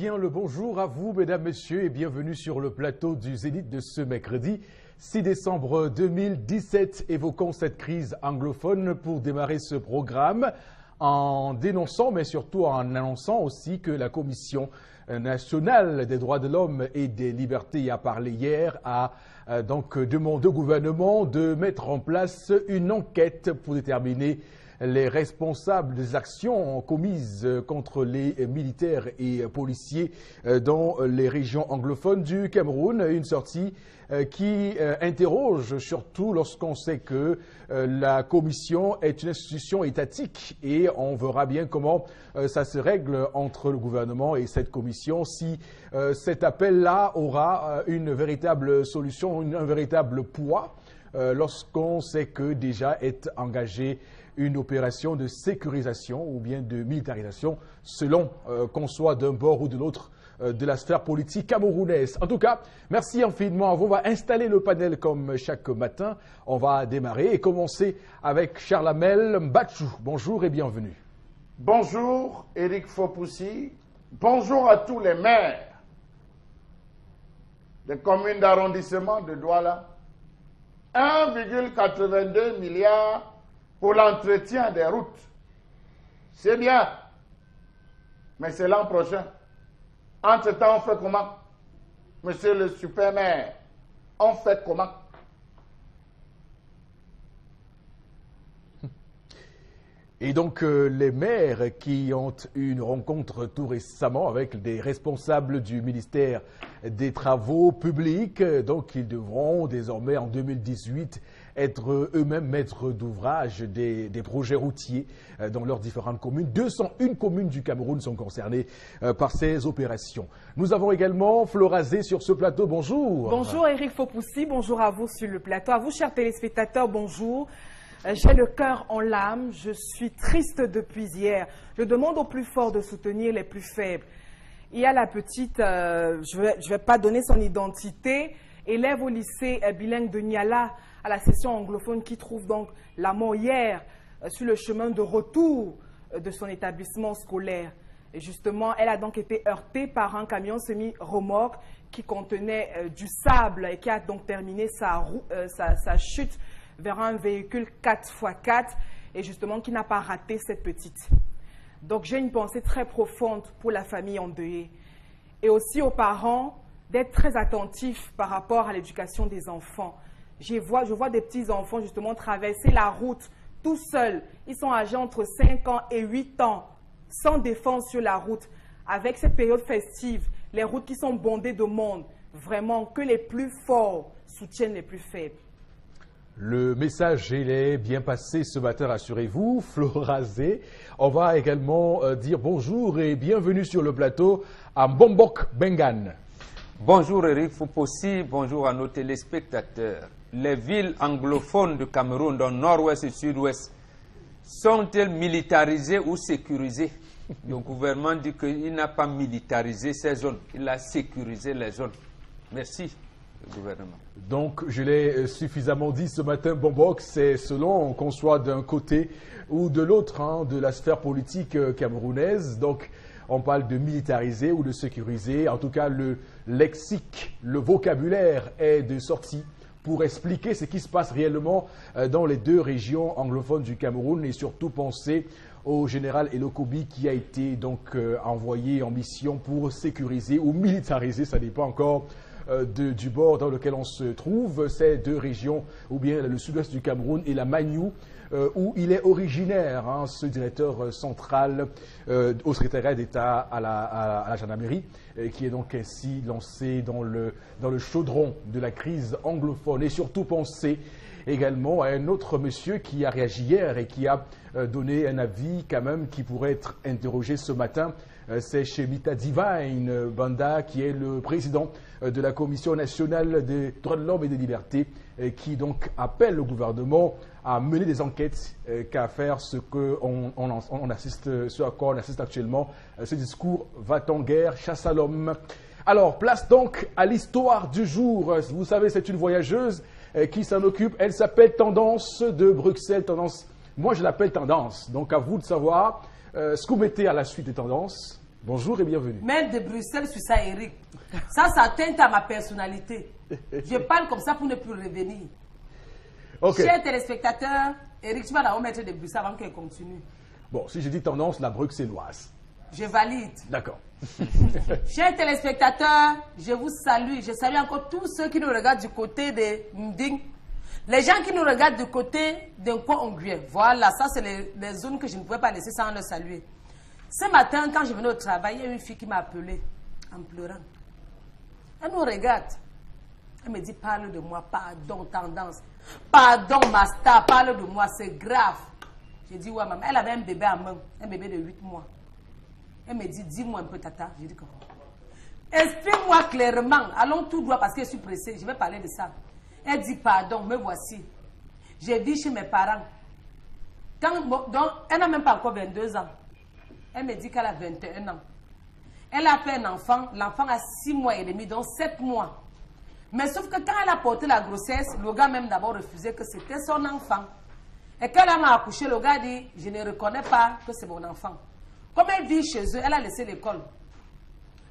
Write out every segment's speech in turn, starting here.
Bien, le bonjour à vous, mesdames, messieurs, et bienvenue sur le plateau du Zénith de ce mercredi 6 décembre 2017. Évoquons cette crise anglophone pour démarrer ce programme en dénonçant, mais surtout en annonçant aussi que la Commission nationale des droits de l'homme et des libertés a parlé hier, a euh, donc demandé au gouvernement de mettre en place une enquête pour déterminer les responsables des actions commises contre les militaires et policiers euh, dans les régions anglophones du Cameroun. Une sortie euh, qui euh, interroge surtout lorsqu'on sait que la commission est une institution étatique et on verra bien comment ça se règle entre le gouvernement et cette commission si cet appel-là aura une véritable solution, un véritable poids lorsqu'on sait que déjà est engagé une opération de sécurisation ou bien de militarisation, selon euh, qu'on soit d'un bord ou de l'autre euh, de la sphère politique camerounaise. En tout cas, merci infiniment à vous. On va installer le panel comme chaque matin. On va démarrer et commencer avec Charlamel Mbachou. Bonjour et bienvenue. Bonjour, Eric Fopoussi. Bonjour à tous les maires des communes d'arrondissement de Douala. 1,82 milliard pour l'entretien des routes. C'est bien, mais c'est l'an prochain. Entre-temps, on fait comment? Monsieur le super-maire, on fait comment? Et donc euh, les maires qui ont eu une rencontre tout récemment avec des responsables du ministère des Travaux publics, donc ils devront désormais en 2018 être eux-mêmes maîtres d'ouvrage des, projets routiers euh, dans leurs différentes communes. 201 communes du Cameroun sont concernées euh, par ces opérations. Nous avons également Florazé sur ce plateau. Bonjour. Bonjour Eric Fopoussi, bonjour à vous sur le plateau. À vous, chers téléspectateurs, bonjour. Euh, j'ai le cœur en l'âme, je suis triste depuis hier. Je demande aux plus forts de soutenir les plus faibles. Il y a la petite, je ne vais, pas donner son identité, élève au lycée bilingue de Niala, à la session anglophone qui trouve donc la mort hier euh, sur le chemin de retour euh, de son établissement scolaire. Et justement, elle a donc été heurtée par un camion semi-remorque qui contenait euh, du sable et qui a donc terminé sa, sa, chute vers un véhicule 4x4 et justement qui n'a pas raté cette petite. Donc j'ai une pensée très profonde pour la famille endeuillée et aussi aux parents d'être très attentifs par rapport à l'éducation des enfants. Je vois, je vois des petits enfants justement traverser la route tout seuls. Ils sont âgés entre 5 ans et 8 ans, sans défense sur la route. Avec cette période festive, les routes qui sont bondées de monde, vraiment que les plus forts soutiennent les plus faibles. Le message est bien passé ce matin, rassurez-vous, Florazé. On va également euh, dire bonjour et bienvenue sur le plateau à Bombok Bengan. Bonjour Eric Foupossi, bonjour à nos téléspectateurs les villes anglophones du Cameroun, dans nord-ouest et sud-ouest, sont-elles militarisées ou sécurisées? Le gouvernement dit qu'il n'a pas militarisé ces zones, il a sécurisé les zones. Merci, le gouvernement. Donc, je l'ai suffisamment dit ce matin, Bombok, c'est selon qu'on soit d'un côté ou de l'autre hein, de la sphère politique euh, camerounaise. Donc, on parle de militariser ou de sécuriser. En tout cas, le lexique, le vocabulaire est de sortie pour expliquer ce qui se passe réellement euh, dans les deux régions anglophones du Cameroun et surtout penser au général Elokobi qui a été donc euh, envoyé en mission pour sécuriser ou militariser, ça dépend encore euh, du bord dans lequel on se trouve, ces deux régions, ou bien le sud-ouest du Cameroun et la Magnou, où il est originaire, hein, ce directeur central au secrétariat d'État à la, à gendarmerie qui est donc ainsi lancé dans le, chaudron de la crise anglophone et surtout penser également à un autre monsieur qui a réagi hier et qui a euh, donné un avis quand même qui pourrait être interrogé ce matin. Euh, c'est chez Mita Divine Banda qui est le président euh, de la Commission nationale des droits de l'homme et des libertés qui donc appelle le gouvernement à mener des enquêtes qu'à faire ce, que on, assiste, ce à quoi on assiste actuellement. Ce discours va-t-en guerre, chasse à l'homme. Alors, place donc à l'histoire du jour. Vous savez, c'est une voyageuse qui s'en occupe. Elle s'appelle Tendance de Bruxelles. Tendance, moi je l'appelle Tendance. Donc à vous de savoir ce que vous mettez à la suite des tendances. Bonjour et bienvenue. Même de Bruxelles sur ça, Eric. Ça, ça atteint à ma personnalité. Je parle comme ça pour ne plus revenir. Chers téléspectateurs, Eric, tu vas d'abord mettre de Bruxelles avant qu'elle continue. Bon, si je dis tendance, la bruxelloise. Je valide. D'accord. Chers téléspectateurs, je vous salue. Je salue encore tous ceux qui nous regardent du côté de Nding. Les gens qui nous regardent du côté d'un coin hongrois. Voilà, ça, c'est les, les zones que je ne pouvais pas laisser sans le saluer. Ce matin, quand je venais au travail, il y a une fille qui m'a appelée en pleurant. Elle nous regarde. Elle me dit, parle de moi, pardon, tendance. Pardon, master, parle de moi, c'est grave. J'ai dit, ouais, maman. Elle avait un bébé à main, un bébé de 8 mois. Elle me dit, dis-moi un peu, tata. J'ai dit, comment? Explique-moi clairement. Allons tout droit parce que je suis pressée. Je vais parler de ça. Elle dit, pardon, me voici. J'ai dit chez mes parents. Donc, elle n'a même pas encore 22 ans. Elle me dit qu'elle a 21 ans. Elle a fait un enfant. L'enfant a 6 mois et demi, donc 7 mois. Mais sauf que quand elle a porté la grossesse, le gars même d'abord refusait que c'était son enfant. Et quand elle m'a accouché, le gars dit, je ne reconnais pas que c'est mon enfant. Comme elle vit chez eux, elle a laissé l'école.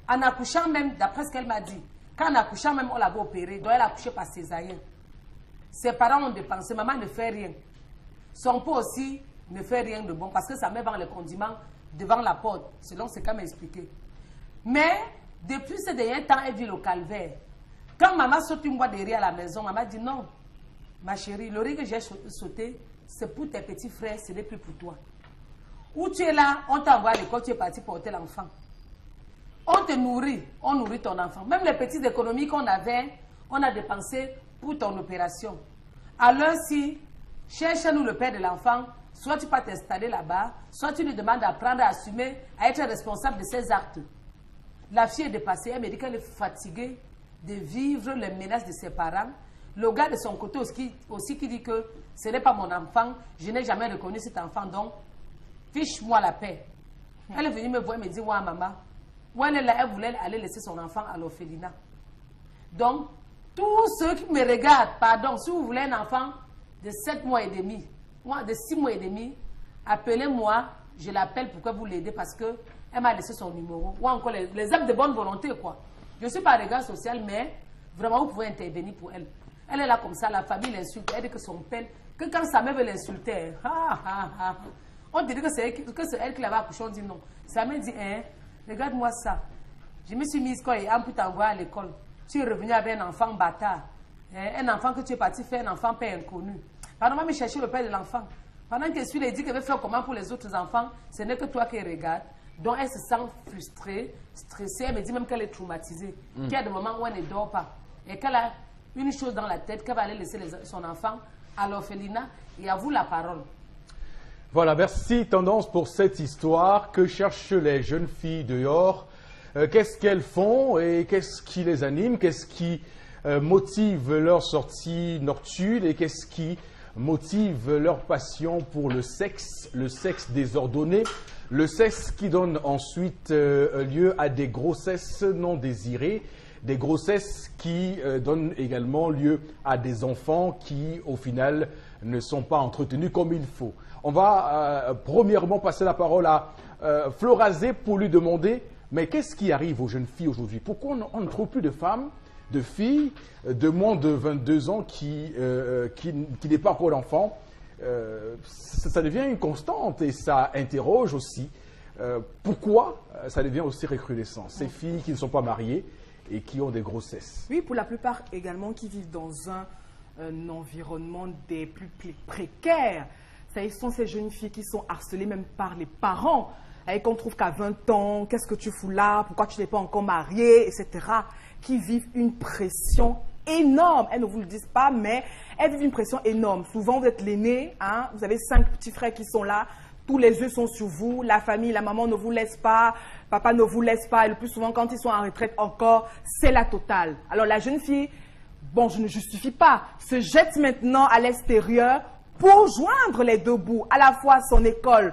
En accouchant même, d'après ce qu'elle m'a dit, quand en accouchant même, on l'avait opéré, donc elle a accouché par césarienne. Ses parents ont dépensé, maman ne fait rien. Son père aussi ne fait rien de bon parce que sa mère vend les condiments devant la porte, selon ce qu'elle m'a expliqué. Mais depuis ce dernier temps, elle vit le calvaire. Quand maman saute une boîte de riz à la maison, maman dit non, ma chérie, le riz que j'ai sauté, c'est pour tes petits frères, ce n'est plus pour toi. Où tu es là, on t'envoie à l'école, tu es parti porter l'enfant. On te nourrit, on nourrit ton enfant. Même les petites économies qu'on avait, on a dépensé pour ton opération. Alors si, cherche-nous le père de l'enfant, soit tu peux t'installer là-bas, soit tu lui demandes d'apprendre à assumer, à être responsable de ses actes. La fille est dépassée, elle me dit qu'elle est fatiguée de vivre les menaces de ses parents. Le gars de son côté aussi, qui dit que ce n'est pas mon enfant, je n'ai jamais reconnu cet enfant, donc fiche-moi la paix. Elle est venue me voir et me dit, ouais maman, où elle elle voulait aller laisser son enfant à l'orphelinat. Donc, tous ceux qui me regardent, pardon, si vous voulez un enfant de 7 mois et demi, de 6 mois et demi, appelez-moi, je l'appelle pour que vous l'aidez parce que elle m'a laissé son numéro. Ou encore les, les de bonne volonté, quoi. Je ne suis pas regard social, mais vraiment, vous pouvez intervenir pour elle. Elle est là comme ça, la famille l'insulte. Elle dit que son père, que quand sa mère veut l'insulter, ah, ah, ah, on dirait que c'est elle, qui- l'avait accouché, on dit non. Sa mère dit, hein, regarde-moi ça. Je me suis mise quoi et un pour t'envoyer à l'école. Tu es revenu avec un enfant bâtard. Hein, un enfant que tu es parti faire, un enfant père inconnu. Pardon, va me chercher le père de l'enfant. Pendant que celui-là dit qu'elle veut faire comment pour les autres enfants, ce n'est que toi qui regardes. Donc elle se sent frustrée, stressée. Elle me dit même qu'elle est traumatisée. Qu'il y a des moments où elle ne dort pas. Et qu'elle a une chose dans la tête, qu'elle va aller laisser les- son enfant à l'orphelinat. Et à vous la parole. Voilà, merci Tendance pour cette histoire. Que cherchent les jeunes filles dehors? Euh, Qu'est-ce qu'elles font et qu'est-ce qui les anime? Qu'est-ce qui euh, motive leur sortie nocturne? Et qu'est-ce qui motive leur passion pour le sexe, le sexe désordonné, le sexe qui donne ensuite euh, lieu à des grossesses non désirées, des grossesses qui euh, donnent également lieu à des enfants qui, au final, ne sont pas entretenus comme il faut. On va euh, premièrement passer la parole à Florazé pour lui demander, mais qu'est-ce qui arrive aux jeunes filles aujourd'hui? Pourquoi on, on ne trouve plus de femmes, de filles euh, de moins de 22 ans qui, euh, qui, qui n'est pas encore d'enfant Euh, ça, devient une constante et ça interroge aussi euh, pourquoi euh, ça devient aussi recrudescent? Ces filles qui ne sont pas mariées et qui ont des grossesses. Oui, pour la plupart également qui vivent dans un, environnement des plus pl- précaires. Ça, ce sont ces jeunes filles qui sont harcelées même par les parents. Et qu'on trouve qu'à 20 ans, qu'est-ce que tu fous là? Pourquoi tu n'es pas encore mariée? Etc. Qui vivent une pression énorme. Elles ne vous le disent pas, mais elles vivent une pression énorme. Souvent, vous êtes l'aîné, hein, vous avez cinq petits frères qui sont là, tous les yeux sont sur vous, la famille, la maman ne vous laisse pas, papa ne vous laisse pas, et le plus souvent, quand ils sont en retraite encore, c'est la totale. Alors la jeune fille, bon, je ne justifie pas, se jette maintenant à l'extérieur pour joindre les deux bouts, à la fois son école,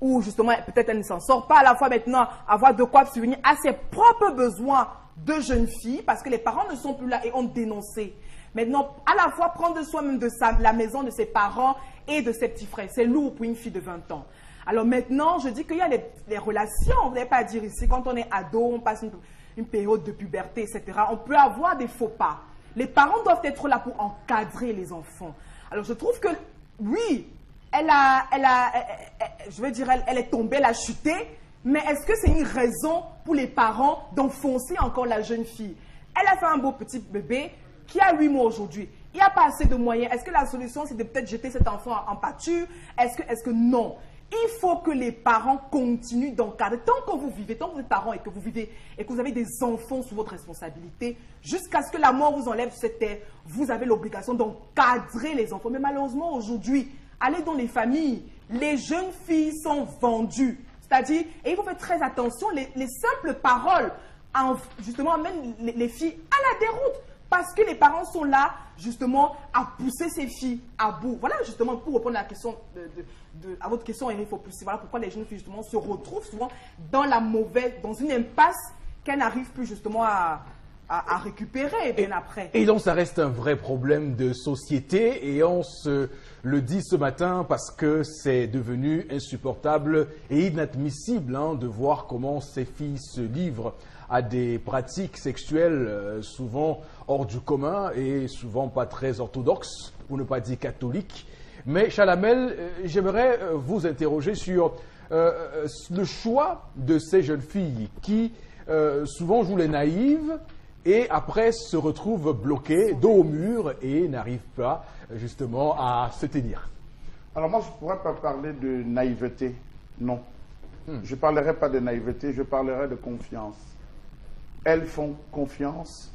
où justement peut-être elle ne s'en sort pas, à la fois maintenant avoir de quoi subvenir à ses propres besoins de jeune fille, parce que les parents ne sont plus là et ont dénoncé. Maintenant, à la fois prendre soin même de sa, la maison de ses parents et de ses petits frères. C'est lourd pour une fille de 20 ans. Alors maintenant, je dis qu'il y a des, relations, vous n'avez pas à dire ici, quand on est ado, on passe une, période de puberté, etc., on peut avoir des faux pas. Les parents doivent être là pour encadrer les enfants. Alors je trouve que, oui, elle a, elle a, je veux dire, elle est tombée, elle a chuté, mais est-ce que c'est une raison pour les parents d'enfoncer encore la jeune fille? Elle a fait un beau petit bébé qui a 8 mois aujourd'hui. Il n'y a pas assez de moyens. Est-ce que la solution, c'est de peut-être jeter cet enfant en pâture? Est-ce que, non? Il faut que les parents continuent d'encadrer. Tant que vous vivez, tant que vous êtes parents et que vous vivez et que vous avez des enfants sous votre responsabilité, jusqu'à ce que la mort vous enlève cette terre, vous avez l'obligation d'encadrer les enfants. Mais malheureusement, aujourd'hui, allez dans les familles, les jeunes filles sont vendues. C'est-à-dire, et il faut faire très attention, les, simples paroles, justement, amènent les filles à la déroute. Parce que les parents sont là, justement, à pousser ces filles à bout. Voilà, justement, pour répondre à, la question de, à votre question, il faut pousser. Voilà pourquoi les jeunes filles, justement, se retrouvent souvent dans la mauvaise, dans une impasse qu'elles n'arrivent plus, justement, à, à, récupérer bien après. Et donc, ça reste un vrai problème de société. Et on se le dit ce matin parce que c'est devenu insupportable et inadmissible hein, de voir comment ces filles se livrent à des pratiques sexuelles euh, souvent hors du commun et souvent pas très orthodoxes, pour ne pas dire catholiques. Mais Chalamel, euh, j'aimerais euh, vous interroger sur le choix de ces jeunes filles qui souvent jouent les naïves et après se retrouvent bloquées dos au mur et n'arrivent pas justement à se tenir. Alors moi, je ne pourrais pas parler de naïveté, non. Hmm. Je ne parlerai pas de naïveté, je parlerai de confiance elles font confiance.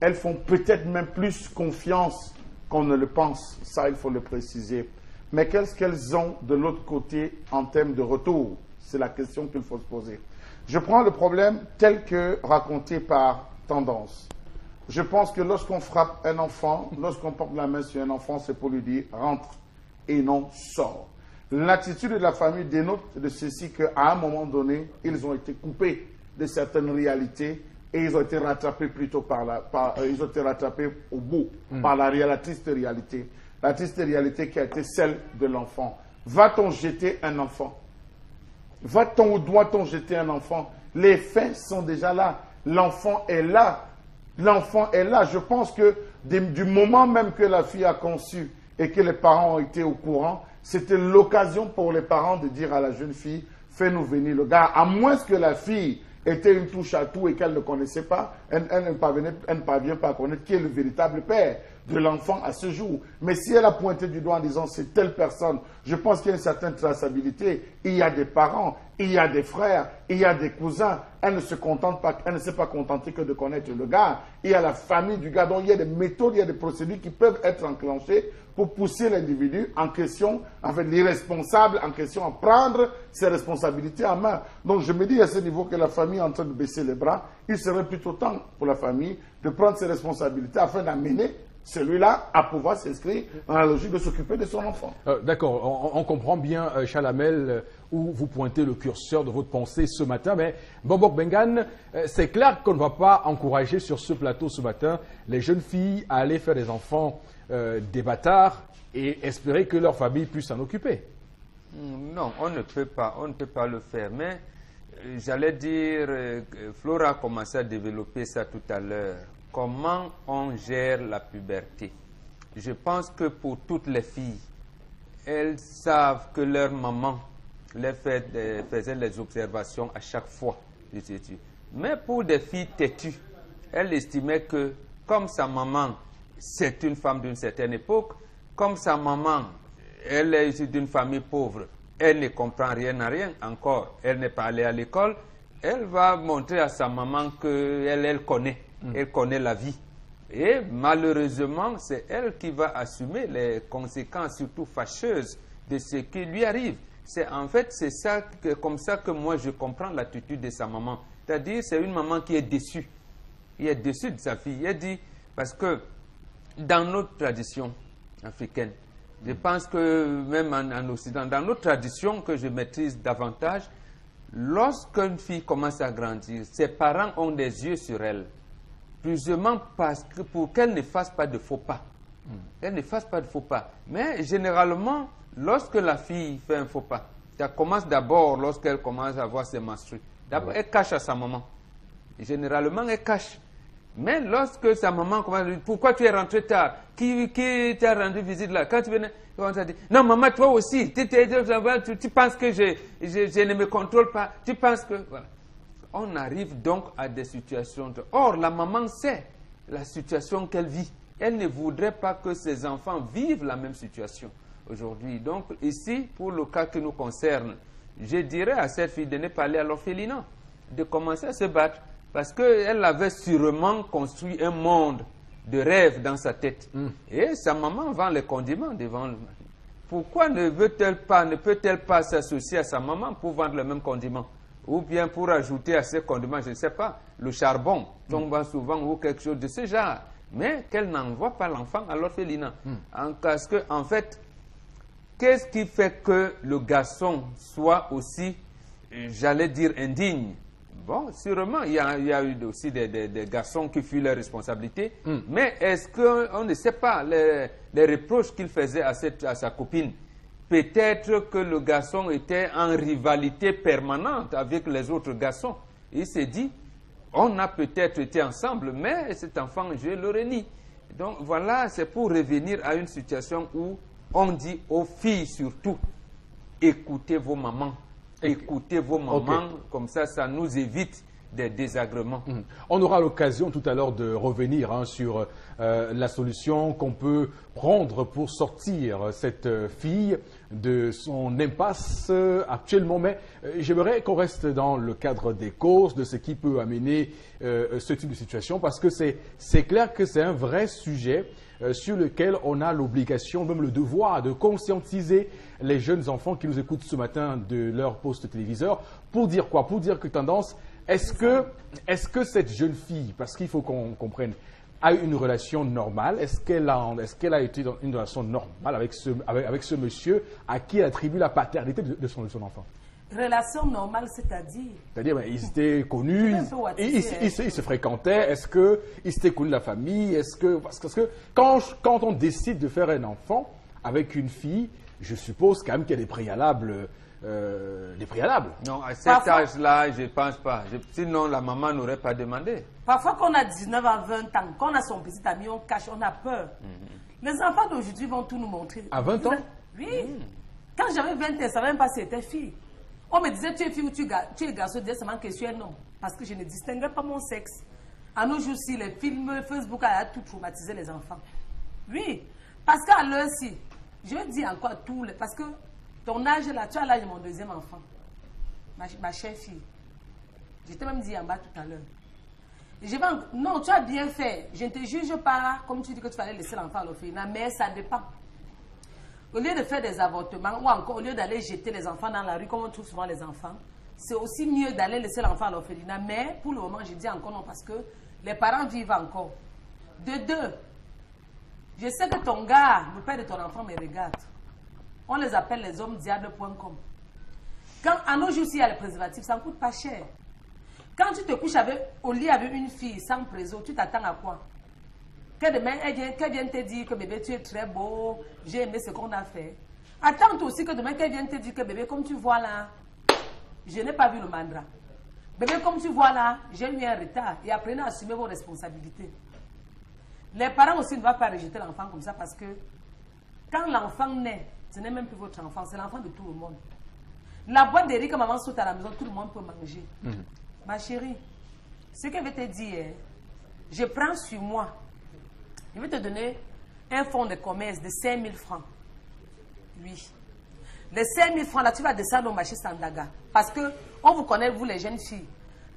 Elles font peut-être même plus confiance qu'on ne le pense. Ça, il faut le préciser. Mais qu'est-ce qu'elles ont de l'autre côté en termes de retour? C'est la question qu'il faut se poser. Je prends le problème tel que raconté par tendance. Je pense que lorsqu'on frappe un enfant, lorsqu'on porte la main sur un enfant, c'est pour lui dire rentre et non sort. L'attitude de la famille dénote de ceci qu'à un moment donné, ils ont été coupés de certaines réalités et ils ont été rattrapés plutôt par la, euh, ils ont été rattrapés au bout hmm. par la, la triste réalité, la triste réalité qui a été celle de l'enfant. Va-t-on jeter un enfant? Va-t-on ou doit-on jeter un enfant? Les faits sont déjà là. L'enfant est là. L'enfant est là. Je pense que du moment même que la fille a conçu et que les parents ont été au courant, c'était l'occasion pour les parents de dire à la jeune fille, fais-nous venir le gars, à moins que la fille était une touche à tout et qu'elle ne connaissait pas, elle, ne parvient pas à connaître qui est le véritable père de l'enfant à ce jour. Mais si elle a pointé du doigt en disant c'est telle personne, je pense qu'il y a une certaine traçabilité. Il y a des parents, il y a des frères, il y a des cousins. Elle ne se contente pas, elle ne s'est pas contentée que de connaître le gars. Il y a la famille du gars. Donc il y a des méthodes, il y a des procédures qui peuvent être enclenchées pour pousser l'individu en question, en fait, l'irresponsable en question, à prendre ses responsabilités en main. Donc je me dis à ce niveau que la famille est en train de baisser les bras. Il serait plutôt temps pour la famille de prendre ses responsabilités afin d'amener celui-là à pouvoir s'inscrire dans la logique de s'occuper de son enfant. Euh, d'accord, on, comprend bien, euh, Chalamel, euh, où vous pointez le curseur de votre pensée ce matin, mais Bobok Bengan, c'est clair qu'on ne va pas encourager sur ce plateau ce matin les jeunes filles à aller faire des enfants des bâtards et espérer que leur famille puisse s'en occuper. Hmm, non, on ne peut pas, on ne peut pas le faire, mais j'allais dire, Flora a commencé à développer ça tout à l'heure comment on gère la puberté? Je pense que pour toutes les filles, elles savent que leur maman les faisait les observations à chaque fois Mais pour des filles têtues, elles estimaient que comme sa maman, c'est une femme d'une certaine époque, comme sa maman, elle est issue d'une famille pauvre, elle ne comprend rien à rien encore, elle n'est pas allée à l'école, elle va montrer à sa maman qu'elle elle connaît. Mm. Elle connaît la vie. Et malheureusement, c'est elle qui va assumer les conséquences, surtout fâcheuses, de ce qui lui arrive. C'est en fait, c'est ça comme ça que moi je comprends l'attitude de sa maman. C'est-à-dire, c'est une maman qui est déçue. Elle est déçue de sa fille. Elle dit, parce que dans notre tradition africaine, je pense que même en, en Occident, dans notre tradition que je maîtrise davantage, lorsqu'une fille commence à grandir, ses parents ont des yeux sur elle plusieurs parce que pour qu'elle ne fasse pas de faux pas. Elle ne fasse pas de faux pas. Mais généralement, lorsque la fille fait un faux pas, Ça commence d'abord lorsqu'elle commence à avoir ses menstrues. D'abord, elle cache à sa maman. Généralement, elle cache. Mais lorsque sa maman commence à dire Pourquoi tu es rentré tard? Qui, qui t'a rendu visite là? Quand tu venais, on t'a dit Non, maman, toi aussi, tu, t'es- tu- tu penses que je, je, je ne me contrôle pas. Tu penses que. Voilà. On arrive donc à des situations. de- Or, la maman sait la situation qu'elle vit. Elle ne voudrait pas que ses enfants vivent la même situation aujourd'hui. Donc, ici, pour le cas qui nous concerne, je dirais à cette fille de ne pas aller à l'orphelinat, de commencer à se battre. Parce qu'elle avait sûrement construit un monde de rêve dans sa tête. Et sa maman vend les condiments devant le mari. Pourquoi ne veut-elle pas, ne peut-elle pas s'associer à sa maman pour vendre le même condiment? Ou bien pour ajouter à ces condiments, je ne sais pas, le charbon, tombant souvent ou quelque chose de ce genre. Mais qu'elle n'envoie pas l'enfant à l'orphelinat. En, parce que, en fait, qu'est-ce qui fait que le garçon soit aussi, j'allais dire, indigne? Bon, sûrement, il y a, il y a eu aussi des, des- des garçons qui fuient leurs responsabilités. Mais est-ce qu'on ne sait pas les, les reproches qu'il faisait à, cette, à sa copine? Peut-être que le garçon était en rivalité permanente avec les autres garçons. Il s'est dit, on a peut-être été ensemble, mais cet enfant, je le renie. Donc voilà, c'est pour revenir à une situation où on dit aux filles surtout, écoutez vos mamans, écoutez vos mamans, comme ça, ça nous évite des désagréments. Mhm. On aura l'occasion tout à l'heure de revenir hein, sur euh, la solution qu'on peut prendre pour sortir cette euh, fille de son impasse euh, actuellement. Mais euh, j'aimerais qu'on reste dans le cadre des causes, de ce qui peut amener euh, ce type de situation, parce que c'est clair que c'est un vrai sujet sur lequel on a l'obligation, même le devoir de conscientiser les jeunes enfants qui nous écoutent ce matin de leur poste téléviseur pour dire quoi? Pour dire que tendance, est-ce que, est que cette jeune fille, parce qu'il faut qu'on comprenne, a eu une relation normale. Est-ce qu'elle a, est qu'elle a été dans une relation normale avec ce, avec, avec ce monsieur à qui elle attribue la paternité de, de son, de son enfant? Relation normale, c'est-à-dire? C'est-à-dire, ben, ils étaient connus, ils, wattisé, ils- ils- ils se- fréquentaient. Est-ce qu'ils s'étaient connus de la famille? Est-ce que parce que, parce que quand, quand on décide de faire un enfant avec une fille, je suppose quand même qu'il y a des préalables, euh, des préalables. Non, à cet Parfois- âge-là, je ne pense pas. Je- sinon, la maman n'aurait pas demandé. Parfois, quand on a 19 à 20 ans, quand on a son petit ami, on cache, on a peur. Les enfants d'aujourd'hui vont tout nous montrer. À 20 ans? Oui. Quand j'avais 20 ans, je ne savais même pas si c'était fille. On me disait, tu es fille ou tu, es ga- tu es garçon, je disais seulement que je suis un homme. Parce que je ne distinguais pas mon sexe. À nos jours-ci, les films, Facebook a tout traumatisé les enfants. Oui. Parce qu'à l'heure-ci, je dire encore tous les. Parce que ton âge là, tu as l'âge de mon deuxième enfant. Ma, ma chère fille. Je t'ai même dit en bas tout à l'heure. Non, tu as bien fait. Je ne te juge pas, comme tu dis que tu fallait laisser l'enfant à l'orphelinat, mais ça dépend. Au lieu de faire des avortements, ou encore au lieu d'aller jeter les enfants dans la rue, comme on trouve souvent les enfants, c'est aussi mieux d'aller laisser l'enfant à l'orphelinat. Mais pour le moment, je dis encore non, parce que les parents vivent encore. De deux, je sais que ton gars, le père de ton enfant, me regarde. On les appelle les hommes diables.com. Quand à nos jours, s'il y a les préservatifs, ça ne coûte pas cher. Quand tu te couches avec, au lit avec une fille sans préso, tu t'attends à quoi? Que demain, elle vienne, qu'elle vienne te dire que bébé, tu es très beau, j'ai aimé ce qu'on a fait. Attends aussi que demain, qu'elle vienne te dire que bébé, comme tu vois là, je n'ai pas vu le mandra. Bébé, comme tu vois là, j'ai eu un retard. Et apprenez à assumer vos responsabilités. Les parents aussi ne doivent pas rejeter l'enfant comme ça parce que quand l'enfant naît, ce n'est même plus votre enfant, c'est l'enfant de tout le monde. La boîte de riz que maman saute à la maison, tout le monde peut manger. Ma chérie, ce que je vais te dire, je prends sur moi. Je vais te donner un fonds de commerce de 5 000 francs. Oui. Les 5 000 francs là, tu vas descendre au marché Sandaga. Parce que on vous connaît, vous les jeunes filles.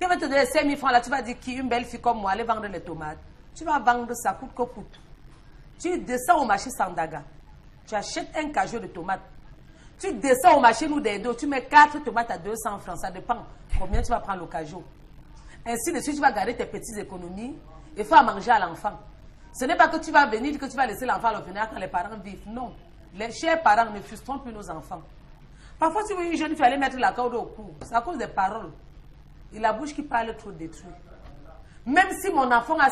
Je vais te donner 5 000 francs là, tu vas dire qui une belle fille comme moi, allez vendre les tomates. Tu vas vendre ça coûte que coûte. Tu descends au marché Sandaga. Tu achètes un cajot de tomates. Tu descends au marché nous des dos, tu mets 4 tomates à 200 francs, ça dépend combien tu vas prendre le cajot. Ainsi de suite, tu vas garder tes petites économies et faire manger à l'enfant. Ce n'est pas que tu vas venir, que tu vas laisser l'enfant à l'orphelinat quand les parents vivent. Non. Les chers parents ne frustrons plus nos enfants. Parfois, si une jeune fille aller mettre la corde au cou, c'est à cause des paroles. Et la bouche qui parle trop détruit. Même si mon enfant a.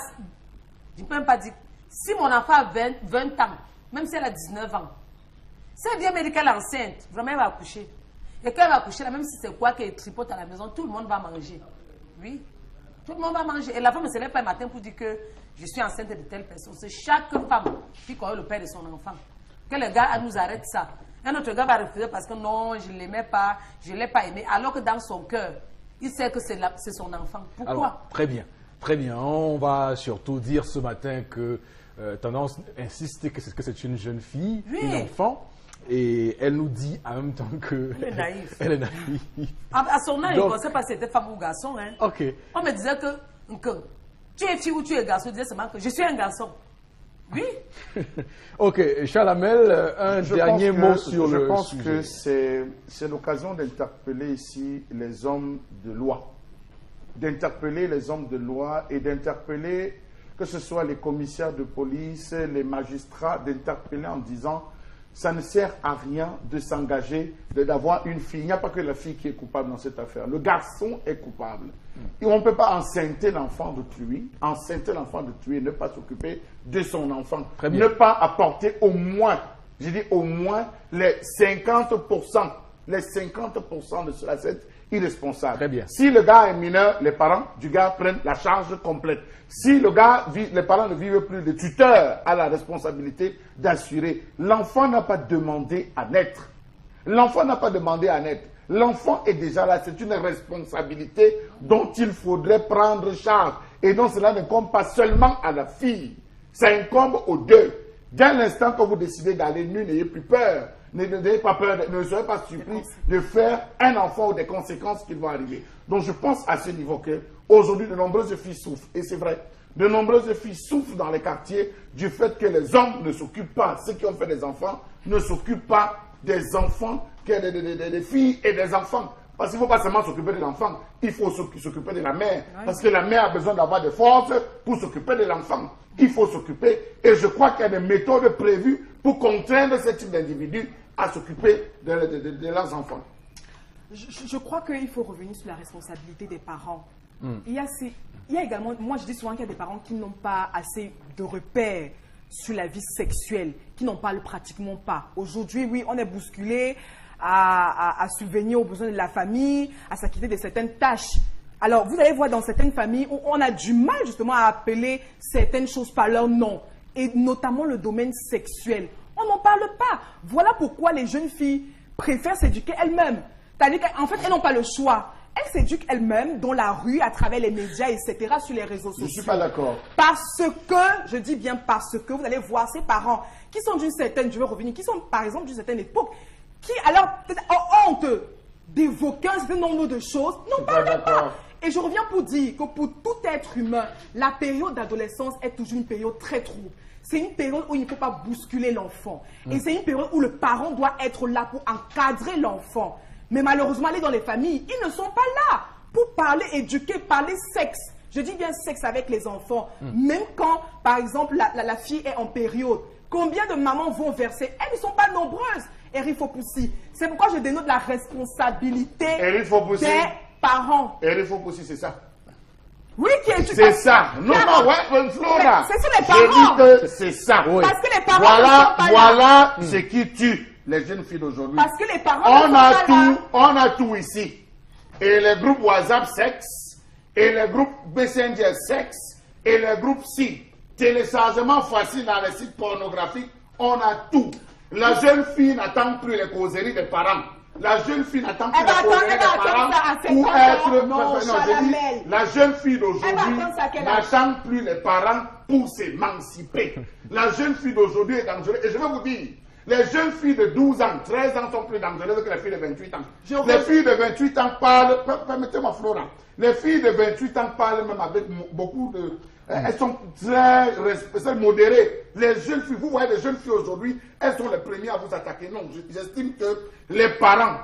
Je ne peux même pas dire. Si mon enfant a 20, 20 ans, même si elle a 19 ans, c'est bien médical enceinte, vraiment elle va accoucher. Et quand elle va coucher là, même si c'est quoi qu'elle tripote à la maison, tout le monde va manger. Oui. Tout le monde va manger. Et la femme ne se lève pas le matin pour dire que je suis enceinte de telle personne. C'est chaque femme qui connaît le père de son enfant. Que le gars nous arrête ça. Un autre gars va refuser parce que non, je ne l'aimais pas, je ne l'ai pas aimé. Alors que dans son cœur, il sait que c'est son enfant. Pourquoi? Très bien, très bien. On va surtout dire ce matin que euh, Tendance insiste que c'est que c'est une jeune fille, Oui. une enfant, et elle nous dit en même temps que Elle est naïve. elle est naïve. à, à son âge, Donc- je ne sais pas si c'était femme ou garçon. Hein. Ok. On me disait que, que tu es fille ou tu es garçon. Je disais seulement que je suis un garçon. Oui. Ok, Chalamel, euh, un Je dernier pense mot que- sur je le pense sujet. que c'est c'est l'occasion d'interpeller ici les hommes de loi, d'interpeller les hommes de loi et d'interpeller que ce soit les commissaires de police, les magistrats, d'interpeller en disant ça ne sert à rien de s'engager, de- d'avoir une fille. Il n'y a pas que la fille qui est coupable dans cette affaire. Le garçon est coupable. Et on ne peut pas enceinte l'enfant d'autrui, enceinte l'enfant d'autrui et ne pas s'occuper de son enfant. Très bien. Ne pas apporter au moins, je dis au moins les 50%, les 50% de cela, c'est irresponsable. Très bien. Si le gars est mineur, les parents du gars prennent la charge complète. Si le gars, vit, les parents ne vivent plus, le tuteur a la responsabilité d'assurer. L'enfant n'a pas demandé à naître. L'enfant n'a pas demandé à naître. L'enfant est déjà là. C'est une responsabilité dont il faudrait prendre charge. Et donc cela n'incombe pas seulement à la fille. Ça incombe aux deux. Dès l'instant que vous décidez d'aller nu, n'ayez plus peur. N'ayez pas peur, ne soyez pas surpris de faire un enfant ou des conséquences qui vont arriver. Donc je pense à ce niveau que aujourd'hui de nombreuses filles souffrent. Et c'est vrai. De nombreuses filles souffrent dans les quartiers du fait que les hommes ne s'occupent pas, ceux qui ont fait des enfants, ne s'occupent pas des enfants, des, des- des- des filles et des enfants. Parce qu'il ne faut pas seulement s'occuper de l'enfant, il faut s'oc- s'occuper de la mère. Parce que la mère a besoin d'avoir des forces pour s'occuper de l'enfant. Il faut s'occuper. Et je crois qu'il y a des méthodes prévues pour contraindre ce type d'individus à s'occuper de, de- de- de leurs enfants. Je crois qu'il faut revenir sur la responsabilité des parents. Il, y a ces- il y a également, moi je dis souvent qu'il y a des parents qui n'ont pas assez de repères sur la vie sexuelle, qui n'en parlent pratiquement pas. Aujourd'hui, oui, on est bousculé à, à, à subvenir aux besoins de la famille, à s'acquitter de certaines tâches. Alors, vous allez voir dans certaines familles où on a du mal justement à appeler certaines choses par leur nom, et notamment le domaine sexuel. On n'en parle pas. Voilà pourquoi les jeunes filles préfèrent s'éduquer elles-mêmes. C'est-à-dire qu'en fait, elles n'ont pas le choix. Elles s'éduquent elles-mêmes dans la rue, à travers les médias, etc., sur les réseaux Je sociaux. ne suis pas d'accord. Parce que, je dis bien parce que, vous allez voir ces parents qui sont d'une certaine, je vais revenir, qui sont par exemple d'une certaine époque, qui alors ont honte d'évoquer un certain nombre de choses, n'en pas parlent pas. Et je reviens pour dire que pour tout être humain, la période d'adolescence est toujours une période très trouble. C'est une période où il ne faut pas bousculer l'enfant. Et c'est une période où le parent doit être là pour encadrer l'enfant. Mais malheureusement, aller dans les familles, ils ne sont pas là pour parler, éduquer, parler sexe. Je dis bien sexe avec les enfants. Même quand, par exemple, la, la- la fille est en période. Combien de mamans vont verser? Elles ne sont pas nombreuses. Eric Fopoussi. C'est pourquoi je dénote la responsabilité Eric Fopoussi. des parents. Faut aussi, c'est ça. Oui, qui est C'est ça. Non, non, ouais, Flora. C'est sur les parents. c'est ça. Oui. Parce que les parents ne Voilà, sont pas là. voilà ce qui tue les jeunes filles d'aujourd'hui. Parce que les parents On a tout, là. on a tout ici. Et les groupes WhatsApp sexe, et les groupes Messenger sexe, et les groupes si. Téléchargement facile dans les sites pornographiques, on a tout. La jeune fille n'attend plus les causeries des parents. La jeune fille n'attend plus les causeries des parents 50 pour être... Non, je dis, la jeune fille d'aujourd'hui n'attend plus les parents pour s'émanciper. La jeune fille d'aujourd'hui est dangereuse. Et je vais vous dire, les jeunes filles de 12 ans, 13 ans sont plus dangereuses que les filles de 28 ans. Je les filles de 28 ans parlent, per- permettez-moi Flora, les filles de 28 ans parlent même avec beaucoup de... Elles sont très modérées. Les jeunes filles, vous voyez les jeunes filles aujourd'hui, elles sont les premières à vous attaquer. Non, je- j'estime que les parents,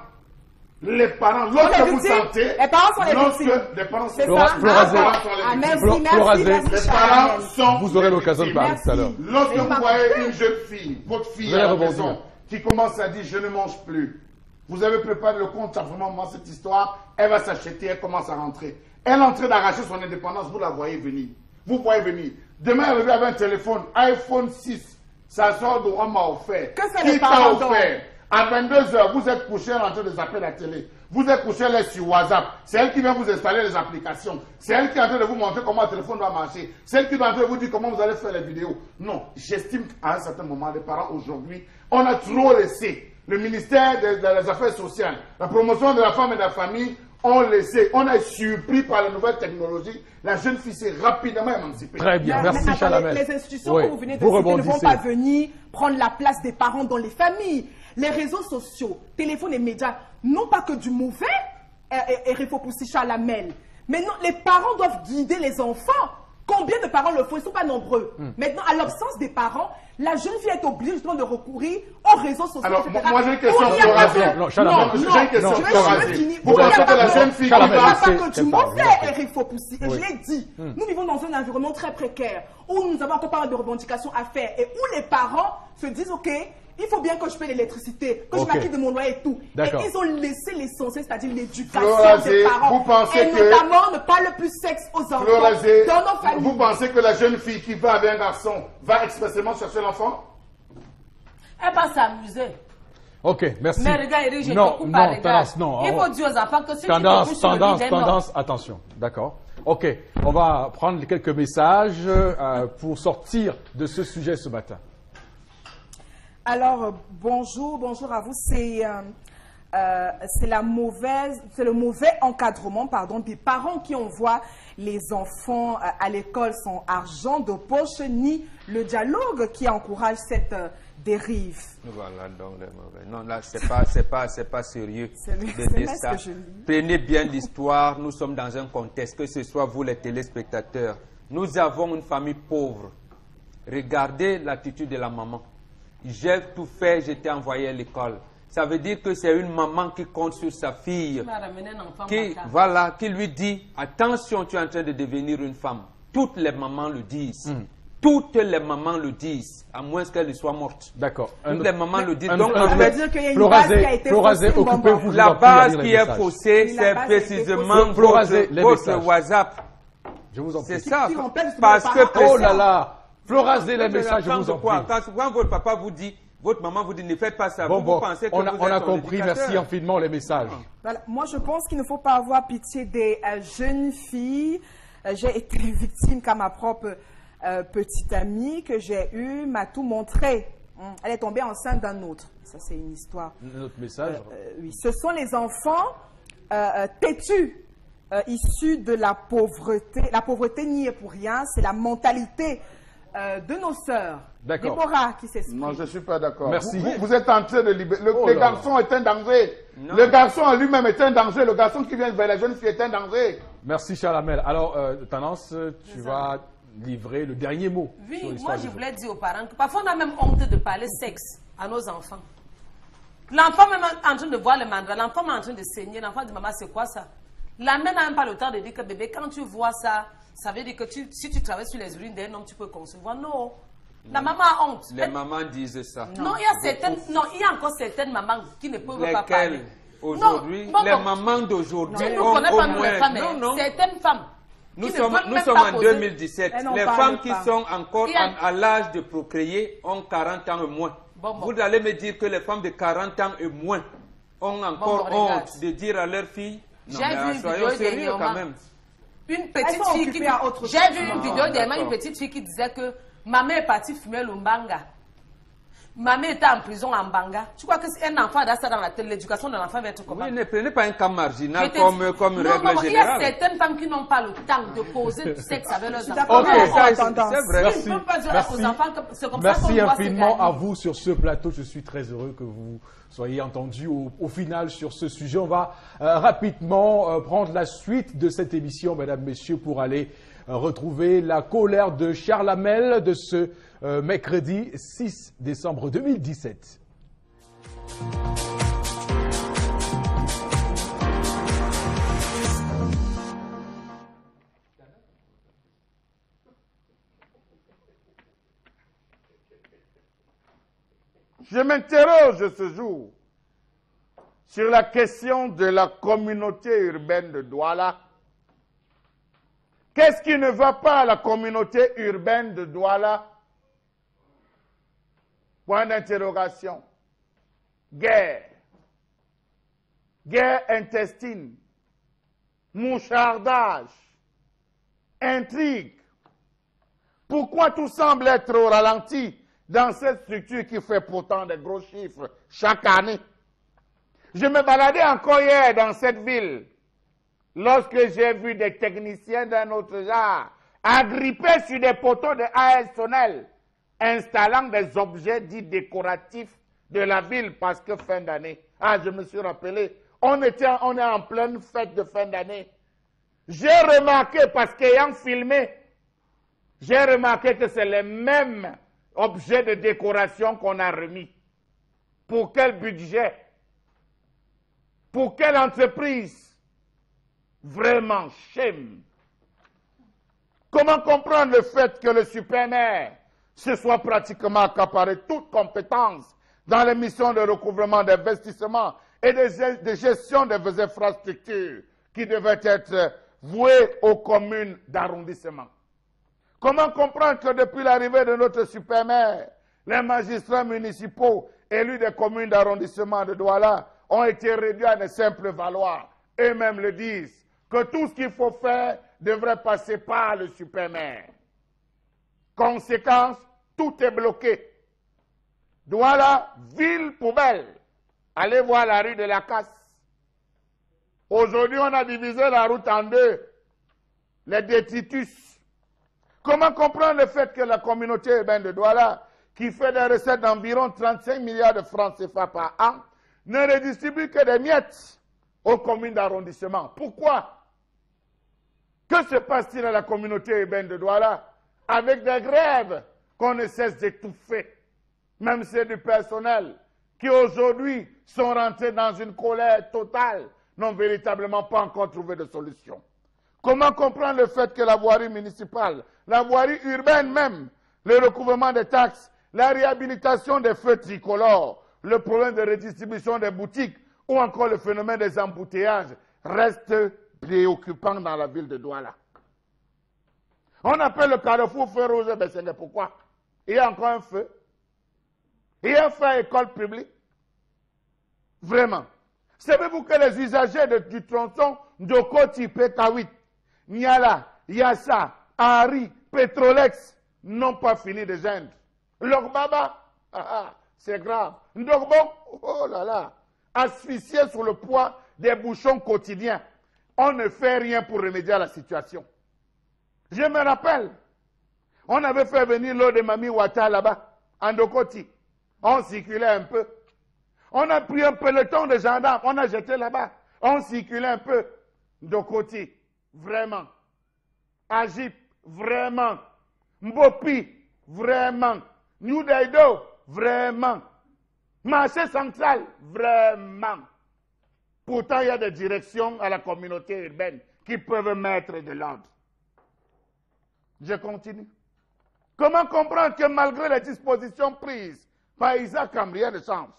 les parents, lorsque vous sentez... Les parents sont les lorsque victimes. les parents sont C'est. Les parents sont les victimes. merci, Flo- merci, Flora Zé. merci, Les Chalamel. parents sont. Vous aurez l'occasion de parler tout à l'heure. Lorsque vous voyez une jeune fille, votre fille à la maison, qui commence à dire je ne mange plus, vous avez préparé le compte, ça vraiment moi cette histoire, elle va s'acheter, elle commence à rentrer. Elle est en train d'arracher son indépendance, vous la voyez venir. Vous voyez venir. Demain, elle revient avec un téléphone, iPhone 6. Ça sort d'où on m'a offert. Que fait Qui t'a offert? À 22h, vous êtes couché en train de zapper la télé. Vous êtes couché là sur WhatsApp. C'est elle qui vient vous installer les applications. C'est elle qui est en train de vous montrer comment le téléphone doit marcher. C'est elle qui est en train de vous dire comment vous allez faire les vidéos. Non, j'estime qu'à un certain moment, les parents aujourd'hui, on a trop laissé le ministère des, des Affaires sociales, la promotion de la femme et de la famille, on laissé, on est surpris par les nouvelles technologies. La jeune fille s'est rapidement émancipée. Très bien, Mais- merci mais Chalamel. Les institutions Oui, que vous venez de vous citer ne vont rebondissez. pas venir prendre la place des parents dans les familles. Les réseaux sociaux, téléphones et médias, non pas que du mauvais, euh, et, et faut pousser Chalamel, mais non, les parents doivent guider les enfants. Combien de parents le font? Ils ne sont pas nombreux. Hmm. Maintenant, à l'absence des parents, la jeune fille est obligée justement de recourir aux réseaux sociaux. Alors, etc. moi, j'ai une question pour que- Non, Chalamel. non, Non, j'ai une question je vais- pour. Vous pensez pas que la jeune fille il n'y a pas que du mauvais, oui. Eric Fopoussi. Et Oui. je l'ai dit, nous vivons dans un environnement très précaire où nous avons encore pas mal de revendications à faire et où les parents se disent Ok, il faut bien que je paie l'électricité, que je m'acquitte de mon loyer et tout. Et ils ont laissé l'essentiel, c'est-à-dire l'éducation des parents. vous pensez et que- notamment ne pas le plus sexe aux enfants Flora Zé, dans nos familles. vous pensez que la jeune fille qui va avec un garçon va expressément chercher l'enfant? Elle va s'amuser. Ok, merci. Mais regarde, Eric, j'ai non, non, tendance, non. Il on- faut dire aux enfants que te Tendance, sur le tendance, tendance, attention. D'accord. Ok, on va prendre quelques messages euh, pour sortir de ce sujet ce matin. Alors, euh, bonjour, bonjour à vous. C'est euh, euh, c'est la mauvaise, c'est le mauvais encadrement, pardon, des parents qui envoient les enfants euh, à l'école sans argent de poche, ni le dialogue qui encourage cette dérive. Voilà donc les mauvais. Non, là, c'est pas, c'est pas, c'est pas sérieux de dire ça. que je lis. Prenez bien l'histoire. Nous sommes dans un contexte, que ce soit vous les téléspectateurs. Nous avons une famille pauvre. Regardez l'attitude de la maman. J'ai tout fait, j'étais envoyé à l'école. Ça veut dire que c'est une maman qui compte sur sa fille qui, voilà, qui lui dit attention, tu es en train de devenir une femme. Toutes les mamans le disent. Toutes les mamans le disent, à moins qu'elles soient mortes. D'accord. Toutes les mamans le disent. un- Donc, Ça fait, veut dire qu'il y a une Florazé, base qui a été Florazé, faussée, la base qui est faussée, c'est précisément. Florazé, votre, votre. WhatsApp. Je vous en C'est prie. ça. remplace justement Parce que. Oh là là Mais messages, je vous en quoi prie. quand, quand votre papa vous dit, votre maman vous dit ne faites pas ça, Bon, vous, bon, vous pensez que on a, vous on a compris. Merci infiniment les messages. Voilà. Moi, je pense qu'il ne faut pas avoir pitié des euh, jeunes filles. Euh, j'ai été victime car ma propre euh, petite amie que j'ai eue m'a tout montré. Hum, Elle est tombée enceinte d'un autre. Ça, c'est une histoire. Notre message. Euh, oui, ce sont les enfants têtus, euh, issus de la pauvreté. La pauvreté n'y est pour rien, c'est la mentalité euh, de nos sœurs. D'accord. Déborah qui s'exprime. Non, je ne suis pas d'accord. Merci. Vous, vous- vous êtes en train de libérer. Le, Oh le garçon est un danger. Non. Le garçon en lui-même est un danger. Le garçon qui vient vers la jeune fille est un danger. Merci Chalamel. Alors, euh, Tendance, tu vas livrer le dernier mot. Oui, moi je voulais dire aux parents que parfois on a même honte de parler sexe à nos enfants. L'enfant même en train de voir le mandra, l'enfant est en train de saigner, l'enfant dit maman c'est quoi ça? La mère n'a même pas le temps de dire que bébé quand tu vois ça, ça veut dire que tu- si tu travailles sur les urines d'un homme tu peux concevoir. Non, la maman a honte. Les Elle- mamans disent ça. non, il y a certaines, non, il y a encore certaines mamans qui ne peuvent pas parler. Lesquelles Aujourd'hui, les mamans d'aujourd'hui Tu ne ont connais pas nous les femmes, non, hein. non. certaines femmes. Nous sommes, nous en poser- 2017. Elles n'en Les femmes qui pas. sont encore a- en- à l'âge de procréer ont 40 ans et moins. Bon, bon. Vous allez me dire que les femmes de 40 ans et moins ont encore bon, honte de dire à leurs filles Non, mais soyons sérieux quand même. Une petite fille qui occupées à autre j'ai vu une vidéo dernièrement une petite fille qui disait que ma mère est partie fumer le mbanga. Ma mère était en prison en Banga. Tu crois que si un enfant a ça dans la tête, l'éducation de l'enfant va être comment? Oui, ne prenez pas un cas marginal comme, comme une non, règle non, Il y a générale. certaines femmes qui n'ont pas le temps de poser du sexe avec leurs enfants. Ok, ça, c'est- vrai. Merci. Ils ne peuvent pas dire Merci. aux enfants que c'est comme ça qu'on Merci infiniment à vous sur ce plateau. Je suis très heureux que vous soyez entendus au, final sur ce sujet. On va euh, rapidement euh, prendre la suite de cette émission, mesdames, messieurs, pour aller euh, retrouver la colère de Charles Hamel de ce mercredi 6 décembre 2017. Je m'interroge ce jour sur la question de la communauté urbaine de Douala. Qu'est-ce qui ne va pas à la communauté urbaine de Douala? Point d'interrogation. guerre, guerre intestine, mouchardage, intrigue. Pourquoi tout semble être au ralenti? Dans cette structure qui fait pourtant des gros chiffres chaque année Je me baladais encore hier dans cette ville lorsque j'ai vu des techniciens d'un autre genre agrippés sur des poteaux de AS installant des objets dits décoratifs de la ville parce que fin d'année. Ah, je me suis rappelé, on, était, on est en pleine fête de fin d'année. J'ai remarqué, parce qu'ayant filmé, j'ai remarqué que c'est les mêmes objets de décoration qu'on a remis. Pour quel budget? Pour quelle entreprise? Vraiment, shame. Comment comprendre le fait que le super se soit pratiquement accaparé toute compétence dans les missions de recouvrement d'investissement et de, gestion des infrastructures qui devaient être vouées aux communes d'arrondissement? Comment comprendre que depuis l'arrivée de notre super les magistrats municipaux élus des communes d'arrondissement de Douala ont été réduits à de simples valoirs. Eux-mêmes le disent, que tout ce qu'il faut faire devrait passer par le super Conséquence, tout est bloqué. Douala, ville poubelle. Allez voir la rue de la Casse. Aujourd'hui, on a divisé la route en deux. Les détritus. Comment comprendre le fait que la communauté urbaine de Douala, qui fait des recettes d'environ 35 milliards de francs CFA par an, ne redistribue que des miettes aux communes d'arrondissement? Pourquoi? Que se passe-t-il à la communauté urbaine de Douala avec des grèves qu'on ne cesse d'étouffer? Même ceux du personnel, qui aujourd'hui sont rentrés dans une colère totale, n'ont véritablement pas encore trouvé de solution. Comment comprendre le fait que la voirie municipale, la voirie urbaine même, le recouvrement des taxes, la réhabilitation des feux tricolores, le problème de redistribution des boutiques ou encore le phénomène des embouteillages restent préoccupants dans la ville de Douala. On appelle le carrefour feu mais c'est pourquoi? Il y a encore un feu. Il a fait école publique. Vraiment. Savez-vous que les usagers du tronçon Ndokoti PK8, Niala, Yassa, Henri, Petrolex n'ont pas fini de gendre. Leur ah, ah, c'est grave. Ndogbo, oh là là, asphyxié sous le poids des bouchons quotidiens. On ne fait rien pour remédier à la situation. Je me rappelle, on avait fait venir l'eau de Mami Wata là-bas, en Ndokoti. On circulait un peu. On a pris un peloton de gendarmes, on a jeté là-bas. On circulait un peu. Dokoti, vraiment. Agip, vraiment. Mbopi, vraiment. New Daido, vraiment. Marché central, vraiment. Pourtant, il y a des directions à la communauté urbaine qui peuvent mettre de l'ordre. Je continue. Comment comprendre que malgré les dispositions prises par Isaac rien de chance.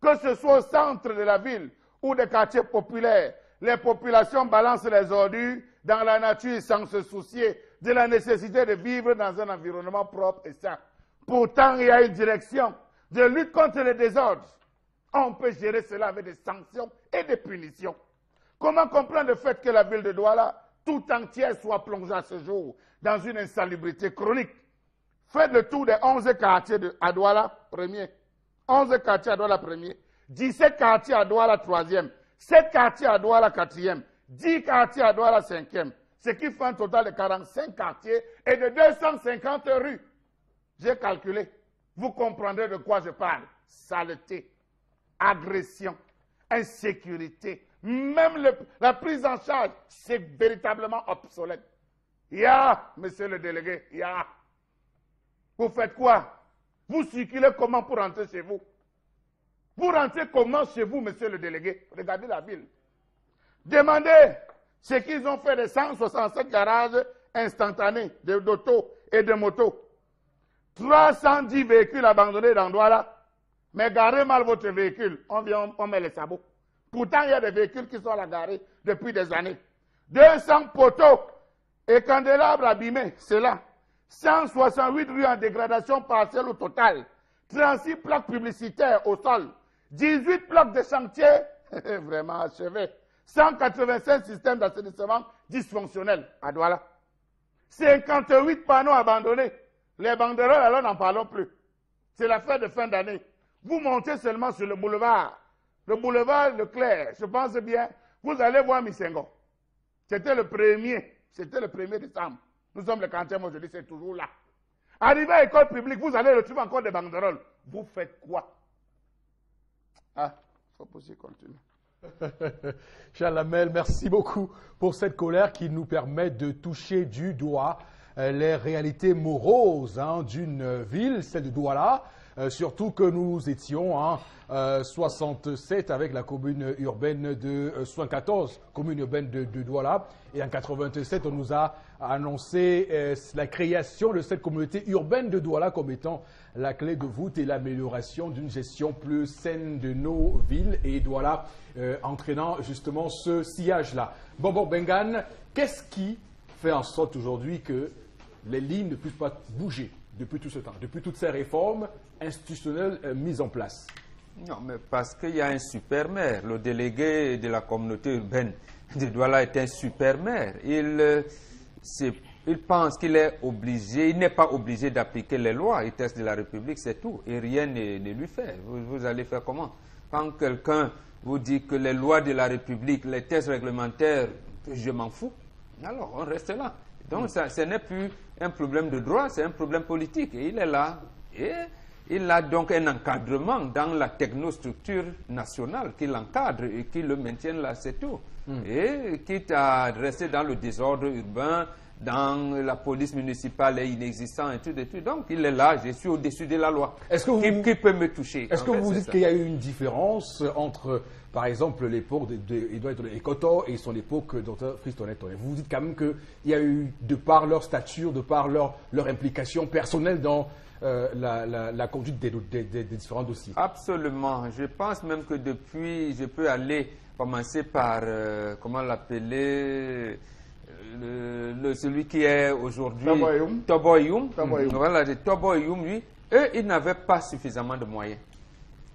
Que ce soit au centre de la ville ou des quartiers populaires, les populations balancent les ordures dans la nature sans se soucier de la nécessité de vivre dans un environnement propre et sain. Pourtant, il y a une direction de lutte contre les désordres. On peut gérer cela avec des sanctions et des punitions. Comment comprendre le fait que la ville de Douala, tout entière, soit plongée à ce jour dans une insalubrité chronique? Faites le tour des 11 quartiers de, à Douala, premier. 11 quartiers à Douala, premier. 17 quartiers à Douala, troisième. 7 quartiers à Douala, quatrième. 10 quartiers à Douala, cinquième. Ce qui fait un total de 45 quartiers et de 250 rues. J'ai calculé. Vous comprendrez de quoi je parle. Saleté, agression, insécurité. Même la prise en charge, c'est véritablement obsolète. Ya, monsieur le délégué, ya. Vous faites quoi? Vous circulez comment pour rentrer chez vous? Vous rentrez comment chez vous, monsieur le délégué? Regardez la ville. Demandez ce qu'ils ont fait des 167 garages instantanés d'auto et de motos. 310 véhicules abandonnés dans Douala. Mais garez mal votre véhicule. On vient, met les sabots. Pourtant, il y a des véhicules qui sont à la garée depuis des années. 200 poteaux et candélabres abîmés, c'est là. 168 rues en dégradation partielle au total, 36 plaques publicitaires au sol, 18 blocs de chantier vraiment achevés. 185 systèmes d'assainissement dysfonctionnels à Douala. 58 panneaux abandonnés. Les banderoles, alors n'en parlons plus. C'est la de fin d'année. Vous montez seulement sur le boulevard. Le boulevard Leclerc, je pense bien, vous allez voir Missengo. C'était le premier, c'était le premier décembre. Nous sommes le 41 aujourd'hui, c'est toujours là. Arrivé à l'école publique, vous allez retrouver encore des banderoles. Vous faites quoi? Ah, faut poser continuer. Charles Lamel, merci beaucoup pour cette colère qui nous permet de toucher du doigt euh, les réalités moroses hein, d'une ville, celle de Douala. Euh, surtout que nous étions en 67 avec la commune urbaine de 74, euh, commune urbaine de, Douala. Et en 87, on nous a annoncé la création de cette communauté urbaine de Douala comme étant la clé de voûte et l'amélioration d'une gestion plus saine de nos villes et Douala entraînant justement ce sillage-là. Bon, Bengan, qu'est-ce qui fait en sorte aujourd'hui que les lignes ne puissent pas bouger? Depuis tout ce temps, depuis toutes ces réformes institutionnelles euh, mises en place Non, mais parce qu'il y a un super maire. Le délégué de la communauté urbaine de Douala est un super maire. Il, euh, il pense qu'il est obligé, il n'est pas obligé d'appliquer les lois et tests de la République, c'est tout. Et rien ne, lui fait. Vous, allez faire comment? Quand quelqu'un vous dit que les lois de la République, les tests réglementaires, je m'en fous, alors on reste là. Donc ça, ce n'est plus un problème de droit, c'est un problème politique. Et il est là. Et il a donc un encadrement dans la technostructure nationale qui l'encadre et qui le maintient là, c'est tout. Hmm. Et quitte à rester dans le désordre urbain, dans la police municipale est inexistant et tout, et tout. Donc il est là, je suis au-dessus de la loi. Est-ce que vous, qui, peut me toucher Est-ce que vous dites qu'il y a eu une différence entre, par exemple, l'époque d'Edouard Ekoto et son époque Dr. Fristonet Vous dites quand même qu'il y a eu, de par leur stature, de par leur, leur implication personnelle dans euh, la, la, conduite des, des, différents dossiers Absolument. Je pense même que depuis, je peux aller commencer par, euh, comment l'appeler le, celui qui est aujourd'hui Toboyum. Voilà, Toboyum, lui, eux, ils n'avaient pas suffisamment de moyens.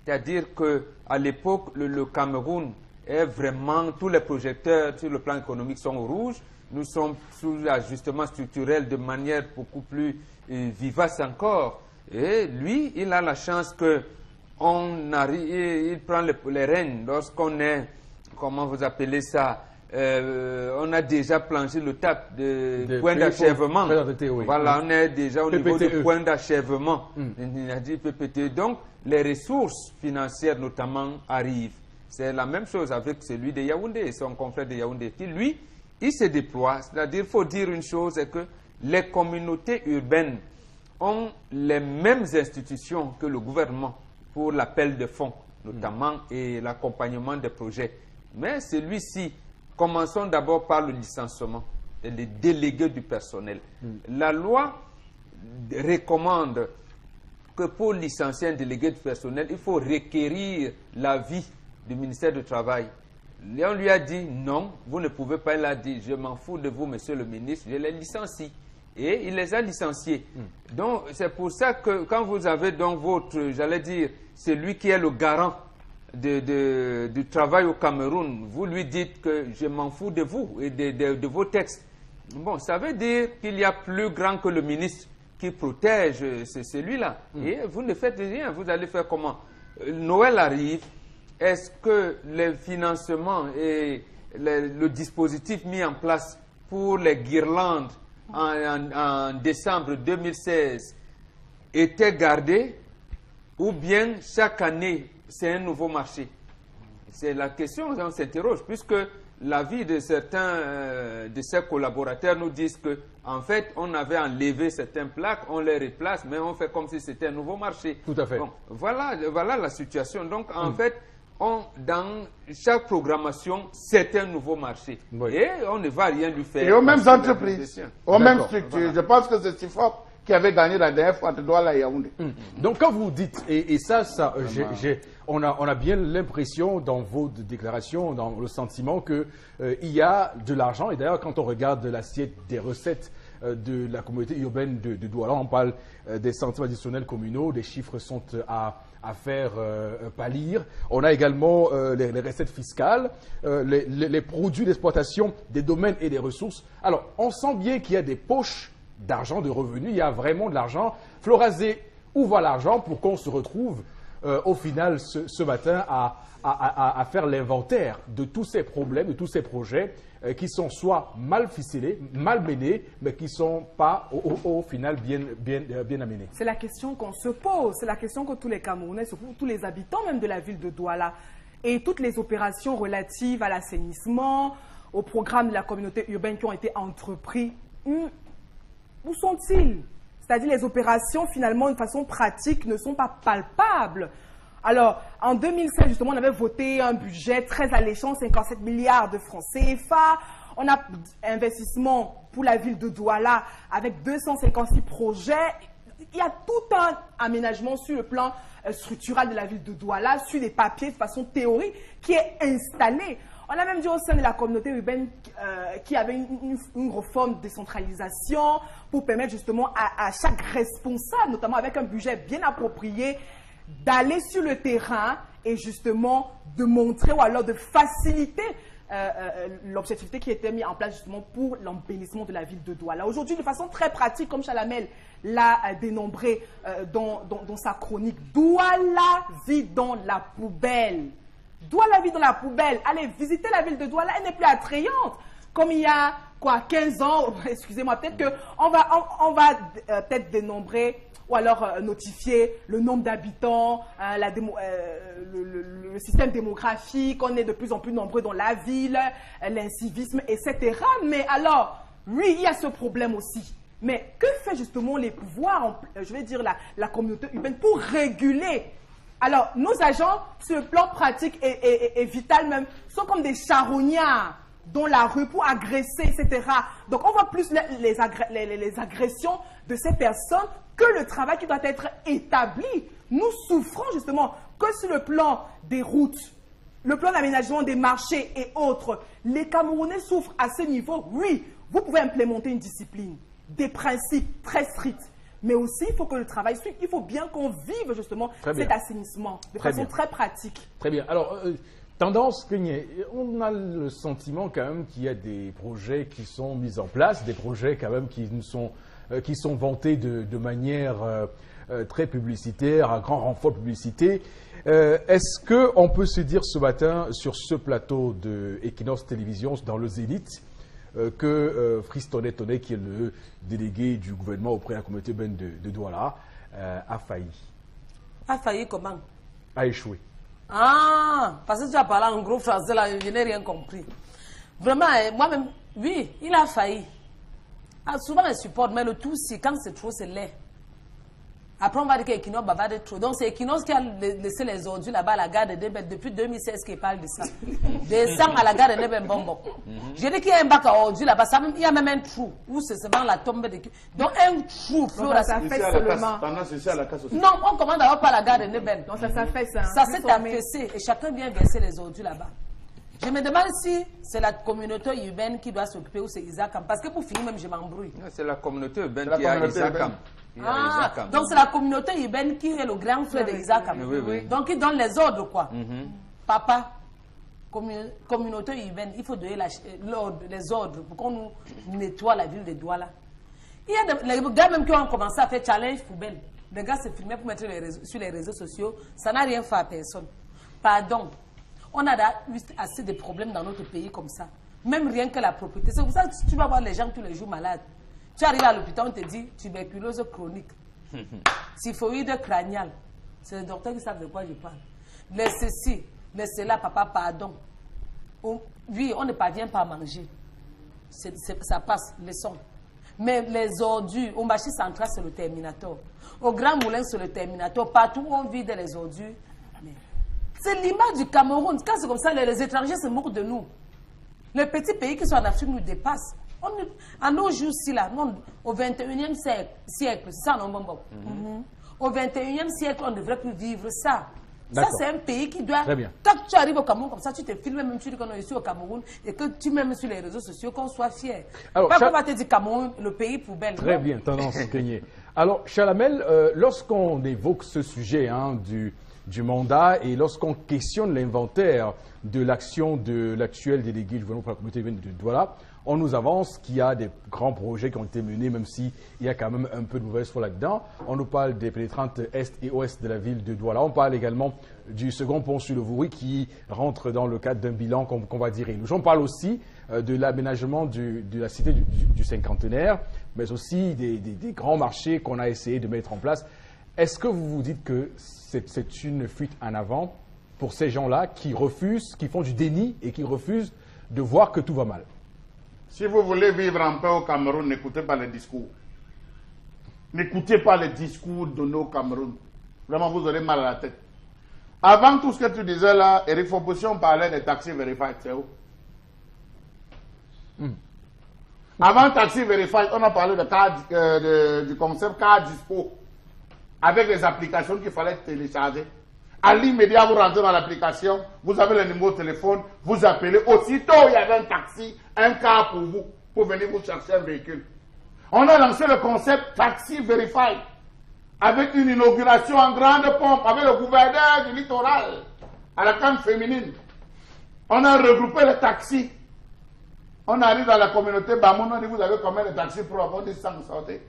C'est-à-dire qu'à l'époque, le, Cameroun est vraiment, tous les projecteurs sur le plan économique sont rouges. Nous sommes sous ajustement structurel de manière beaucoup plus euh, vivace encore. Et lui, il a la chance que on arrive, il prend les, les rênes lorsqu'on est, comment vous appelez ça, euh, on a déjà planché le tap de, point d'achèvement. Voilà, on est déjà au niveau du point d'achèvement. A dit PPT. Donc, les ressources financières notamment arrivent. C'est la même chose avec celui de Yaoundé, son confrère de Yaoundé, qui lui, il se déploie. C'est-à-dire, il faut dire une chose, c'est que les communautés urbaines ont les mêmes institutions que le gouvernement pour l'appel de fonds, notamment, et l'accompagnement des projets. Mais celui-ci, Commençons d'abord par le licenciement et les délégués du personnel. Hmm. La loi recommande que pour licencier un délégué du personnel, il faut requérir l'avis du ministère du Travail. on lui a dit non, vous ne pouvez pas. Il a dit je m'en fous de vous, monsieur le ministre, je les licencie. Et il les a licenciés. Hmm. Donc, c'est pour ça que quand vous avez donc votre, j'allais dire, celui qui est le garant de, du travail au Cameroun, vous lui dites que je m'en fous de vous et de, de, vos textes. Bon, ça veut dire qu'il y a plus grand que le ministre qui protège celui-là. Mm. Et vous ne faites rien. Vous allez faire comment? Noël arrive. Est-ce que le financement et le, dispositif mis en place pour les guirlandes en, en décembre 2016 était gardé ou bien chaque année c'est un nouveau marché C'est la question qu'on s'interroge, puisque l'avis de certains euh, de ses collaborateurs nous disent que, en fait, on avait enlevé certaines plaques, on les replace, mais on fait comme si c'était un nouveau marché. Tout à fait. voilà, voilà la situation. Donc, en hmm. fait, on, dans chaque programmation, c'est un nouveau marché. Et on ne va rien lui faire. Et aux mêmes entreprises, aux mêmes structures. Je pense que c'est si fort qui avait gagné la dernière fois de Douala Yaoundé. Hmm. Donc quand vous dites, et, ça, ça on, a, on a bien l'impression dans vos déclarations, dans le sentiment qu'il euh, y a de l'argent, et d'ailleurs quand on regarde l'assiette des recettes euh, de la communauté urbaine de, de Douala. On parle euh, des centimes additionnels communaux, des chiffres sont euh, à, à faire euh, pâlir. On a également euh, les, les recettes fiscales, euh, les, les- les produits d'exploitation des domaines et des ressources. Alors, on sent bien qu'il y a des poches d'argent, de revenus, il y a vraiment de l'argent. Florazé, où va l'argent pour qu'on se retrouve euh, au final ce, matin à, faire l'inventaire de tous ces problèmes, de tous ces projets euh, qui sont soit mal ficelés, mal menés, mais qui ne sont pas au, final euh, bien amenés. C'est la question qu'on se pose, c'est la question que tous les Camerounais, tous les habitants même de la ville de Douala, et toutes les opérations relatives à l'assainissement, au programme de la communauté urbaine qui ont été entrepris, où sont-ils? C'est-à-dire les opérations, finalement, de façon pratique, ne sont pas palpables. Alors, en 2016, justement, on avait voté un budget très alléchant, 57 milliards de francs CFA. On a investissement pour la ville de Douala avec 256 projets. Il y a tout un aménagement sur le plan euh, structural de la ville de Douala, sur les papiers de façon théorique, qui est installé. On a même dit au sein de la communauté urbaine euh, qu'il y avait une, réforme de décentralisation pour permettre justement à, chaque responsable, notamment avec un budget bien approprié, d'aller sur le terrain et justement de montrer ou alors de faciliter euh, euh, l'objectivité qui était mise en place justement pour l'embellissement de la ville de Douala. Aujourd'hui, de façon très pratique, comme Chalamel l'a dénombré dans- dans sa chronique, Douala vit dans la poubelle. Douala vit dans la poubelle. Allez, visiter la ville de Douala, elle n'est plus attrayante. Comme il y a, quoi, 15 ans, excusez-moi, peut-être qu'on va, on, va euh, peut-être dénombrer ou alors euh, notifier le nombre d'habitants, démo- euh, le, système démographique, on est de plus en plus nombreux dans la ville, l'incivisme, etc. Mais alors, oui, il y a ce problème aussi. Mais que fait justement les pouvoirs, je vais dire la, la communauté urbaine, pour réguler alors, nos agents, sur le plan pratique et, vital même, sont comme des charognards dans la rue pour agresser, etc. Donc, on voit plus les agressions de ces personnes que le travail qui doit être établi. Nous souffrons justement que sur le plan des routes, le plan d'aménagement des marchés et autres, les Camerounais souffrent à ce niveau. Oui, vous pouvez implémenter une discipline, des principes très stricts. Mais aussi, il faut que le travail suive. Il faut bien qu'on vive justement bien. cet assainissement de Très façon bien. très pratique. Très bien. Alors, euh, tendance, on a le sentiment quand même qu'il y a des projets qui sont mis en place, des projets quand même qui, nous sont, euh, qui sont vantés de, de manière euh, euh, très publicitaire, à grand renfort de publicité. Est-ce qu'on peut se dire ce matin sur ce plateau de Equinox Télévision, dans le Zénith, euh, que euh, Fristonet Tonnet, qui est le délégué du gouvernement auprès de la communauté urbaine de, de Douala, euh, a failli, A failli comment? A échoué Ah, parce que tu as parlé en gros français là, je n'ai rien compris. Vraiment, eh, moi-même, oui, il a failli. Ah, souvent, je supporte, mais le tout, c'est quand c'est trop, c'est laid. Après, on va dire qu'Equinox bavarde trop. Donc, c'est Equinox qui a la- laissé les ordures là-bas à la gare de Deben depuis 2016 qu'il parle de ça. Descends à la gare de Deben Bonbon. J'ai dit qu'il y a un bac à ordures là-bas. Ça même- Il y a même un trou où c'est seulement la tombe de. Donc, un trou, Flora, ça fait seulement. Pendant ceci à la casse aussi. Non, on commande d'abord par la gare de Deben. Donc, ça, ça fait ça. S'est affaissé et chacun vient verser les ordures là-bas. Je me demande si c'est la communauté urbaine qui doit s'occuper ou c'est Isakam. Parce que pour finir, même, je m'embrouille. C'est la communauté urbaine La qui a communauté Ah, donc c'est la communauté urbaine qui est le grand frère de Isakam. Oui, oui. Donc il donne les ordres, quoi. Mhm. Papa, commu- communauté urbaine, il faut donner la les ordres pour qu'on nous nettoie la ville de Douala. Il y a des, les gars même qui ont commencé à faire challenge poubelle. Les gars se filmaient pour mettre les réseaux- sur les réseaux sociaux. Ça n'a rien fait à personne. Pardon. On a eu assez de problèmes dans notre pays comme ça. Même rien que la propriété. C'est pour ça que tu vas voir les gens tous les jours malades. Tu arrives à l'hôpital, on te dit tuberculose chronique, typhoïde crâniale. C'est les docteurs qui savent de quoi je parle. Les ceci, les cela, papa, pardon. On- oui, on ne parvient pas à manger. Ça passe, leçon. Mais les ordures, au marché central, c'est le terminator. Au Grand Moulin, c'est le terminator. Partout où on vide les ordures. Mais C'est l'image du Cameroun. Quand c'est comme ça, les, les étrangers se moquent de nous. Les petits pays qui sont en Afrique nous dépassent. À nos jours-ci, là, non, au 21e siècle, siècle c'est ça, non, bon, bon. Mhm. Au 21e siècle, on ne devrait plus vivre ça. Ça, c'est un pays qui doit. Très bien. Quand tu arrives au Cameroun comme ça, tu te filmes même, tu dis qu'on est ici au Cameroun et que tu mets sur les réseaux sociaux qu'on soit fier. Alors, Pas qu'on va te dire Cameroun, le pays poubelle. Très Non? bien, tendance Kenyé. Alors, Chalamel, euh, lorsqu'on évoque ce sujet hein, du, du mandat et lorsqu'on questionne l'inventaire de l'action de l'actuel délégué du gouvernement pour la communauté de Douala, on nous avance qu'il y a des grands projets qui ont été menés, même s'il y a quand même un peu de mauvaise foi là-dedans. On nous parle des pénétrantes est et ouest de la ville de Douala. On parle également du second pont sur le Vouri qui rentre dans le cadre d'un bilan qu'on va dire élu. On parle aussi euh, de l'aménagement de la cité du, cinquantenaire, mais aussi des, des- grands marchés qu'on a essayé de mettre en place. Est-ce que vous vous dites que c'est une fuite en avant pour ces gens-là qui refusent, qui font du déni et qui refusent de voir que tout va mal? Si vous voulez vivre en paix au Cameroun, n'écoutez pas les discours. N'écoutez pas les discours de nos Cameroun. Vraiment, vous aurez mal à la tête. Avant tout ce que tu disais là, Eric Foposition parlait des taxis verified. C'est où? Avant taxi verified, on a parlé de euh, de- du concept car dispo avec les applications qu'il fallait télécharger. À l'immédiat, vous rentrez dans l'application, vous avez le numéro de téléphone, vous appelez. Aussitôt, il y avait un taxi, un car pour vous, pour venir vous chercher un véhicule. On a lancé le concept Taxi Verified avec une inauguration en grande pompe avec le gouverneur du littoral à la canne féminine. On a regroupé les taxis. On arrive dans la communauté Bamoun, on dit vous avez combien de taxis propres On dit 100 sortez.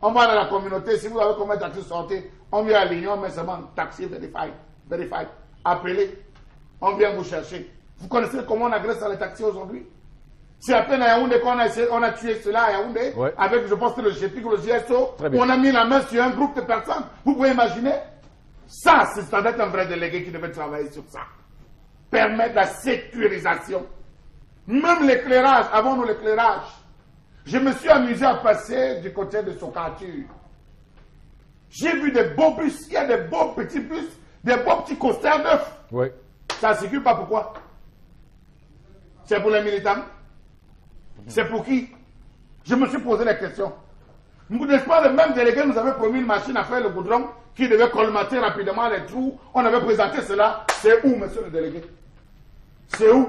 On va dans la communauté, si vous avez combien de taxis sortez, on vient à l'union, on met seulement taxi verified, verified. Appelez, on vient vous chercher. Vous connaissez comment on agresse dans les taxis aujourd'hui? C'est à peine à Yaoundé qu'on a, essayé- on a tué cela à Yaoundé, Ouais. avec je pense le GPIC ou le GSO, on a mis la main sur un groupe de personnes. Vous pouvez imaginer? Ça, c'est- ça doit être un vrai délégué qui devait travailler sur ça. Permettre la sécurisation. Même l'éclairage, avons-nous l'éclairage? Je me suis amusé à passer du côté de Socature. J'ai vu des beaux bus, il y a des beaux petits bus, des beaux petits costards neufs. Oui. Ça ne circule pas pourquoi? C'est pour les militants C'est pour qui? Je me suis posé la question. N'est-ce pas le même délégué nous avait promis une machine à faire le goudron qui devait colmater rapidement les trous On avait présenté cela. C'est où, monsieur le délégué? C'est où?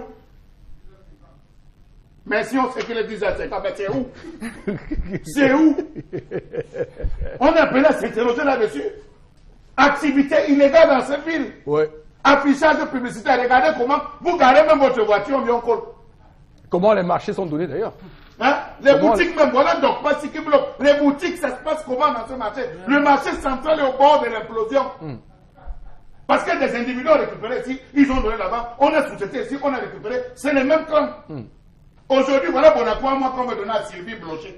Mais si on sait qu'il est 10 h c'est où? C'est où? On est appelé à s'interroger là-dessus. Activité illégale dans cette ville Oui. affichage de publicité. Regardez comment vous garez même votre voiture, en col. Comment les marchés sont donnés d'ailleurs Hein? Les Comment- boutiques même, voilà donc pas qui bloque. Les boutiques, ça se passe comment dans ce marché? Le marché central est au bord de l'implosion. Parce que des individus ont récupéré ici, ils ont donné là-bas, on a sous-traité ici, on a récupéré. C'est les mêmes clans. Aujourd'hui, voilà Bonaparte, moi, qu'on veut donner à Sylvie Blocher.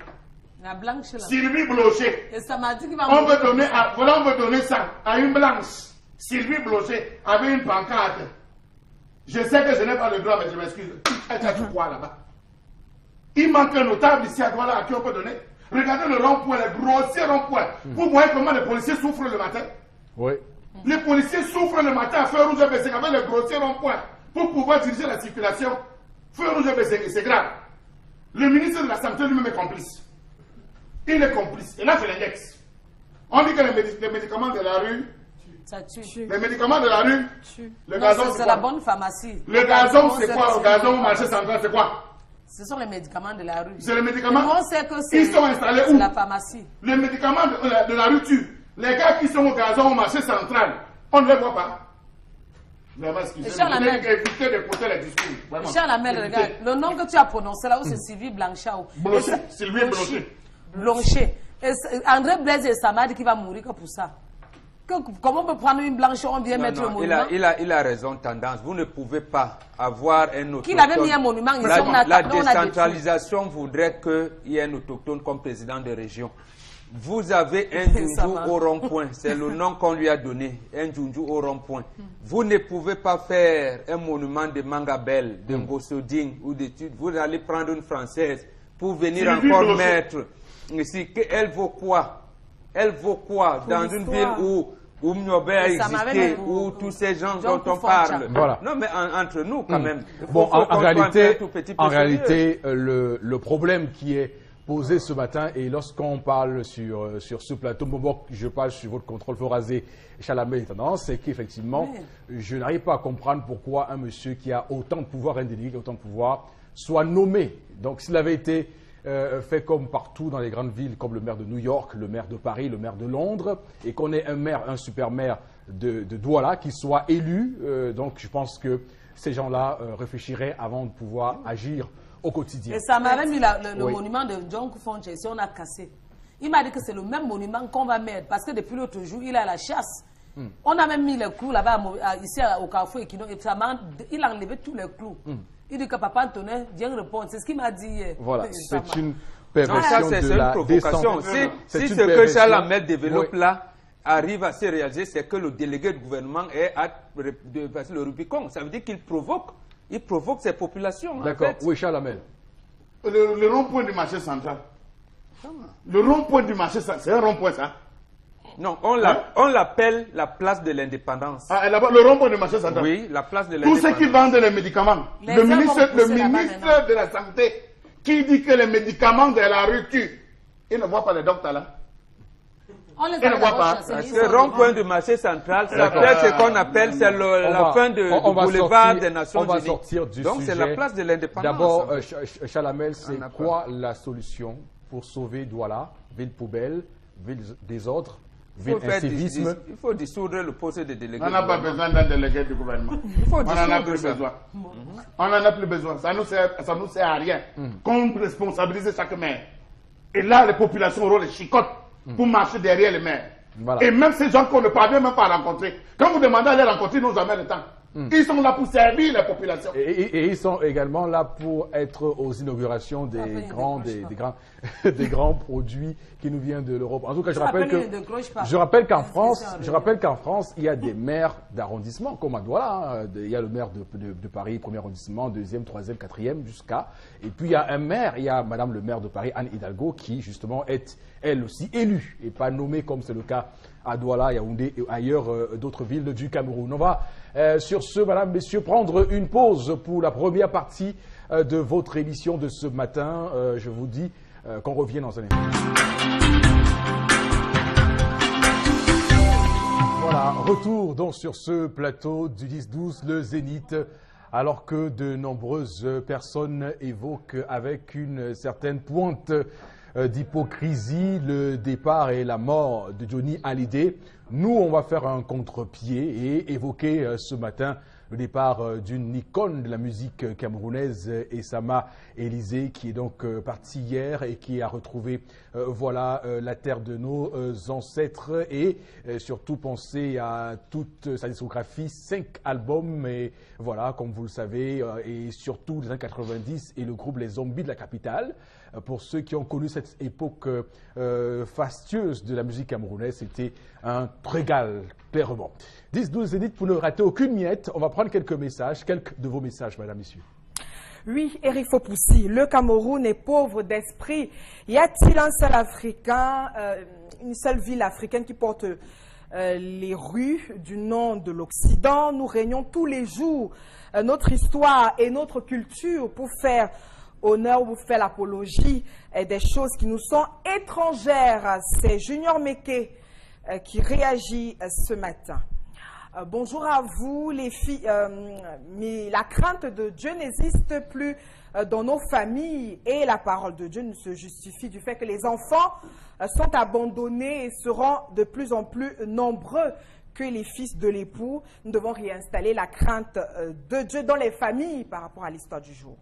La blanche là. Sylvie Blocher. Et ça m'a dit qu'il va On veut donner, comme ça. à, voilà, on veut donner ça à une blanche. Sylvie Blocher avait une pancarte. Je sais que je n'ai pas le droit, mais je m'excuse. Elle a quoi là-bas Il manque un notable ici à droite là, à qui on peut donner. Regardez le rond-point, le grossier rond-point. Vous voyez comment les policiers souffrent le matin? Oui. Les policiers souffrent le matin à feu rouge et baissé avec le grossier rond-point pour pouvoir diriger la circulation. Feu rouge et baissé, c'est grave. Le ministre de la Santé lui-même est complice. Il est complice. Et là, je l'index. On dit que les, médi- les médicaments de la rue, Ça tue. les médicaments de la rue, le Non, gazon, c'est- c'est c'est la quoi bonne pharmacie. Le gazon, c'est c'est- quoi? Le c'est- gazon au marché central, c'est quoi? Ce sont les médicaments de la rue. C'est les médicaments Mais on sait que c'est Ils sont installés c'est où? la pharmacie. Les médicaments de, la- de la rue tuent. Les gars qui sont au gazon au marché central, on ne les voit pas. Vraiment, excusez-moi. De poser les discours. Vraiment. Charles Amel, Évitez. regarde, le nom que tu as prononcé là, où c'est Sylvie Blanchard. C'est- Sylvie Blocher. Et c'est- André Blaise et Samad qui va mourir que pour ça. Que- comment on peut prendre une blanche, on vient Non, mettre non, le il, monument a, il, a, il a raison, tendance. Vous ne pouvez pas avoir un autochtone. Qu'il avait mis un monument, ils La, la on a détruit. décentralisation voudrait qu'il y ait un autochtone comme président de région. Vous avez un va. au rond-point, c'est le nom qu'on lui a donné, un Djundju au rond-point. Vous ne pouvez pas faire un monument de Mangabel, de Ngosoding ou d'études. Vous allez prendre une française pour venir encore mettre ici. que- Elle vaut quoi? Elle vaut quoi dans une ville où, où a existé, même- où tous ces gens dont on parle. Voilà. Non, mais en- entre nous, quand même. Il faut- Bon, faut en, réalité, en réalité euh, le, le problème qui est posée ce matin. Et lorsqu'on parle sur, euh, sur ce plateau, Bobo, je parle sur votre contrôle forasé Chalamet tendance, c'est qu'effectivement, je n'arrive pas à comprendre pourquoi un monsieur qui a autant de pouvoir indéniable, autant de pouvoir, soit nommé. Donc s'il avait été euh, fait comme partout dans les grandes villes, comme le maire de New York, le maire de Paris, le maire de Londres, et qu'on ait un maire, un super maire de, de Douala qui soit élu. euh, donc je pense que ces gens-là euh, réfléchiraient avant de pouvoir agir au quotidien. Et ça m'avait mis la- le, le Oui. monument de John Fonche, si on a cassé. Il m'a dit que c'est le même monument qu'on va mettre, parce que depuis l'autre jour, il est à la chasse. Hmm. On a même mis les clous là-bas, ici au Carrefour et ça m'a- il a enlevé tous les clous. Il dit que papa Antonin vient répondre. C'est ce qu'il m'a dit hier. Hmm. Voilà, ça c'est une Non, ça, perversion c'est de c'est une la provocation. Si, si une ce que. Charles Ahmed développe Oui. là arrive à se réaliser, c'est que le délégué du gouvernement est à de passer le Rubicon. Ça veut dire qu'il provoque, il provoque ces populations. en D'accord, fait. oui, Charles Hamel. Le, le rond-point du marché central. Le rond-point du marché central, c'est un rond-point ça. Non, on l'a- on l'appelle la place de l'indépendance. Ah, et là-bas, le rond-point du marché central. Oui, la place de Tous ceux qui l'indépendance. vendent les médicaments. Les le ministre, le de la Santé qui dit que les médicaments de la rue tuent. Il ne voit pas les docteurs là. On les ne voit pas. Parce que rond-point du marché central, ça D'accord. peut être ce qu'on appelle c'est la va- fin de, du va boulevard sortir- des Nations On va Unies. sortir du Donc c'est la sujet. place de l'indépendance. D'abord, euh, Ch- Ch- Chalamel, c'est quoi la solution pour sauver Douala, ville poubelle, ville désordre, il faut, faire il dissoudre le poste de délégué. On n'a pas besoin d'un délégué du gouvernement. faut On n'en a plus ça. besoin. On n'en a plus besoin. Ça nous sert, ça nous sert à rien. Qu'on responsabilise chaque maire. Et là, les populations auront les chicottes pour marcher derrière les maires. Voilà. Et même ces gens qu'on ne parvient même pas à rencontrer. Quand vous demandez à les rencontrer, ils n'ont jamais le temps. Ils sont là pour servir les populations. Et, et- et ils sont également là pour être aux inaugurations des grands, décroche des, grands, des grands produits qui nous viennent de l'Europe. En tout cas, je rappelle que, je rappelle qu'en France, je le- rappelle qu'en France, il y a des maires d'arrondissement, comme à Douala. hein. Il y a le maire de, de- de Paris, premier arrondissement, deuxième, troisième, quatrième, jusqu'à. Et puis il y a un maire, il y a Madame le maire de Paris, Anne Hidalgo, qui justement est elle aussi élue et pas nommée comme c'est le cas à Douala, Yaoundé et ailleurs euh, d'autres villes du Cameroun. On va euh, sur ce, Madame, Messieurs, prendre une pause pour la première partie euh, de votre émission de ce matin. Euh, je vous dis qu'on revient dans un instant. Voilà, retour donc sur ce plateau du 10-12, le Zénith, alors que de nombreuses personnes évoquent avec une certaine pointe d'hypocrisie le départ et la mort de Johnny Hallyday. Nous, on va faire un contre-pied et évoquer euh, ce matin le départ euh, d'une icône de la musique camerounaise, euh, Essama Élisée, qui est donc partie hier et qui a retrouvé voilà la terre de nos ancêtres et surtout penser à toute sa discographie, cinq albums et voilà comme vous le savez et surtout les années 90 et le groupe Les Zombies de la capitale. Pour ceux qui ont connu cette époque euh, euh, fastueuse de la musique camerounaise, c'était un régal, clairement. 10-12 Zénith pour ne rater aucune miette. On va prendre quelques messages, quelques de vos messages, madame, messieurs. Oui, Eric Fopoussi, le Cameroun est pauvre d'esprit. Y a-t-il un seul Africain, euh, une seule ville africaine qui porte euh, les rues du nom de l'Occident? Nous régnons tous les jours notre histoire et notre culture pour faire honneur ou faire l'apologie euh, des choses qui nous sont étrangères. C'est Junior Meke euh, qui réagit euh, ce matin. Euh, bonjour à vous, les filles. Mais la crainte de Dieu n'existe plus dans nos familles et la parole de Dieu ne se justifie du fait que les enfants sont abandonnés et seront de plus en plus nombreux que les fils de l'époux. Nous devons réinstaller la crainte de Dieu dans les familles par rapport à l'histoire du jour.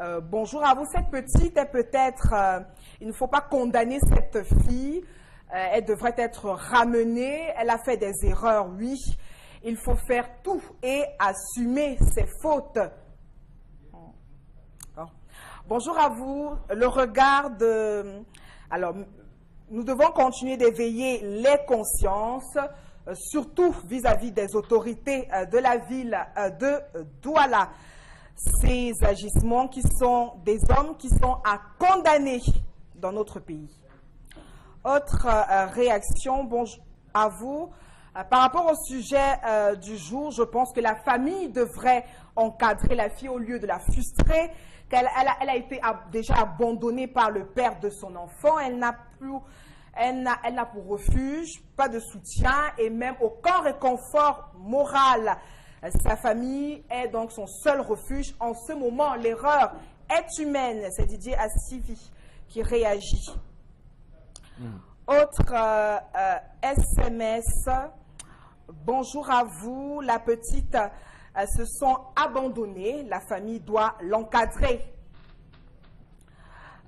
Euh, bonjour à vous. Cette petite est peut-être, euh, il ne faut pas condamner cette fille. Euh, elle devrait être ramenée. Elle a fait des erreurs, oui. Il faut faire tout et assumer ses fautes. Bon. Bonjour à vous. Le regard de... Alors, nous devons continuer d'éveiller les consciences, surtout vis-à-vis des autorités de la ville de Douala. Ces agissements qui sont des hommes qui sont à condamner dans notre pays. Autre euh, réaction, bonjour à vous. Euh, par rapport au sujet euh, du jour, je pense que la famille devrait encadrer la fille au lieu de la frustrer. qu'elle elle a, été déjà abandonnée par le père de son enfant. Elle n'a plus, elle n'a pour refuge pas de soutien et même aucun réconfort moral. Euh, Sa famille est donc son seul refuge en ce moment. L'erreur est humaine. C'est Didier Assivi qui réagit. Autre euh, euh, SMS. Bonjour à vous. La petite euh, se sont abandonnées. La famille doit l'encadrer.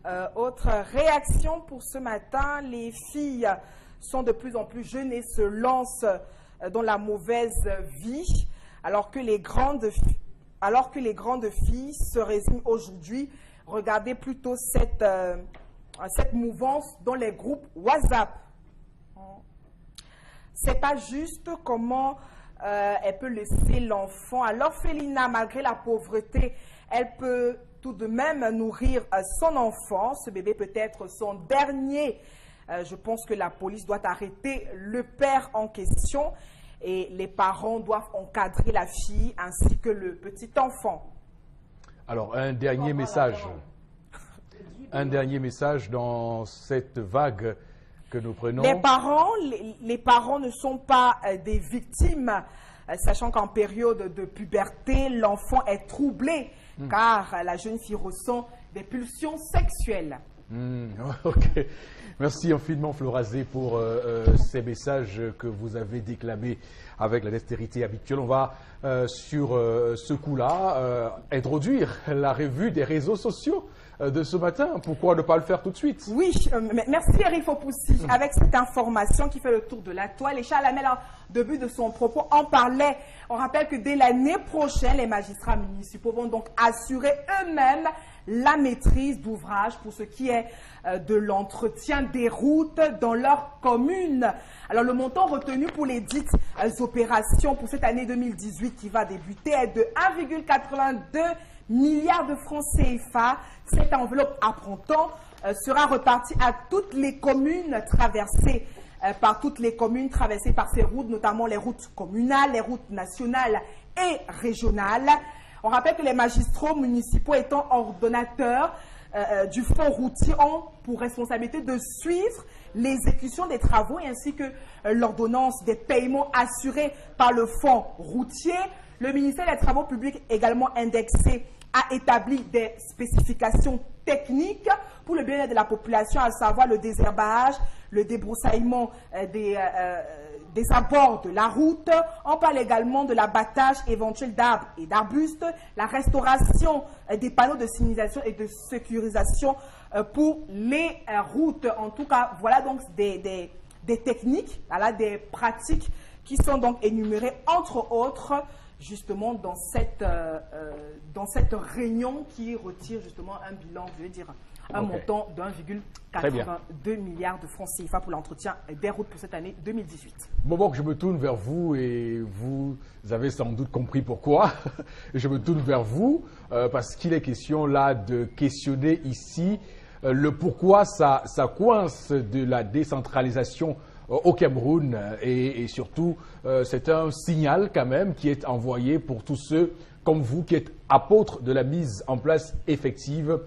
Euh, autre réaction pour ce matin. Les filles sont de plus en plus jeunes et se lancent euh, dans la mauvaise vie, alors que les grandes, alors filles se résignent aujourd'hui. Regardez plutôt cette, euh, mouvance dans les groupes WhatsApp c'est pas juste comment euh, elle peut laisser l'enfant à l'orphelinat malgré la pauvreté. Elle peut tout de même nourrir euh, son enfant. Ce bébé peut être son dernier. Je pense que la police doit arrêter le père en question et les parents doivent encadrer la fille ainsi que le petit enfant. Alors, un dernier message. Un dernier message dans cette vague que nous prenons. Les parents, les, les parents ne sont pas euh, des victimes, euh, sachant qu'en période de puberté, l'enfant est troublé car euh, la jeune fille ressent des pulsions sexuelles. Hmm, ok. Merci infiniment, Florazé, pour euh, euh, ces messages que vous avez déclamés avec la dextérité habituelle. On va, euh, sur euh, ce coup-là, introduire la revue des réseaux sociaux de ce matin. Pourquoi ne pas le faire tout de suite? Oui, merci Eric Fopoussi. Avec cette information qui fait le tour de la toile, et Charles Hamel, en début de son propos, en parlait. On rappelle que dès l'année prochaine, les magistrats municipaux vont donc assurer eux-mêmes la maîtrise d'ouvrage pour ce qui est de l'entretien des routes dans leur commune. Alors le montant retenu pour les dites euh, opérations pour cette année 2018 qui va débuter est de 1,82 milliards de francs CFA. Cette enveloppe apprend-on euh, sera repartie à toutes les communes traversées euh, par toutes les communes traversées par ces routes, notamment les routes communales, les routes nationales et régionales. On rappelle que les magistrats municipaux étant ordonnateurs euh, euh, du fonds routier ont pour responsabilité de suivre l'exécution des travaux ainsi que euh, l'ordonnance des paiements assurés par le fonds routier. Le ministère des Travaux publics également indexé a établi des spécifications techniques pour le bien-être de la population, à savoir le désherbage, le débroussaillement des, des abords de la route. On parle également de l'abattage éventuel d'arbres et d'arbustes, la restauration euh, des panneaux de signalisation et de sécurisation euh, pour les euh, routes. En tout cas, voilà donc des, techniques, voilà, des pratiques qui sont donc énumérées, entre autres, justement dans cette, dans cette réunion qui retire justement un bilan, je veux dire, un Ok. montant de Très bien. 1,82 milliards de francs CFA pour l'entretien des routes pour cette année 2018. Bon, que je me tourne vers vous et vous avez sans doute compris pourquoi. je me tourne vers vous euh, parce qu'il est question là de questionner ici euh, le pourquoi ça, ça coince de la décentralisation euh, au Cameroun et, et surtout euh, c'est un signal quand même qui est envoyé pour tous ceux comme vous qui êtes apôtres de la mise en place effective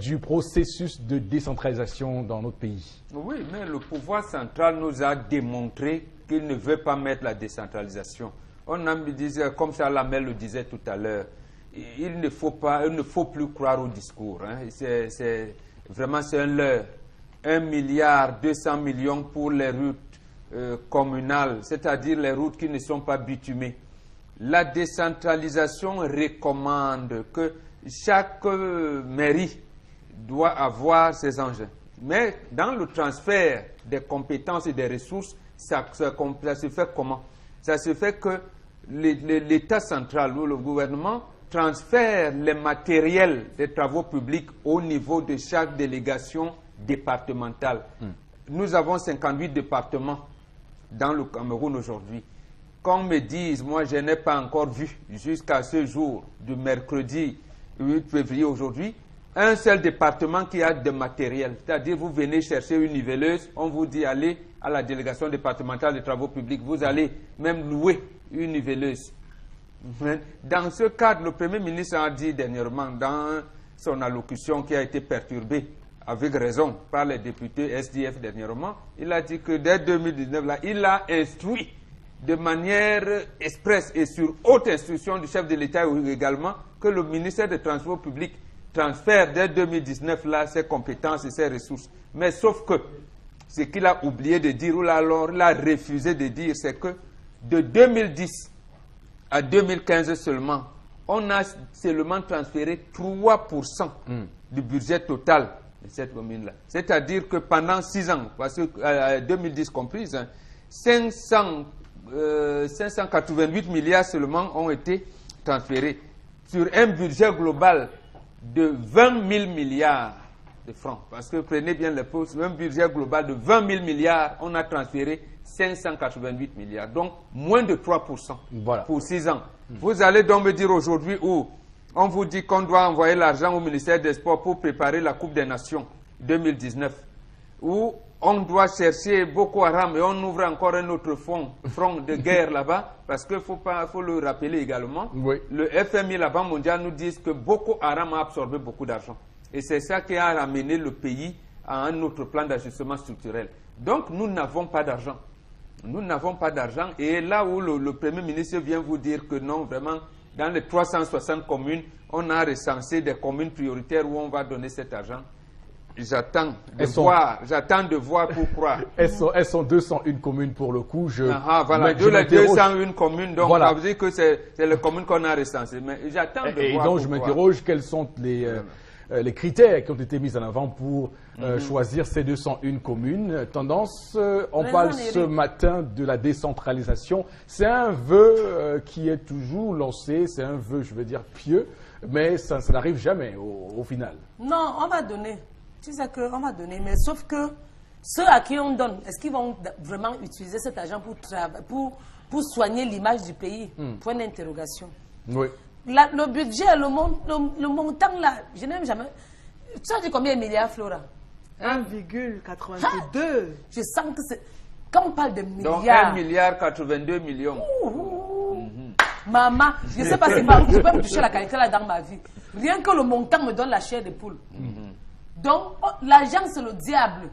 du processus de décentralisation dans notre pays. Oui, mais le pouvoir central nous a démontré qu'il ne veut pas mettre la décentralisation. On a disait, comme ça Lamel le disait tout à l'heure, il ne faut pas, il ne faut plus croire au discours. hein. C'est, vraiment c'est un leurre. Un milliard 200 millions pour les routes euh, communales, c'est-à-dire les routes qui ne sont pas bitumées. La décentralisation recommande que chaque euh, mairie doit avoir ses engins. Mais dans le transfert des compétences et des ressources, ça, ça- ça se fait comment? Ça se fait que l'État central ou le gouvernement transfère les matériels des travaux publics au niveau de chaque délégation départementale. Nous avons 58 départements dans le Cameroun aujourd'hui. Qu'on me dise, moi je n'ai pas encore vu jusqu'à ce jour, du mercredi 8 février aujourd'hui, un seul département qui a de matériel. C'est-à-dire, vous venez chercher une niveleuse, on vous dit allez à la délégation départementale des travaux publics, vous allez même louer une niveleuse. Dans ce cadre, le Premier ministre a dit dernièrement, dans son allocution qui a été perturbée avec raison par les députés SDF dernièrement, il a dit que dès 2019, là, il a instruit de manière expresse et sur haute instruction du chef de l'État également que le ministère des Transports publics transfère dès 2019 là ses compétences et ses ressources. Mais sauf que ce qu'il a oublié de dire ou alors il a refusé de dire, c'est que de 2010 à 2015 seulement, on a seulement transféré 3% du budget total de cette commune-là. C'est-à-dire que pendant 6 ans, parce que euh, 2010 comprise, hein, 500, euh, 588 milliards seulement ont été transférés sur un budget global de 20 000 milliards de francs. Parce que prenez bien les postes, un budget global de 20 000 milliards, on a transféré 588 milliards. Donc moins de 3% Voilà. pour 6 ans. Vous allez donc me dire aujourd'hui où on vous dit qu'on doit envoyer l'argent au ministère des Sports pour préparer la Coupe des Nations 2019, où on doit chercher Boko Haram et on ouvre encore un autre front, front de guerre là-bas, parce qu'il faut, pas- faut le rappeler également. Oui. Le FMI, la Banque mondiale, nous disent que Boko Haram a absorbé beaucoup d'argent. Et c'est ça qui a amené le pays à un autre plan d'ajustement structurel. Donc nous n'avons pas d'argent. Nous n'avons pas d'argent. Et là où le, le Premier ministre vient vous dire que non, vraiment, dans les 360 communes, on a recensé des communes prioritaires où on va donner cet argent. J'attends de sont- voir, j'attends de voir pour croire. Elles sont, elles sont 201 communes pour le coup. Je, Ah, ah, voilà, mais de je les m'interroge- 201 communes, donc Voilà. ça veut dire que c'est les communes qu'on a recensées. Mais j'attends de Et, et voir. donc, pour je m'interroge quels sont les, euh, euh, les critères qui ont été mis en avant pour euh, Mhm. choisir ces 201 communes. Tendance, euh, on parle ce matin de la décentralisation. C'est un vœu euh, qui est toujours lancé, c'est un vœu, je veux dire, pieux, mais ça, ça n'arrive jamais au, au final. Non, on va donner. Tu sais qu'on va donner, mais sauf que ceux à qui on donne, est-ce qu'ils vont vraiment utiliser cet argent pour, pour, pour soigner l'image du pays Point d'interrogation. Oui. La- le budget, le, mon- le, le montant là, je n'aime jamais. Tu as dit combien de milliards, Flora? 1,82. Je sens que c'est. Quand on parle de Donc milliards. 1 milliard 82 millions. Maman, je ne sais pas si je peux me toucher la qualité là dans ma vie. Rien que le montant me donne la chair de poule. Donc, oh, l'argent, c'est le diable.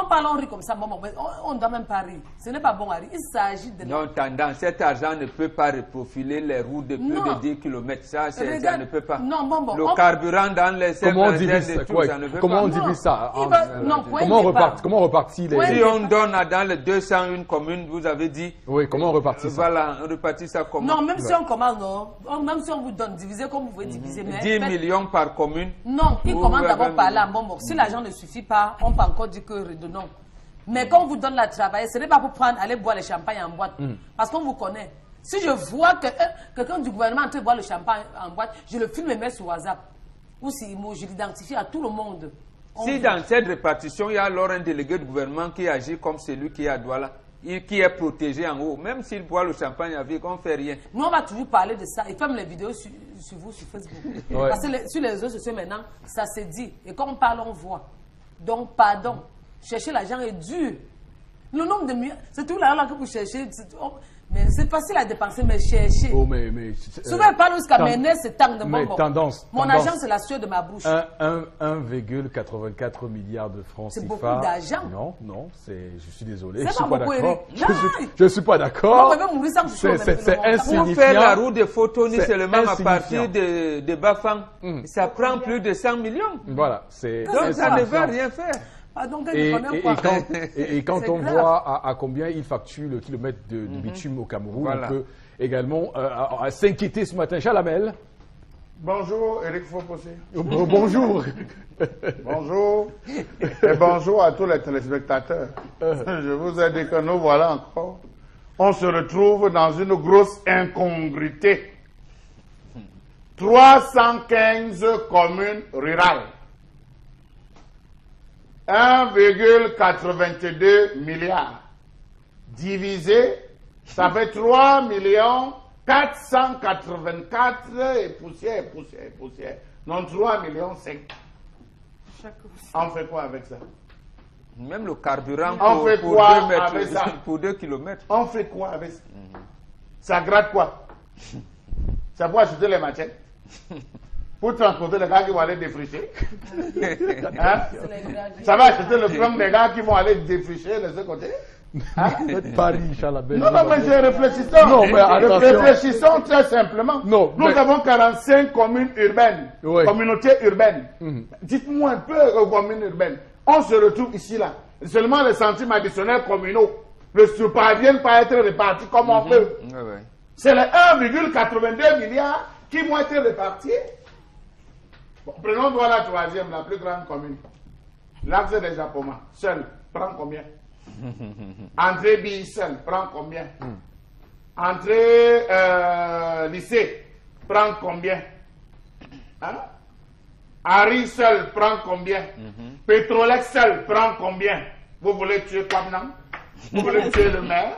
On parle, on rit comme ça, maman, mais on ne doit même pas rire. Ce n'est pas bon à rire. Il s'agit de. Non, tendance, cet argent ne peut pas reprofiler les routes de plus Non. de 10 km. Ça, c'est- ça ne peut pas. non, bon, bon, Le on- carburant dans les Comment on divise ça? tout, quoi, ça ne peut Comment pas. on divise ça? Il en- va- euh, non, point comment, on de départ. repart, comment on repartit les... Si on donne à- dans les 201 communes, vous avez dit, Oui, comment on repartit ça? Voilà, on repartit ça comment? Non, même si on commence, non. On- même si on vous donne, diviser comme vous pouvez diviser. Mais 10 faites- millions par commune. Non, il commence d'abord par là. Bon, bon, si l'argent ne suffit pas, on peut encore dire que redonnons. Mais quand on vous donne la travail, ce n'est pas pour prendre, aller boire le champagne en boîte. Parce qu'on vous connaît. Si je vois que euh, quelqu'un du gouvernement en train de boire le champagne en boîte, je le filme et mets sur WhatsApp. Ou si moi, je l'identifie à tout le monde. On Si dans cette répartition, il y a alors un délégué du gouvernement qui agit comme celui qui est à Douala, il- qui est protégé en haut, même s'il boit le champagne avec, on ne fait rien. Nous, on va toujours parler de ça. Et même les vidéos sur, sur vous, sur Facebook. Ouais. Parce que les- sur les réseaux sociaux, maintenant, ça se dit. Et quand on parle, on voit. Donc, pardon. Chercher l'argent est dur. Le nombre de millions, c'est tout l'argent que vous cherchez. c'est- oh, mais c'est facile à dépenser, mais chercher. Oh, mais, mais, Souvent, euh, parle jusqu'à mes nerfs, c'est tant de mais bonbons. tendance, Mon tendance. argent, c'est la sueur de ma bouche. Un- un- 1,84 milliards de francs C'est beaucoup d'argent. Non, non, je suis désolé, C'est je suis pas beaucoup, d'accord. Eric. Je Non. suis, je suis pas d'accord. C'est, montant. Pour insignifiant. faire la route de C'est seulement à partir insignifiant. de, de Bafang, Mm. ça prend plus de 100 millions. Voilà, c'est Donc, ça ne insignifiant. veut rien faire. Que Et, quand, et- et quand C'est on grave. voit à, à combien il facture le kilomètre de, de bitume au Cameroun, Voilà. on peut également euh, s'inquiéter ce matin. Chalamel, Bonjour, Eric Fopossé. bon- bonjour. Bonjour. Et bonjour à tous les téléspectateurs. Je vous ai dit que nous voilà encore. On se retrouve dans une grosse incongruité. 315 communes rurales. 1,82 milliards. Divisé, ça fait 3 millions 484 et poussière, et poussière, et poussière. Non, 3 millions 5. On fait quoi avec ça? Même le carburant On pour, fait pour quoi deux mètres- avec ça? pour deux kilomètres. On fait quoi avec ça? Ça gratte quoi? Ça pour acheter les machettes pour transporter les gars qui vont aller défricher. Hein? Ça va acheter le plan des gars qui vont aller défricher les deux côtés. Hein? Ben, Non, non, mais c'est réfléchissant. Non, mais attention. Réfléchissons très simplement. Non, Nous mais- avons 45 communes urbaines, Oui. communautés urbaines. Mhm. Dites-moi un peu aux communes urbaines. On se retrouve ici, là. Seulement les centimes additionnels communaux ne parviennent pas à être répartis comme on peut. Ouais, ouais. C'est les 1,82 milliards qui vont être répartis. Bon, prenons droit la troisième, la plus grande commune. L'axe des Japonais, seul, prend combien? Entrée B, seul, prend combien? Entrée euh, lycée, prend combien? Hein? Harry seul prend combien? Petrolex seul prend combien? Vous voulez tuer Kabnam Vous voulez tuer le maire?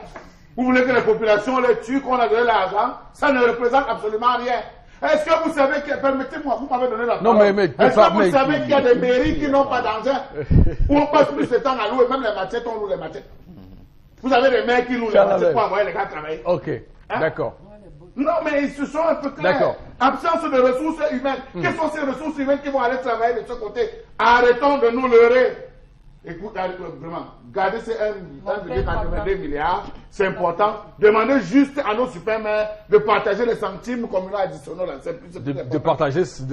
Vous voulez que les populations les tuent, qu'on a donné l'argent? Ça ne représente absolument rien. Est-ce que vous savez que, permettez-moi, vous m'avez donné la Non, parole. mais- mais- Est-ce que vous mais- savez qu'il y a des mairies qui n'ont pas d'argent Où on passe plus de temps à louer, même les machettes, on loue les machettes. Vous avez des maires qui louent les machettes pour envoyer les gars travailler. Ok, Hein? d'accord. Non, mais ils se sont un peu clairs. Absence de ressources humaines. Quelles sont ces ressources humaines qui vont aller travailler de ce côté? Arrêtons de nous leurrer. Écoute, euh, vraiment, gardez ces 1,82 milliards, c'est important. Demandez juste à nos supermaires de partager les centimes communaux additionnels. plus, de, plus de partager ça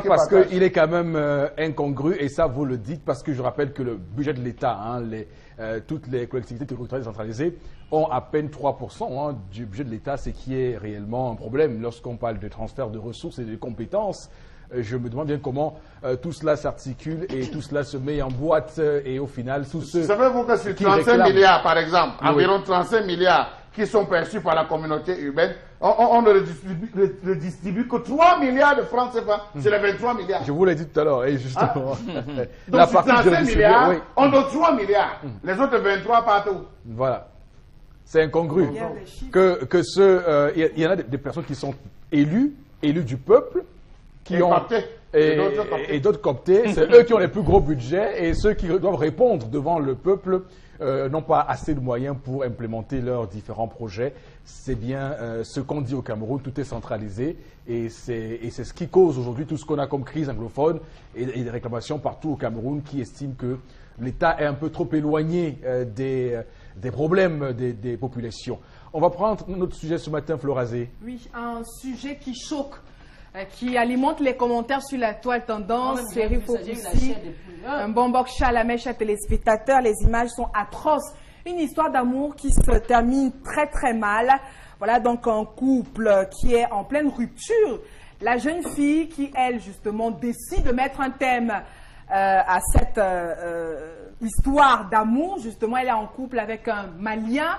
parce partage. qu'il est quand même euh, incongru et ça vous le dites parce que je rappelle que le budget de l'État, hein, les, euh, toutes les collectivités territoriales centralisées ont à peine 3% hein, du budget de l'État, ce qui est réellement un problème lorsqu'on parle de transfert de ressources et de compétences. Euh, Je me demande bien comment euh, tout cela s'articule et tout cela se met en boîte euh, et au final, tous ceux Savez-vous que sur qui 35 réclament- milliards, par exemple, Oui. environ 35 milliards qui sont perçus par la communauté urbaine, on, on- on ne redistribue, que 3 milliards de francs CFA sur les 23 milliards. Je vous l'ai dit tout à l'heure, et justement, Donc la sur partie que je 35 redistribue, milliards, oui, on donne 3 milliards. Les autres 23 partent où Voilà. C'est incongru. Que, que euh, il y a- il y, en a des, des personnes qui sont élues, élues du peuple, qui Et ont et, Et d'autres cooptés. C'est eux qui ont les plus gros budgets et ceux qui doivent répondre devant le peuple euh, n'ont pas assez de moyens pour implémenter leurs différents projets. C'est bien euh, ce qu'on dit au Cameroun, tout est centralisé et c'est et c'est ce qui cause aujourd'hui tout ce qu'on a comme crise anglophone et, et des réclamations partout au Cameroun qui estiment que l'État est un peu trop éloigné euh, des, des problèmes des, des populations. On va prendre notre sujet ce matin, Florazé. Oui, un sujet qui choque, qui alimente les commentaires sur la toile tendance. Chair de poule. Un bon box à la mèche à téléspectateurs. Les images sont atroces. Une histoire d'amour qui se termine très très mal. Voilà donc un couple qui est en pleine rupture. La jeune fille qui, elle, justement, décide de mettre un thème euh, à cette euh, euh, histoire d'amour. Justement, elle est en couple avec un Malien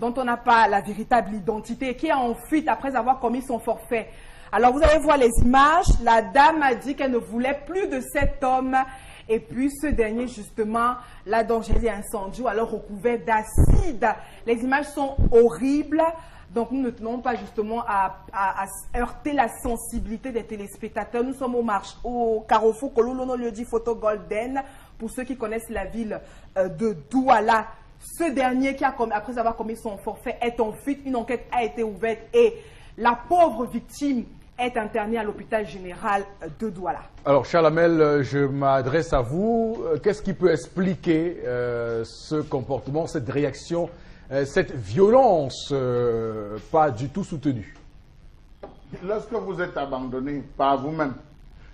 dont on n'a pas la véritable identité et qui est en fuite après avoir commis son forfait. Alors vous allez voir les images. La dame a dit qu'elle ne voulait plus de cet homme. Et puis ce dernier, justement, l'a d'Angélie incendie ou alors recouvert d'acide. Les images sont horribles. Donc nous ne tenons pas justement à, heurter la sensibilité des téléspectateurs. Nous sommes au, marché, au Carrefour Kololono lieu dit Photo Golden. Pour ceux qui connaissent la ville euh, de Douala, ce dernier qui a après avoir commis son forfait est en fuite. Une enquête a été ouverte et la pauvre victime est internée à l'hôpital général de Douala. Alors, Charlamel, euh, je m'adresse à vous. Euh, Qu'est-ce qui peut expliquer euh, ce comportement, cette réaction, euh, cette violence euh, pas du tout soutenue? Lorsque vous êtes abandonné par vous-même,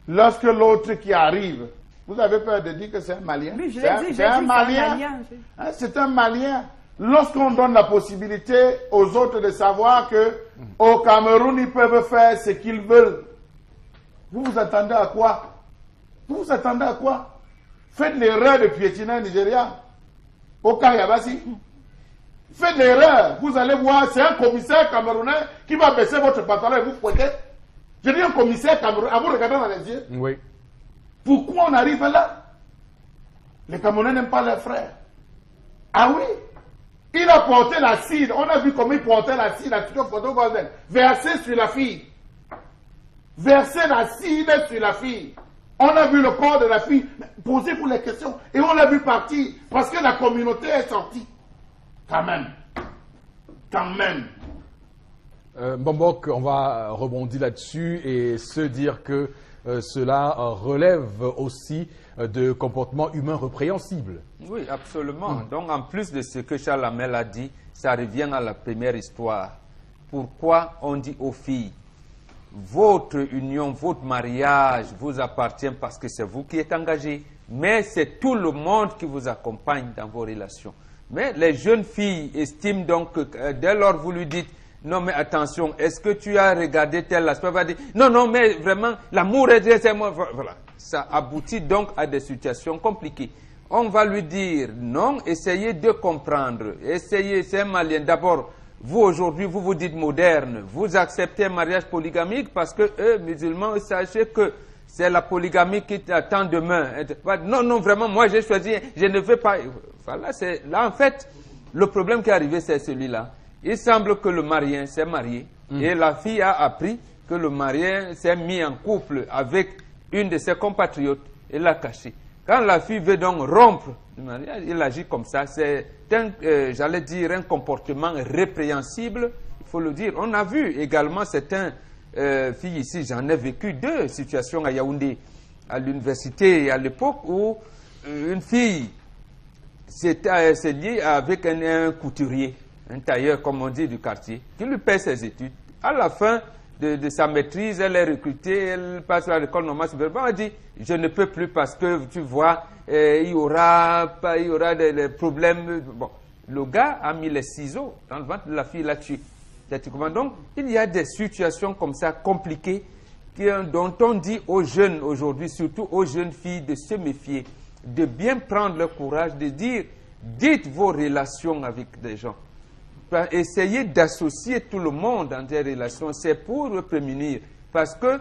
lorsque l'autre qui arrive, vous avez peur de dire que c'est un Malien? Oui, je C'est l'ai un- dit, j'ai c'est un un Malien. Malien. Hein, C'est un Malien. Lorsqu'on donne la possibilité aux autres de savoir que au Cameroun, ils peuvent faire ce qu'ils veulent, vous vous attendez à quoi? Vous vous attendez à quoi? Faites l'erreur de piétiner un Nigeria. Au Kayabasi. Faites l'erreur. Vous allez voir, c'est un commissaire camerounais qui va baisser votre pantalon et vous fouetter. Je dis un commissaire camerounais, à vous regarder dans les yeux? Oui. Pourquoi on arrive là? Les Camerounais n'aiment pas leurs frères. Ah oui? Il a porté l'acide. On a vu comment il portait l'acide à. Versé sur la fille. Versé l'acide sur la fille. On a vu le corps de la fille. Posez-vous les questions. Et on l'a vu partir. Parce que la communauté est sortie. Quand même. Quand même. Euh, Bombok, on va rebondir là-dessus et se dire que euh, cela relève aussi de comportements humains répréhensibles. Oui, absolument. Donc, en plus de ce que Charles Hamel a dit, ça revient à la première histoire. Pourquoi on dit aux filles, votre union, votre mariage vous appartient parce que c'est vous qui êtes engagés, mais c'est tout le monde qui vous accompagne dans vos relations. Mais les jeunes filles estiment donc que euh, dès lors vous lui dites, non mais attention, est-ce que tu as regardé tel aspect? Elle va dire, non, non, mais vraiment, l'amour est c'est moi. Voilà. Ça aboutit donc à des situations compliquées. On va lui dire, non, essayez de comprendre. Essayez, c'est un malien. D'abord, vous aujourd'hui, vous vous dites moderne. Vous acceptez un mariage polygamique parce que eux, musulmans, sachez que c'est la polygamie qui attend demain. Non, non, vraiment, moi j'ai choisi, je ne veux pas. Voilà, c'est là en fait, le problème qui est arrivé, c'est celui-là. Il semble que le marien s'est marié et la fille a appris que le marien s'est mis en couple avec une de ses compatriotes et l'a caché. Quand la fille veut donc rompre le mariage, il agit comme ça. C'est euh, j'allais dire, un comportement répréhensible, il faut le dire. On a vu également certaines euh, filles ici, j'en ai vécu deux situations à Yaoundé, à l'université à l'époque où euh, une fille euh, s'est liée avec un, un couturier, un tailleur, comme on dit, du quartier, qui lui paie ses études. À la fin de, sa maîtrise, elle est recrutée, elle passe à l'école normale supérieure. Elle dit, je ne peux plus parce que, tu vois, euh, il y aura, pas, il y aura des, problèmes. Bon, le gars a mis les ciseaux dans le ventre de la fille, comprends Donc, il y a des situations comme ça compliquées qui- dont on dit aux jeunes aujourd'hui, surtout aux jeunes filles, de se méfier, de bien prendre le courage, de dire, dites vos relations avec des gens. Enfin, Essayez d'associer tout le monde dans des relations, c'est pour prémunir. Parce que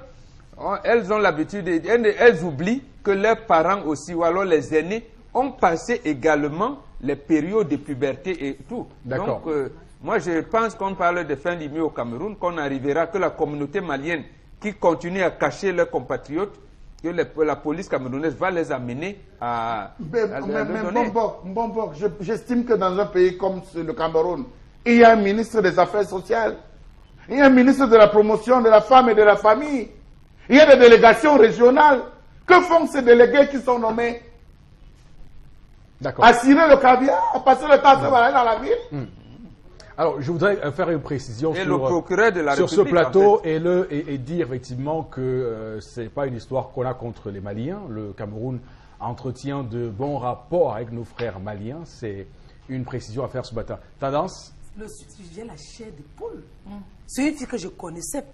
oh, elles ont l'habitude, de- elles, elles oublient que leurs parents aussi, ou alors les aînés, ont passé également les périodes de puberté et tout. D'accord. Donc, euh, moi, je pense qu'on parle de fin limite au Cameroun, qu'on arrivera, que la communauté malienne qui continue à cacher leurs compatriotes, que les- la police camerounaise va les amener à, Mais, à- à mais, leur mais donner. Mbombo, Mbombo, je- j'estime que dans un pays comme le Cameroun, il y a un ministre des Affaires sociales, il y a un ministre de la promotion de la femme et de la famille, il y a des délégations régionales. Que font ces délégués qui sont nommés D'accord. Assurer le caviar, passer le temps à se balader dans la ville Alors, je voudrais euh, faire une précision Et sur, le procureur de la sur ce en plateau et, le, et, et dire effectivement que euh, ce n'est pas une histoire qu'on a contre les Maliens. Le Cameroun entretient de bons rapports avec nos frères maliens. C'est une précision à faire ce matin. Tendance Le sujet, la chair de poule. C'est une fille que je connaissais,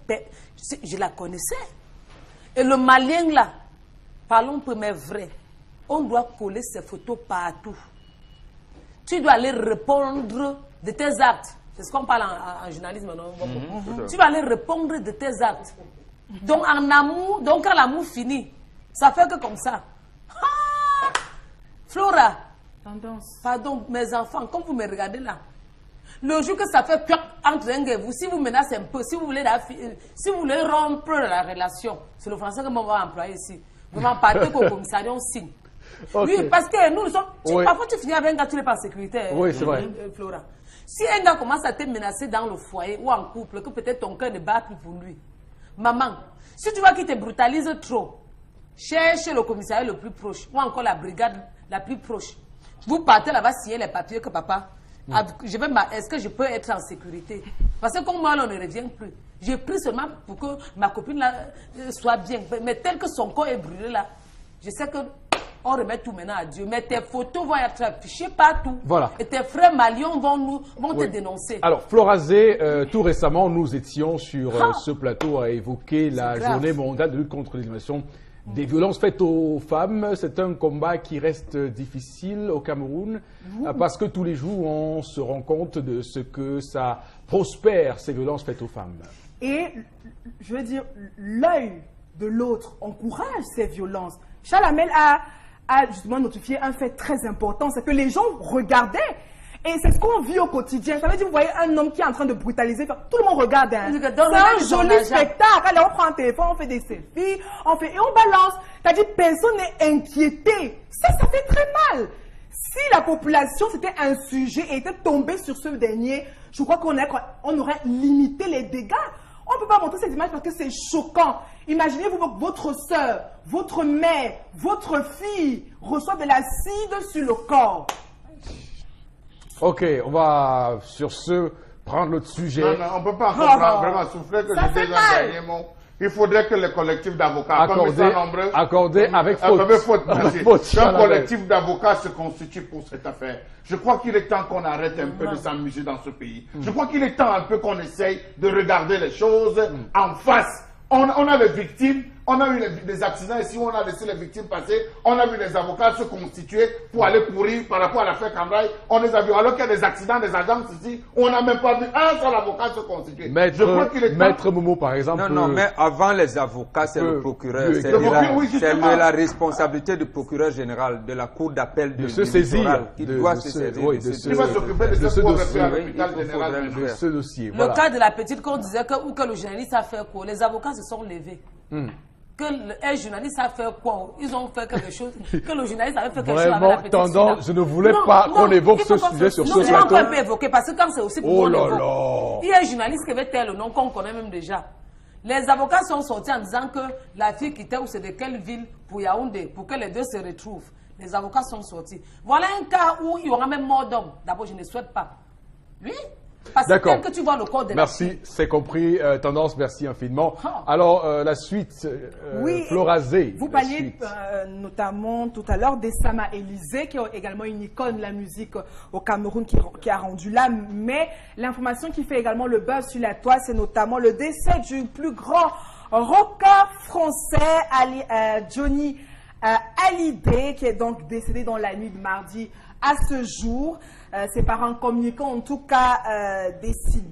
je la connaissais. Et le malien là, parlons peu mais vrai, on doit coller ses photos partout. Tu dois aller répondre de tes actes. C'est ce qu'on parle en, en- en journalisme, non? Tu vas aller répondre de tes actes. Donc en amour, donc quand l'amour finit, ça fait que comme ça. Ah Flora, Tendance. Pardon, mes enfants, comme vous me regardez là, le jour que ça fait pioc entre un et vous, si vous menacez un peu, si vous voulez, la euh, si vous voulez rompre la relation, c'est le français que on va employer ici. Vous m'en partez qu'au commissariat, on signe. Oui, parce que nous, nous sommes. tu- Oui. Parfois, tu finis avec un gars, tu n'es pas en sécurité. hein, Oui, c'est vrai. euh, Flora. Si un gars commence à te menacer dans le foyer ou en couple, que peut-être ton cœur ne bat plus pour lui, maman, si tu vois qu'il te brutalise trop, cherche le commissariat le plus proche ou encore la brigade la plus proche. Vous partez là-bas signer les papiers que papa. Ah, je vais ma- Est-ce que je peux être en sécurité? Parce que comme moi, on ne revient plus. J'ai pris seulement pour que ma copine là, euh, soit bien. Mais tel que son corps est brûlé là, je sais que on remet tout maintenant à Dieu. Mais tes photos vont être affichées partout. Voilà. Et tes frères maliens vont, nous, vont te dénoncer. Alors, Florazé, euh, tout récemment, nous étions sur euh, Ah. ce plateau à évoquer la grave. journée mondiale de lutte contre l'élimination des violences faites aux femmes. C'est un combat qui reste difficile au Cameroun euh, parce que tous les jours, on se rend compte de ce que ça prospère, ces violences faites aux femmes. Et, je veux dire, l'œil de l'autre encourage ces violences. A, a justement notifié un fait très important, c'est que les gens regardaient. Et c'est ce qu'on vit au quotidien. Ça veut dire, vous voyez un homme qui est en train de brutaliser, tout le monde regarde. hein. Que C'est un joli spectacle. Allez, on prend un téléphone, on fait des selfies, on fait, et on balance. C'est-à-dire, personne n'est inquiété. Ça, ça fait très mal. Si la population, c'était un sujet et était tombée sur ce dernier, je crois qu'on aurait, on aurait limité les dégâts. On ne peut pas montrer cette image parce que c'est choquant. Imaginez-vous vo- votre soeur, votre mère, votre fille reçoit de l'acide sur le corps. Ok, on va sur ce prendre l'autre sujet. Non, non, on ne peut pas Oh. vraiment souffler que Ça je dise un dernier mot. Il faudrait que les collectifs d'avocats, comme sont nombreux, accordé avec Ah, faute. avec faute, merci. Avec faute, Qu'un Chanabelle. collectif d'avocats se constitue pour cette affaire. Je crois qu'il est temps qu'on arrête un peu de s'amuser dans ce pays. Je crois qu'il est temps un peu qu'on essaye de regarder les choses en face. On, on a les victimes, on a eu les- des accidents ici, on a laissé les victimes passer, on a vu les avocats se constituer pour aller courir par rapport à l'affaire Cambrai, on les a vus. Alors qu'il y a des accidents, des agences ici, où on n'a même pas vu un seul avocat se constituer. Je crois Maître, qu'il est temps Maître Momo, par exemple. Non, non, mais avant les avocats, c'est le procureur. C'est la- procureur, oui, la responsabilité du procureur général de la cour d'appel de, de se saisir qui de, doit de se saisir oui, de de ce ce- Il va s'occuper de ce pour dossier. de ce dossier. Le Voilà. cas de la petite qu'on disait que, ou que le journaliste a fait quoi? Les avocats se sont levés. Que un journaliste a fait quoi Ils ont fait quelque chose. Que le journaliste avait fait quelque chose avec la je ne voulais Non, pas non, qu'on évoque ce sujet sur non, ce plateau. un peu évoqué parce que quand c'est aussi pour Oh on là évoque. là. Il y a un journaliste qui avait tel le nom qu'on connaît même déjà. Les avocats sont sortis en disant que la fille quittait ou c'est de quelle ville pour Yaoundé, pour que les deux se retrouvent. Les avocats sont sortis. Voilà un cas où il y aura même mort d'homme. D'abord, je ne souhaite pas. Oui? Parce que D'accord. tel que tu vois le corps de Merci, c'est compris. Euh, tendance, merci infiniment. Ah. Alors, euh, la suite, euh, Oui, Florazé. Vous parliez euh, notamment tout à l'heure d'Essama Élysée, qui est également une icône de la musique au Cameroun, qui, qui a rendu là. Mais l'information qui fait également le buzz sur la toile, c'est notamment le décès du plus grand rocker français, Ali- euh, Johnny euh, Hallyday, qui est donc décédé dans la nuit de mardi à ce jour. Euh, c'est par un communiquant, en tout cas euh,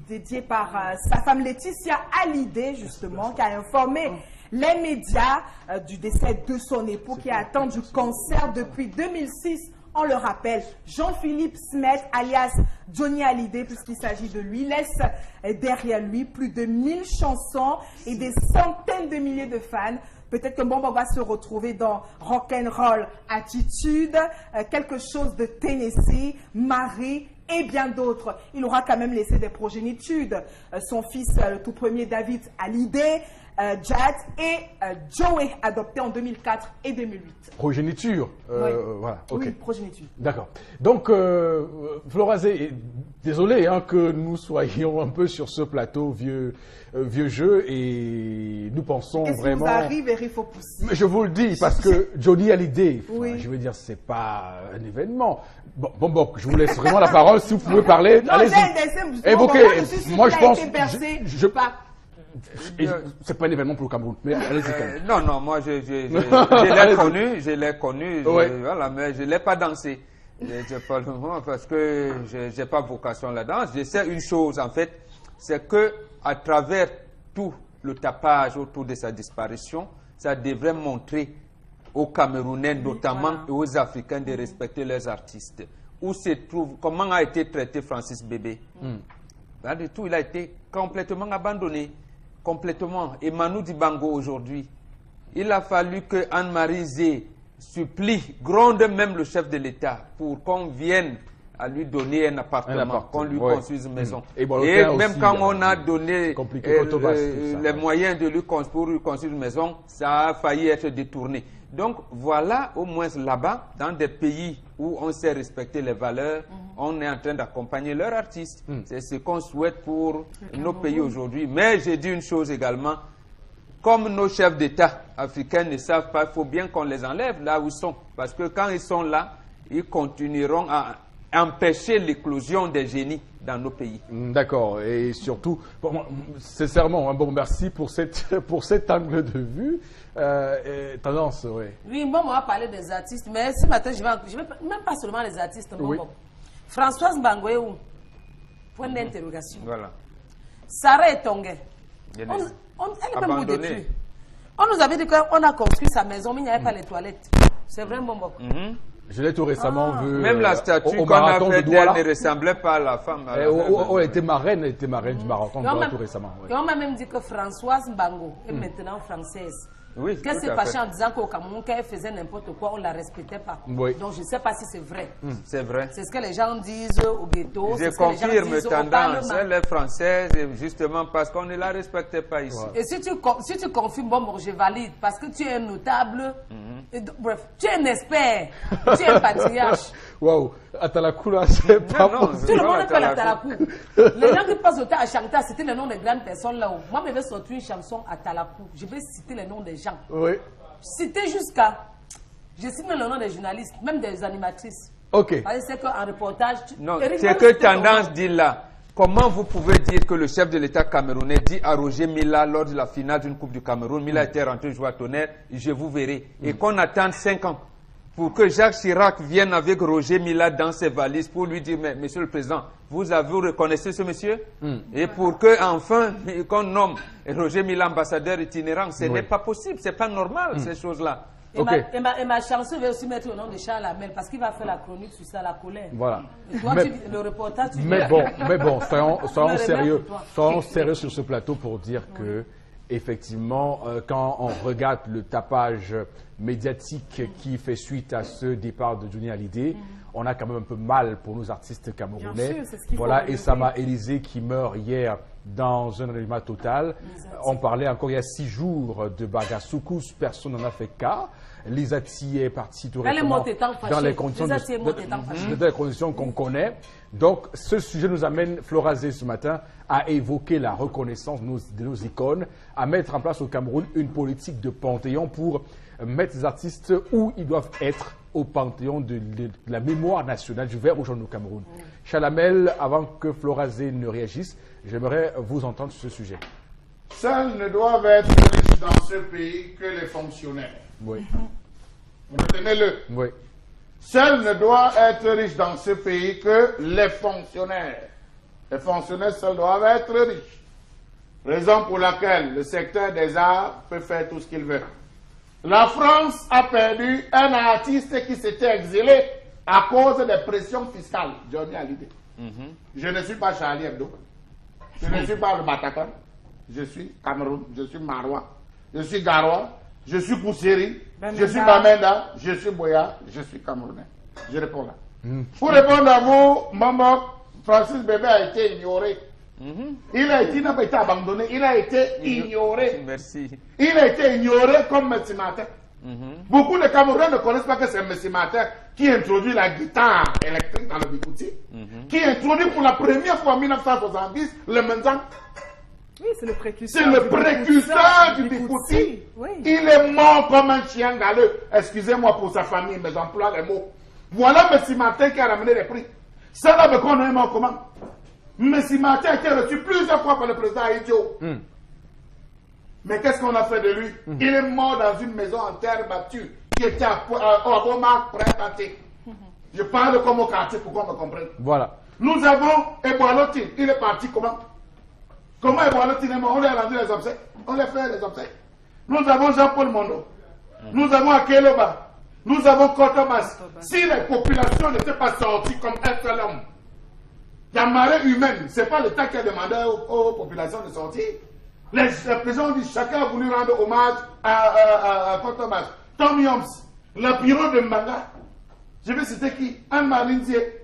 dédié par euh, sa femme Laetitia Hallyday, justement, qui a informé les médias euh, du décès de son époux qui a atteint du cancer depuis 2006. On le rappelle, Jean-Philippe Smet, alias Johnny Hallyday, puisqu'il s'agit de lui, laisse euh, derrière lui plus de 1000 chansons et des centaines de milliers de fans. Peut-être que Mbomba va se retrouver dans Rock'n'Roll Attitude, euh, quelque chose de Tennessee, Marie et bien d'autres. Il aura quand même laissé des progénitudes. Euh, son fils, euh, le tout premier David Hallyday, euh, Jad et euh, Joey, adopté en 2004 et 2008. Progéniture. euh, Oui. Voilà, ok. Oui, progéniture. D'accord. Donc, euh, Florazé, et désolé hein, que nous soyons un peu sur ce plateau vieux, vieux jeu et nous pensons qui vraiment. vous arrive, Eric Fopoussi Mais je vous le dis parce que Johnny Hallyday, enfin, Oui. je veux dire, c'est pas un événement. Bon, bon, bon, je vous laisse vraiment la parole si vous pouvez parler. Non, Allez-y. Évoquez. moi, je pense. je- je- et c'est pas un événement pour le Cameroun. Mais allez-y. quand Euh, même. non, non, moi je, je, je, je l'ai connu, je l'ai connu, je- Ouais. voilà, mais je ne l'ai pas dansé. Je, je pas le mot parce que je n'ai pas vocation à la danse. Je sais une chose en fait, c'est que à travers tout le tapage autour de sa disparition, ça devrait montrer aux Camerounais notamment voilà. et aux Africains de respecter leurs artistes. Où se trouve, comment a été traité Francis Bébé? Pas du tout, il a été complètement abandonné. Complètement. Et Manu Dibango aujourd'hui, il a fallu que Anne-Marie Zé supplie, gronde même le chef de l'État pour qu'on vienne à lui donner un appartement, appartement, qu'on lui ouais. construise une maison. Et Et, bon, l'hôtel même aussi, quand on a donné euh, euh, ça, les ouais. moyens de lui pour lui construire une maison, ça a failli être détourné. Donc voilà, au moins là-bas, dans des pays où on sait respecter les valeurs, on est en train d'accompagner leurs artistes. C'est ce qu'on souhaite pour nos pays aujourd'hui. Mais j'ai dit une chose également, comme nos chefs d'État africains ne savent pas, il faut bien qu'on les enlève là où ils sont. Parce que quand ils sont là, ils continueront à empêcher l'éclosion des génies dans nos pays. Mm, D'accord. Et surtout, bon, moi, sincèrement, hein, bon, merci pour, cette, pour cet angle de vue. Euh, et tendance, oui. Oui, bon, on va parler des artistes, mais ce matin, je vais, je vais même pas seulement les artistes. bon, Oui. bon. Françoise Mbangwe, où? Point d'interrogation. Voilà. Sarah Etongue. Elle On, est on- elle est même début. On nous avait dit qu'on a construit sa maison, mais il n'y avait pas les toilettes. C'est vrai, bon, bon. Mhm. Je l'ai tout récemment vu. Même euh, la statue au, au qu'on a marathon de faite Douala. d'elle ne ressemblait pas à la femme. à Eh, la oh, femme. oh, oh, elle était marraine, elle était marraine du marathon de Douala tout récemment. ouais. et on m'a même dit que Françoise Mbango est maintenant française. Oui, Qu'elle s'est fâchée en disant qu'au Cameroun, quand elle faisait n'importe quoi, on ne la respectait pas. Oui. Donc je ne sais pas si c'est vrai. C'est vrai. C'est ce que les gens disent au ghetto. Je les confirme disent au tendance. Elle est française, justement parce qu'on ne la respectait pas ici. Et si tu, si tu confirmes, bon, bon, je valide, parce que tu es un notable, et donc, bref, tu es un expert, tu es un patriarche. Waouh, Atalakoula, c'est pas non, possible. Tout le monde peut la Talakou. Talakou. Les gens qui passent le temps à chanter, à citer les noms des grandes personnes là-haut. Moi, je vais sortir une chanson à Talakou. Je vais citer les noms des gens. Oui. Citer jusqu'à. Je cite même le nom des journalistes, même des animatrices. Ok. Parce que c'est qu'en reportage. tu- Non, c'est que tendance nom. dit là. Comment vous pouvez dire que le chef de l'État camerounais dit à Roger Mila lors de la finale d'une Coupe du Cameroun, Mila était rentré jouer à tonnerre, je vous verrai. Et qu'on attende 5 ans pour que Jacques Chirac vienne avec Roger Mila dans ses valises pour lui dire, mais monsieur le président, vous avez vous reconnaissez ce monsieur? Et pour que enfin qu'on nomme Roger Mila ambassadeur itinérant, ce n'est pas possible, c'est pas normal ces choses-là. Et, ma, et, ma, et ma chanson va aussi mettre le nom de Charles Hamel parce qu'il va faire la chronique sur ça, la colère. Voilà. Toi, Mais- tu- le reportage, tu Mais dis- bon, mais bon, soyons, sérieux, soyons sérieux sur ce plateau pour dire que, effectivement, euh, quand on regarde le tapage médiatique qui fait suite à ce départ de Johnny Hallyday, on a quand même un peu mal pour nos artistes camerounais. sûr, c'est ce voilà, et. Sama Élysée qui meurt hier dans un anonymat total. On parlait encore il y a six jours de Bagasoukous, personne n'en a fait cas. Lisati est partie tout dans les conditions de- de- dans les conditions qu'on connaît. Donc, ce sujet nous amène, Florazé, ce matin, à évoquer la reconnaissance de nos, de nos icônes, à mettre en place au Cameroun une politique de panthéon pour mettre les artistes où ils doivent être au panthéon de, de- de la mémoire nationale du vert rouge au Cameroun. Chalamel, avant que Florazé ne réagisse, j'aimerais vous entendre sur ce sujet. Seuls ne doivent être riches dans ce pays que les fonctionnaires. Oui, Retenez-le. oui, Seul ne doit être riche dans ce pays que les fonctionnaires. Les fonctionnaires seuls doivent être riches. Raison pour laquelle le secteur des arts peut faire tout ce qu'il veut. La France a perdu un artiste qui s'était exilé à cause des pressions fiscales. Johnny Hallyday. Je ne suis pas Charlie Hebdo. Je ne suis pas le Bataclan. Je suis Cameroun. Je suis Marois. Je suis Garois. Je suis Pousseri. Je suis Bamenda. Je suis Boya. Je suis Camerounais. Je réponds là. Pour répondre à vous, Maman, Francis Bébé a été ignoré. Il a été, il n'a pas été abandonné. Il a été ignoré. Merci. Il a été ignoré comme Messi Martin. Beaucoup de Camerounais ne connaissent pas que c'est Messi Martin qui introduit la guitare électrique dans le Bikouti, qui introduit pour la première fois en 1970 le Menzang. Oui, c'est le précurseur. C'est le du précurseur du Bikouti. Oui. Il est mort comme un chien galeux. Excusez-moi pour sa famille, mais j'emploie les mots. Voilà Messi Martin qui a ramené les prix. Ça là, me connaît mort comment? Messi Martin a été reçu plusieurs fois par le président Aïdjo. Mais qu'est-ce qu'on a fait de lui? Il est mort dans une maison en terre battue qui était à, à, à près quartier. Je parle comme au quartier pour qu'on me comprenne. voilà. Nous avons Eboalotine. Il est parti comment? Comment Eboalotine est mort On lui a rendu les obsèques. On lui a fait les obsèques. Nous avons Jean-Paul Mondo. Nous avons Akeloba. Nous avons Kotomas. Si les populations n'étaient pas sorties comme un seul homme, la marée humaine, ce n'est pas l'État qui a demandé aux, aux populations de sortir. Les, présidents disent chacun a voulu rendre hommage à, à, à, à Kotomas. Tom Yoms, le bureau de Mbanga. Je vais citer qui? Anne-Marine Zier.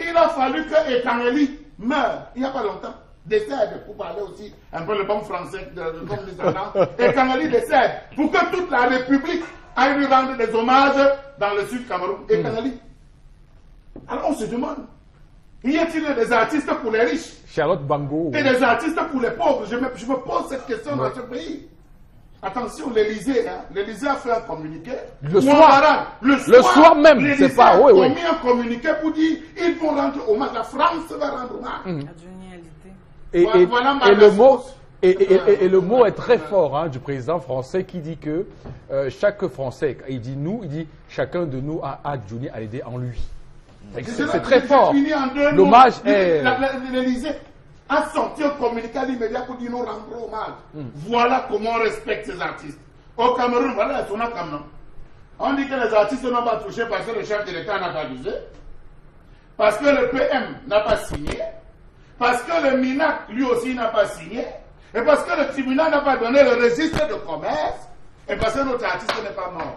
Il a fallu que Ekaneli meure il n'y a pas longtemps. Décède, pour parler aussi un peu le bon français de, de, comme descendant. Ekaneli décède pour que toute la République aille lui rendre des hommages dans le sud Cameroun. Ekaneli. Alors on se demande, y a-t-il des artistes pour les riches? Charlotte Bango. et des artistes pour les pauvres je me, je me pose cette question dans ce pays. Attention, l'Élysée, hein, l'Élysée a fait un communiqué. Le soir. en parlant, le Le soir même, c'est pas- a oui, oui. mis un communiqué pour dire ils vont rendre hommage. La France va rendre hommage. Hallyday. Et, et- voilà et le mot, et, le mot est très fort hein, du président français qui dit que euh, chaque Français, il dit nous, il dit chacun de nous a, a Johnny Hallyday en lui. C'est très fort. L'hommage est. L'Élysée a sorti un communiqué à l'immédiat pour dire nous rendons hommage. Hmm. Voilà comment on respecte ces artistes. Au Cameroun, voilà, son Cameroun. On dit que les artistes n'ont pas touché parce que le chef de l'État n'a pas visé, parce que le PM n'a pas signé, parce que le MINAC lui aussi n'a pas signé, et parce que le tribunal n'a pas donné le registre de commerce. Et parce que notre artiste n'est pas mort.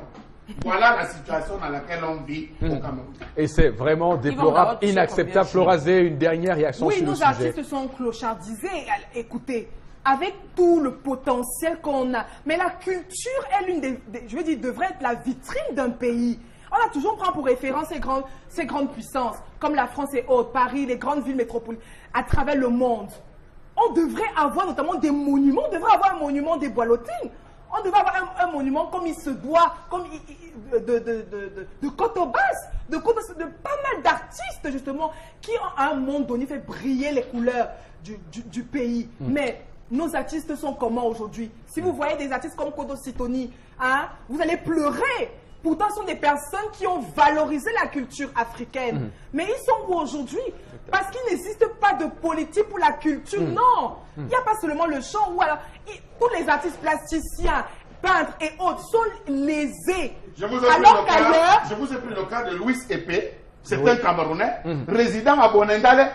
Voilà la situation dans laquelle on vit au Cameroun. Et c'est vraiment déplorable, inacceptable. Florazé, une dernière réaction Oui, sur le nos sujet. artistes sont clochardisés. Écoutez, avec tout le potentiel qu'on a, mais la culture est l'une des, des- je veux dire, devrait être la vitrine d'un pays. On a toujours pris pour référence ces grandes, ces grandes puissances, comme la France et autres, Paris, les grandes villes métropolitaines, à travers le monde. On devrait avoir notamment des monuments, on devrait avoir un monument des Boilotines. On devrait avoir un, un monument comme il se doit, comme il- il- de, de, de, de, de Cotobas, de, pas mal d'artistes justement qui ont à un moment donné fait briller les couleurs du, du, du pays. Mais nos artistes sont comment aujourd'hui? Si vous voyez des artistes comme Kodo Sitoni, hein, vous allez pleurer. Pourtant, ce sont des personnes qui ont valorisé la culture africaine. Mais ils sont où aujourd'hui? Parce qu'il n'existe pas de politique pour la culture. Non Il n'y a pas seulement le chant ou alors il- tous les artistes plasticiens, peintres et autres sont lésés. Je vous ai, pris alors le cas, qu'ailleurs, je vous ai pris le cas de Louis Epé, c'est un Camerounais, résident à Bonendale,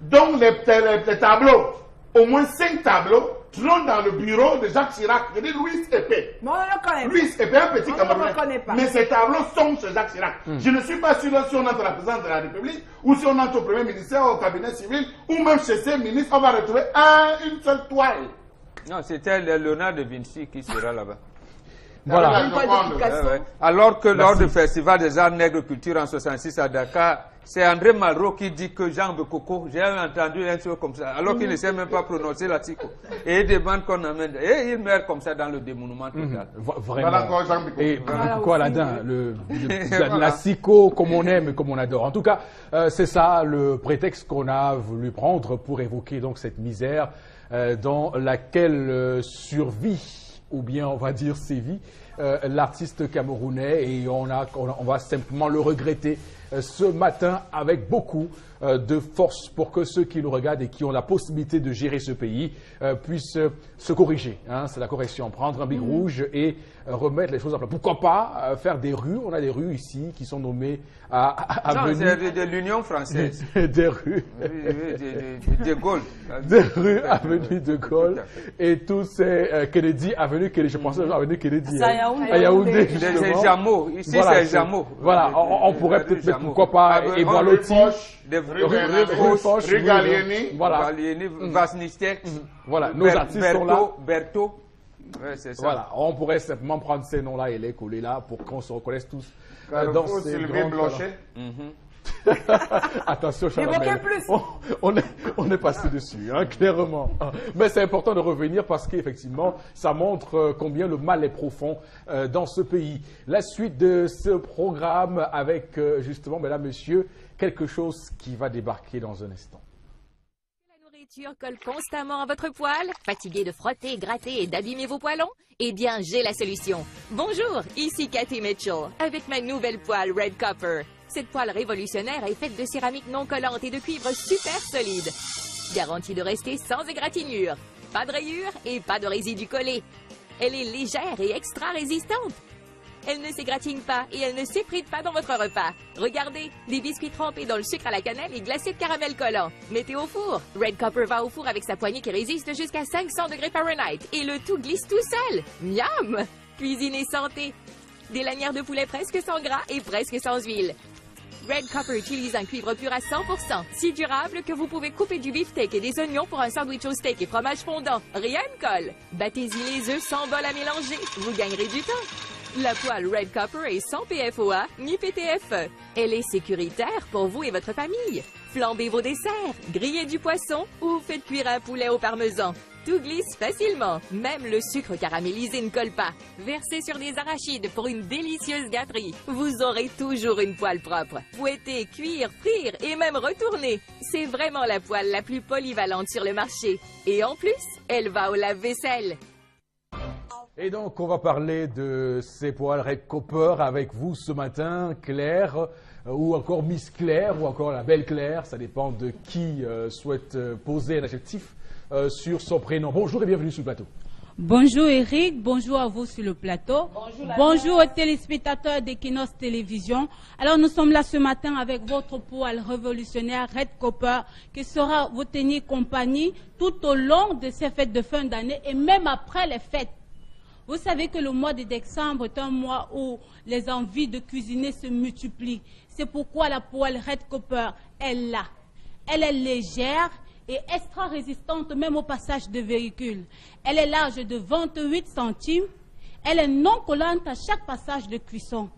dont les, les- les tableaux, au moins cinq tableaux, trônent dans le bureau de Jacques Chirac. Je dis Louis Epé. non, on ne le connaît pas. Louis Epé, un petit On ne Camerounais. le reconnaît pas. Mais ces tableaux sont chez Jacques Chirac. Je ne suis pas sûr si on entre à la présidence de la République, ou si on entre au premier ministère, au cabinet civil, ou même chez ces ministres, on va retrouver un- une seule toile. Non, c'était Léonard de Vinci qui sera là-bas. Voilà. Alors que lors Merci. du festival des arts nègres culture en 66 à Dakar, c'est André Malraux qui dit que Jean Bekoko, j'ai entendu un truc comme ça, alors qu'il ne sait même pas prononcer la tico. Et il demande qu'on amène, et il meurt comme ça dans le démoulement total. Va- Vraiment. Voilà encore Jean. Et Voilà quoi, le, le- la, la psycho comme on aime et comme on adore. En tout cas, euh, c'est ça le prétexte qu'on a voulu prendre pour évoquer donc cette misère euh, dans laquelle euh, survit ou bien on va dire sévit euh, l'artiste camerounais et on, a, on, a- on va simplement le regretter euh, ce matin avec beaucoup euh, de force pour que ceux qui nous regardent et qui ont la possibilité de gérer ce pays euh, puissent euh, se corriger. hein. c'est la correction, prendre un big rouge et euh, remettre les choses en place. Pourquoi pas euh, faire des rues? On a des rues ici qui sont nommées à, à, à Non, avenue- c'est de, l'Union française. des rues. Oui, oui, de, de- de- Gaulle. Des rues avenue de Gaulle et tous ces euh, Kennedy, avenue Kennedy, je pensais à avenue Kennedy. C'est à hein. Yaoundé. À Yaoundé, Des- Des justement. Jameaux. Ici, Voilà, c'est c'est- Jameaux. voilà, on- on pourrait Des peut-être mettre. Pourquoi pas, Ah, et on- voilà, Rue Loti, Foch, Des- rue rue- Bernadette, rue Foch, rue rue- Gallieni. Voilà. Valieni, Vasnistek. Voilà, nos artistes sont là. Berthaud. Ouais, ça. Voilà, on pourrait simplement prendre ces noms-là et les coller là pour qu'on se reconnaisse tous euh, dans Carrefour ces Sylvie grands Blochet. Attention, Chalamel. plus. On, on est, on est passé dessus, hein, clairement. Mais c'est important de revenir parce qu'effectivement, ça montre euh, combien le mal est profond euh, dans ce pays. La suite de ce programme avec, euh, justement, mesdames, messieurs, quelque chose qui va débarquer dans un instant. La nourriture colle constamment à votre poil Fatigué de frotter, gratter et d'abîmer vos poêlons? Eh bien, j'ai la solution. Bonjour, ici Cathy Mitchell, avec ma nouvelle poêle Red Copper. Cette poêle révolutionnaire est faite de céramique non collante et de cuivre super solide. Garantie de rester sans égratignure, pas de rayures et pas de résidus collés. Elle est légère et extra résistante. Elle ne s'égratigne pas et elle ne s'effrite pas dans votre repas. Regardez, des biscuits trempés dans le sucre à la cannelle et glacés de caramel collant. Mettez au four. Red Copper va au four avec sa poignée qui résiste jusqu'à 500 degrés Fahrenheit et le tout glisse tout seul. Miam! Cuisine et santé. Des lanières de poulet presque sans gras et presque sans huile. Red Copper utilise un cuivre pur à 100%, si durable que vous pouvez couper du beefsteak et des oignons pour un sandwich au steak et fromage fondant. Rien ne colle. Battez-y les œufs sans bol à mélanger. Vous gagnerez du temps. La poêle Red Copper est sans PFOA ni PTFE. Elle est sécuritaire pour vous et votre famille. Flambez vos desserts, grillez du poisson ou faites cuire un poulet au parmesan. Tout glisse facilement. Même le sucre caramélisé ne colle pas. Versez sur des arachides pour une délicieuse gâterie. Vous aurez toujours une poêle propre. Fouetter, cuire, frire et même retourner. C'est vraiment la poêle la plus polyvalente sur le marché. Et en plus, elle va au lave-vaisselle. Et donc, on va parler de ces poils Red Copper avec vous ce matin, Claire, euh, ou encore Miss Claire, ou encore la belle Claire, ça dépend de qui euh, souhaite euh, poser un adjectif euh, sur son prénom. Bonjour et bienvenue sur le plateau. Bonjour Eric, bonjour à vous sur le plateau. Bonjour, aux téléspectateurs d'Equinox Télévision. Alors nous sommes là ce matin avec votre poêle révolutionnaire Red Copper qui sera vous tenir compagnie tout au long de ces fêtes de fin d'année et même après les fêtes. Vous savez que le mois de décembre est un mois où les envies de cuisiner se multiplient. C'est pourquoi la poêle Red Copper est là. Elle est légère et extra résistante même au passage de véhicules. Elle est large de 28 centimes. Elle est non collante à chaque passage de cuisson.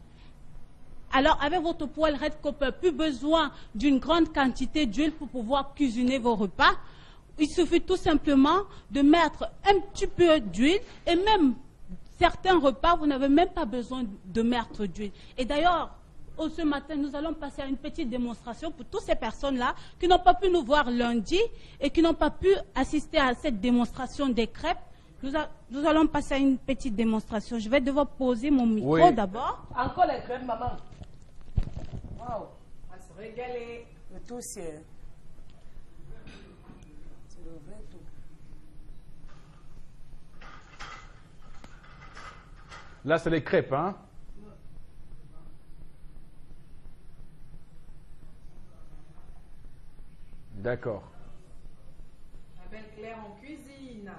Alors, avec votre poêle Red Copper, plus besoin d'une grande quantité d'huile pour pouvoir cuisiner vos repas. Il suffit tout simplement de mettre un petit peu d'huile et même certains repas, vous n'avez même pas besoin de mettre d'huile. Et d'ailleurs, ce matin, nous allons passer à une petite démonstration pour toutes ces personnes-là qui n'ont pas pu nous voir lundi et qui n'ont pas pu assister à cette démonstration des crêpes. Nous, allons passer à une petite démonstration. Je vais devoir poser mon micro d'abord. Encore les crêpes, maman. Waouh. On va se régaler. Le tout, c'est... le vrai tout. Là, c'est les crêpes, hein D'accord. La belle Claire en cuisine.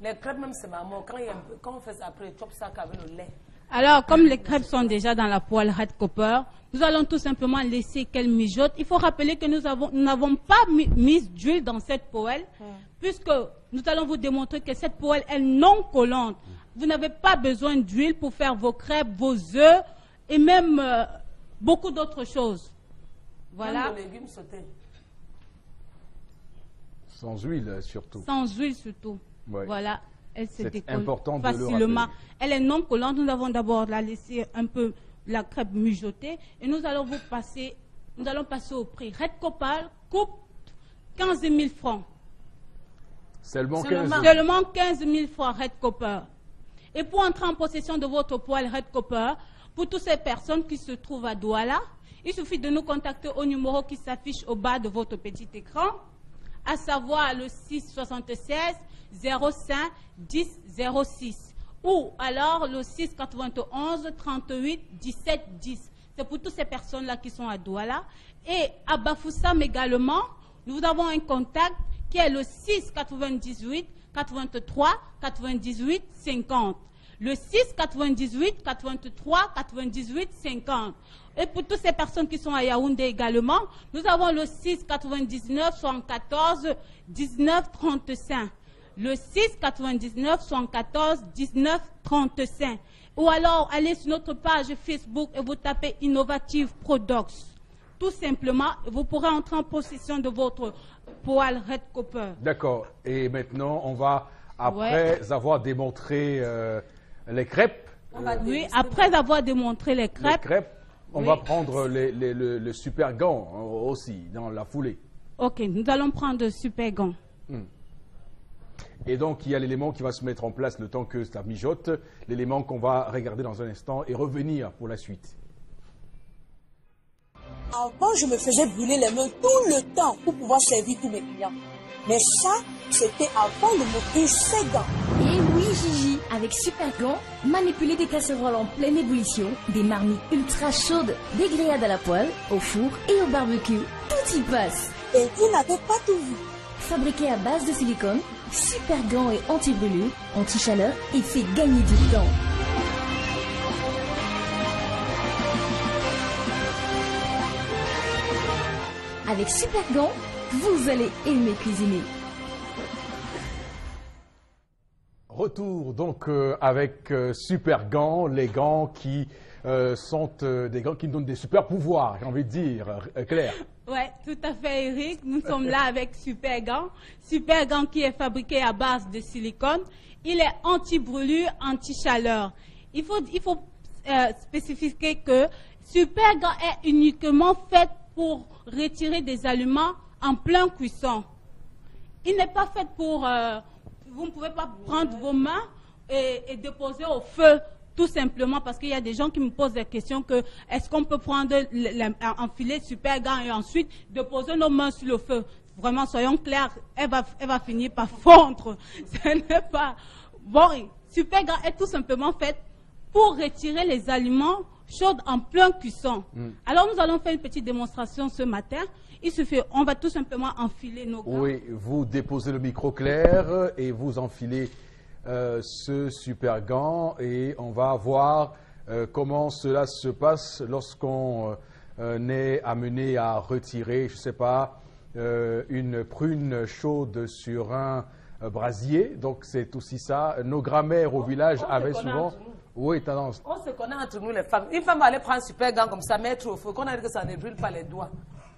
Les crêpes, même, c'est maman. Quand, il y a un peu, quand on fait ça après, chop ça avec le lait. Alors, comme les crêpes sont déjà dans la poêle Red Copper, nous allons tout simplement laisser qu'elles mijotent. Il faut rappeler que nous n'avons pas mis, d'huile dans cette poêle, hmm. puisque nous allons vous démontrer que cette poêle est non collante. Vous n'avez pas besoin d'huile pour faire vos crêpes, vos œufs et même euh, beaucoup d'autres choses. Voilà. Même légumes sautés. Sans huile surtout. Sans huile surtout. Voilà. Elle se décolle facilement. Elle est non collante. Nous avons d'abord la laisser un peu la crêpe mijoter et nous allons vous passer, nous allons passer au prix. Red Copal coupe 15 000 francs. Seulement 15 000. Seulement 15 000 francs Red Copper. Et pour entrer en possession de votre poêle Red Copper, pour toutes ces personnes qui se trouvent à Douala, il suffit de nous contacter au numéro qui s'affiche au bas de votre petit écran à savoir le 676 05 10 06 ou alors le 691 38 17 10. C'est pour toutes ces personnes-là qui sont à Douala. Et à Bafoussam également, nous avons un contact qui est le 6 98 83 98 50 le 6 98 83 98 50. Et pour toutes ces personnes qui sont à Yaoundé également, nous avons le 6 99 74 19 35. Le 6 99 74 19 35. Ou alors, allez sur notre page Facebook et vous tapez Innovative Products. Tout simplement, vous pourrez entrer en possession de votre poêle Red Copper. D'accord. Et maintenant, on va, après avoir démontré euh, les crêpes. oui, après avoir démontré les crêpes. On va prendre le, super gant hein, aussi dans la foulée. Ok, nous allons prendre le super gant. Hmm. Et donc, il y a l'élément qui va se mettre en place le temps que ça mijote, l'élément qu'on va regarder dans un instant et revenir pour la suite. Avant, je me faisais brûler les mains tout le temps pour pouvoir servir tous mes clients. Mais ça, c'était avant le moteur Sega. Et oui, Gigi, avec Super Gant, manipuler des casseroles en pleine ébullition, des marmites ultra chaudes, des grillades à la poêle, au four et au barbecue, tout y passe. Et vous n'avez pas tout vu. Fabriqué à base de silicone, Super Gant est anti-brûlure, anti-chaleur et fait gagner du temps. Avec Super Gant, vous allez aimer cuisiner. Retour donc euh, avec euh, super gants, les gants qui euh, sont des gants qui nous donnent des super pouvoirs, j'ai envie de dire, Claire. Oui, tout à fait, Eric. Nous sommes là avec Super Gant. Super Gant qui est fabriqué à base de silicone. Il est anti-brûlure, anti-chaleur. Il faut, il faut spécifier que Super Gant est uniquement fait pour retirer des aliments en plein cuisson. Il n'est pas fait pour... Vous ne pouvez pas prendre vos mains et, déposer au feu tout simplement parce qu'il y a des gens qui me posent des questions que est-ce qu'on peut prendre un filet super gant et ensuite déposer nos mains sur le feu? Vraiment, soyons clairs, elle va, elle va finir par fondre. Ce n'est pas... Bon, super gant est tout simplement fait pour retirer les aliments chauds en plein cuisson. Mm. Alors nous allons faire une petite démonstration ce matin. Il suffit, on va tout simplement enfiler nos gants. Oui, vous déposez le micro clair et vous enfilez euh, ce super gant et on va voir euh, comment cela se passe lorsqu'on euh, est amené à retirer, je ne sais pas, une prune chaude sur un brasier. Donc c'est aussi ça. Nos grammaires au village avaient souvent... Oui, tendance. On se connaît entre nous les femmes. Une femme va aller prendre un super gant comme ça, mettre au feu, qu'on a dit que ça ne brûle pas les doigts.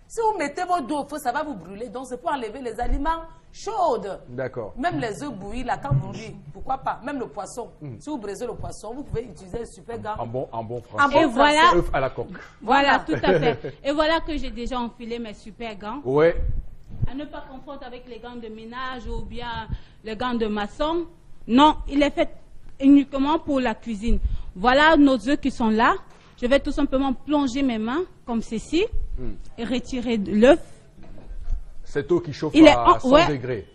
Si vous mettez vos doigts au feu, ça va vous brûler. Donc, c'est pour enlever les aliments chauds. D'accord. Même les œufs bouillis, la quand vous pourquoi pas? Même le poisson. Hmm. Si vous brisez le poisson, vous pouvez utiliser le super gant. En bon, en bon français. Et voilà. Œuf à la coque. Voilà, tout à fait. Et voilà que j'ai déjà enfilé mes super gants. Oui. À ne pas confondre avec les gants de ménage ou bien les gants de maçon. Non, il est fait uniquement pour la cuisine. Voilà nos œufs qui sont là. Je vais tout simplement plonger mes mains comme ceci et retirer l'œuf. Cette eau qui chauffe à 100 degrés.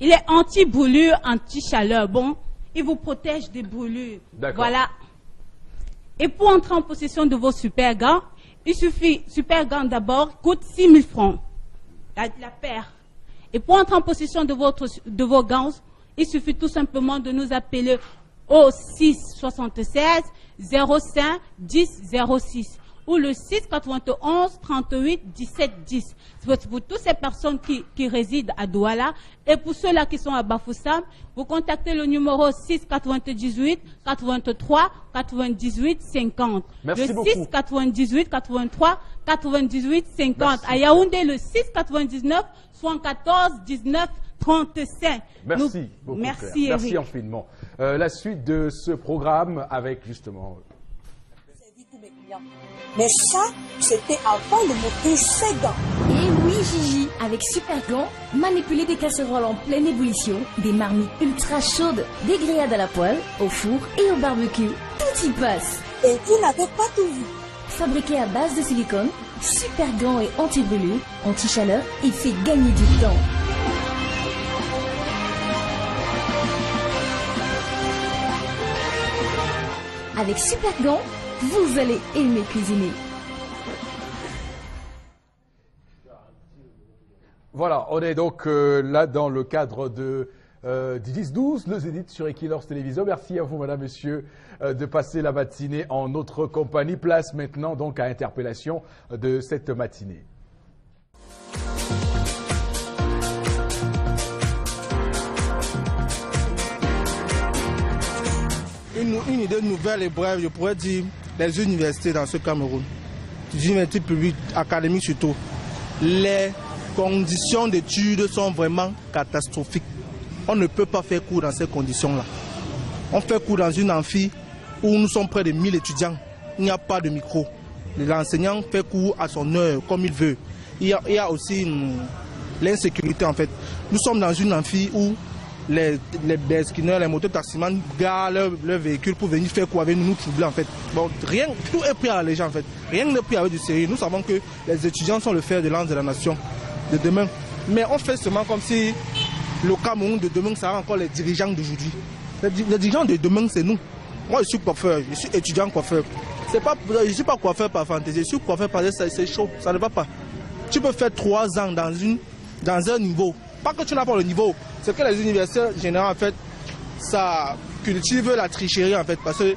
Il est anti-brûlure, anti-chaleur. Bon, il vous protège des brûlures. Voilà. Et pour entrer en possession de vos super gants, il suffit, super gants d'abord, coûte 6 000 francs, la, paire. Et pour entrer en possession de, votre, de vos gants, il suffit tout simplement de nous appeler au 6 76 05 10 06 ou le 6 91 38 17 10. C'est pour toutes ces personnes qui, qui, résident à Douala. Et pour ceux-là qui sont à Bafoussam, vous contactez le numéro 6 98 83 98 50. Merci le beaucoup. 6 98 83 98 50. À Yaoundé, le 6 99 74 19 35. Merci beaucoup. Merci, Merci infiniment. Euh, la suite de ce programme avec justement mais ça, c'était avant le moteur Sega. Et oui, Gigi, avec Super Gant, manipuler des casseroles en pleine ébullition, des marmites ultra chaudes, des grillades à la poêle, au four et au barbecue, tout y passe. Et vous n'avez pas tout vu. Fabriqué à base de silicone, Super Gant est anti-brûlure, anti-chaleur et fait gagner du temps. Avec Super Gant, vous allez aimer cuisiner. Voilà, on est donc euh, là dans le cadre de euh, 10-12, le Zénith sur Equinox Télévision. Merci à vous, madame, monsieur, euh, de passer la matinée en notre compagnie. Place maintenant donc à interpellation de cette matinée. Une, idée nouvelle et brève, je pourrais dire les universités dans ce Cameroun, les universités publiques, académiques surtout, les conditions d'études sont vraiment catastrophiques. On ne peut pas faire cours dans ces conditions-là. On fait cours dans une amphi où nous sommes près de 1000 étudiants. Il n'y a pas de micro. L'enseignant fait cours à son heure, comme il veut. Il y a, il y a aussi l'insécurité en fait. Nous sommes dans une amphi où les, les les les mototaximans garent leur, leur, véhicule pour venir faire quoi avec nous, nous troubler en fait. Bon, rien, tout est pris à la légère en fait. Rien n'est pris avec du sérieux. Nous savons que les étudiants sont le fer de lance de la nation de demain. Mais on fait seulement comme si le Cameroun de demain sera encore les dirigeants d'aujourd'hui. Les, les, dirigeants de demain, c'est nous. Moi, je suis coiffeur, je suis étudiant coiffeur. Pas, je ne suis pas coiffeur par fantaisie, je suis coiffeur parce que c'est chaud, ça ne va pas. Tu peux faire trois ans dans, une, dans un niveau. Pas que tu n'as pas le niveau, c'est que les universités générales, en fait, ça cultive la tricherie, en fait, parce que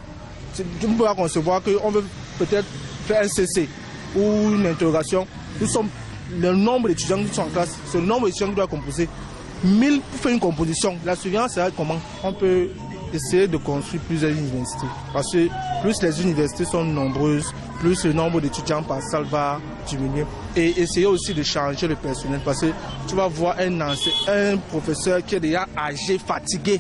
tu peux pas concevoir qu'on veut peut-être faire un CC ou une interrogation. Nous sommes, le nombre d'étudiants qui sont en classe, le nombre d'étudiants qui doit composer. 1000 pour faire une composition. La surveillance, c'est comment On peut essayer de construire plusieurs universités. Parce que plus les universités sont nombreuses, plus le nombre d'étudiants par salle va diminuer. Et essayer aussi de changer le personnel. Parce que tu vas voir un, un professeur qui est déjà âgé, fatigué.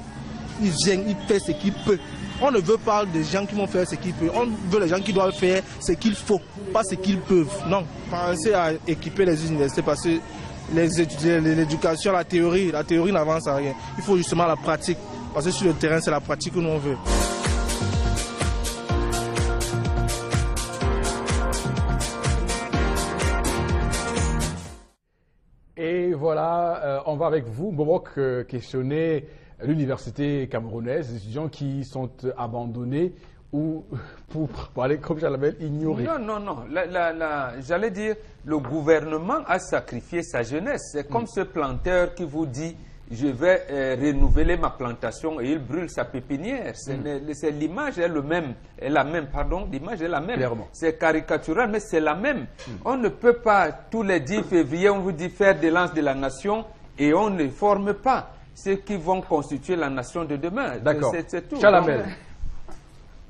Il vient, il fait ce qu'il peut. On ne veut pas des gens qui vont faire ce qu'ils peuvent. On veut les gens qui doivent faire ce qu'il faut, pas ce qu'ils peuvent. Non, pensez à équiper les universités parce que l'éducation, la théorie, la théorie n'avance à rien. Il faut justement la pratique. Parce que sur le terrain, c'est la pratique que nous on veut. Voilà, euh, on va avec vous, Bobok, euh, questionner l'université camerounaise, les étudiants qui sont abandonnés ou, pour parler comme je l'appelle, ignorés. Non, non, non. J'allais dire, le gouvernement a sacrifié sa jeunesse. C'est comme mm. ce planteur qui vous dit je vais euh, renouveler ma plantation et il brûle sa pépinière. C'est c'est l'image est le même, est la même, pardon, l'image est la même. C'est caricatural, mais c'est la même. Hmm. On ne peut pas tous les 10 février, on vous dit faire des lances de la nation et on ne forme pas ceux qui vont constituer la nation de demain. D'accord. C'est- tout. Chalamel.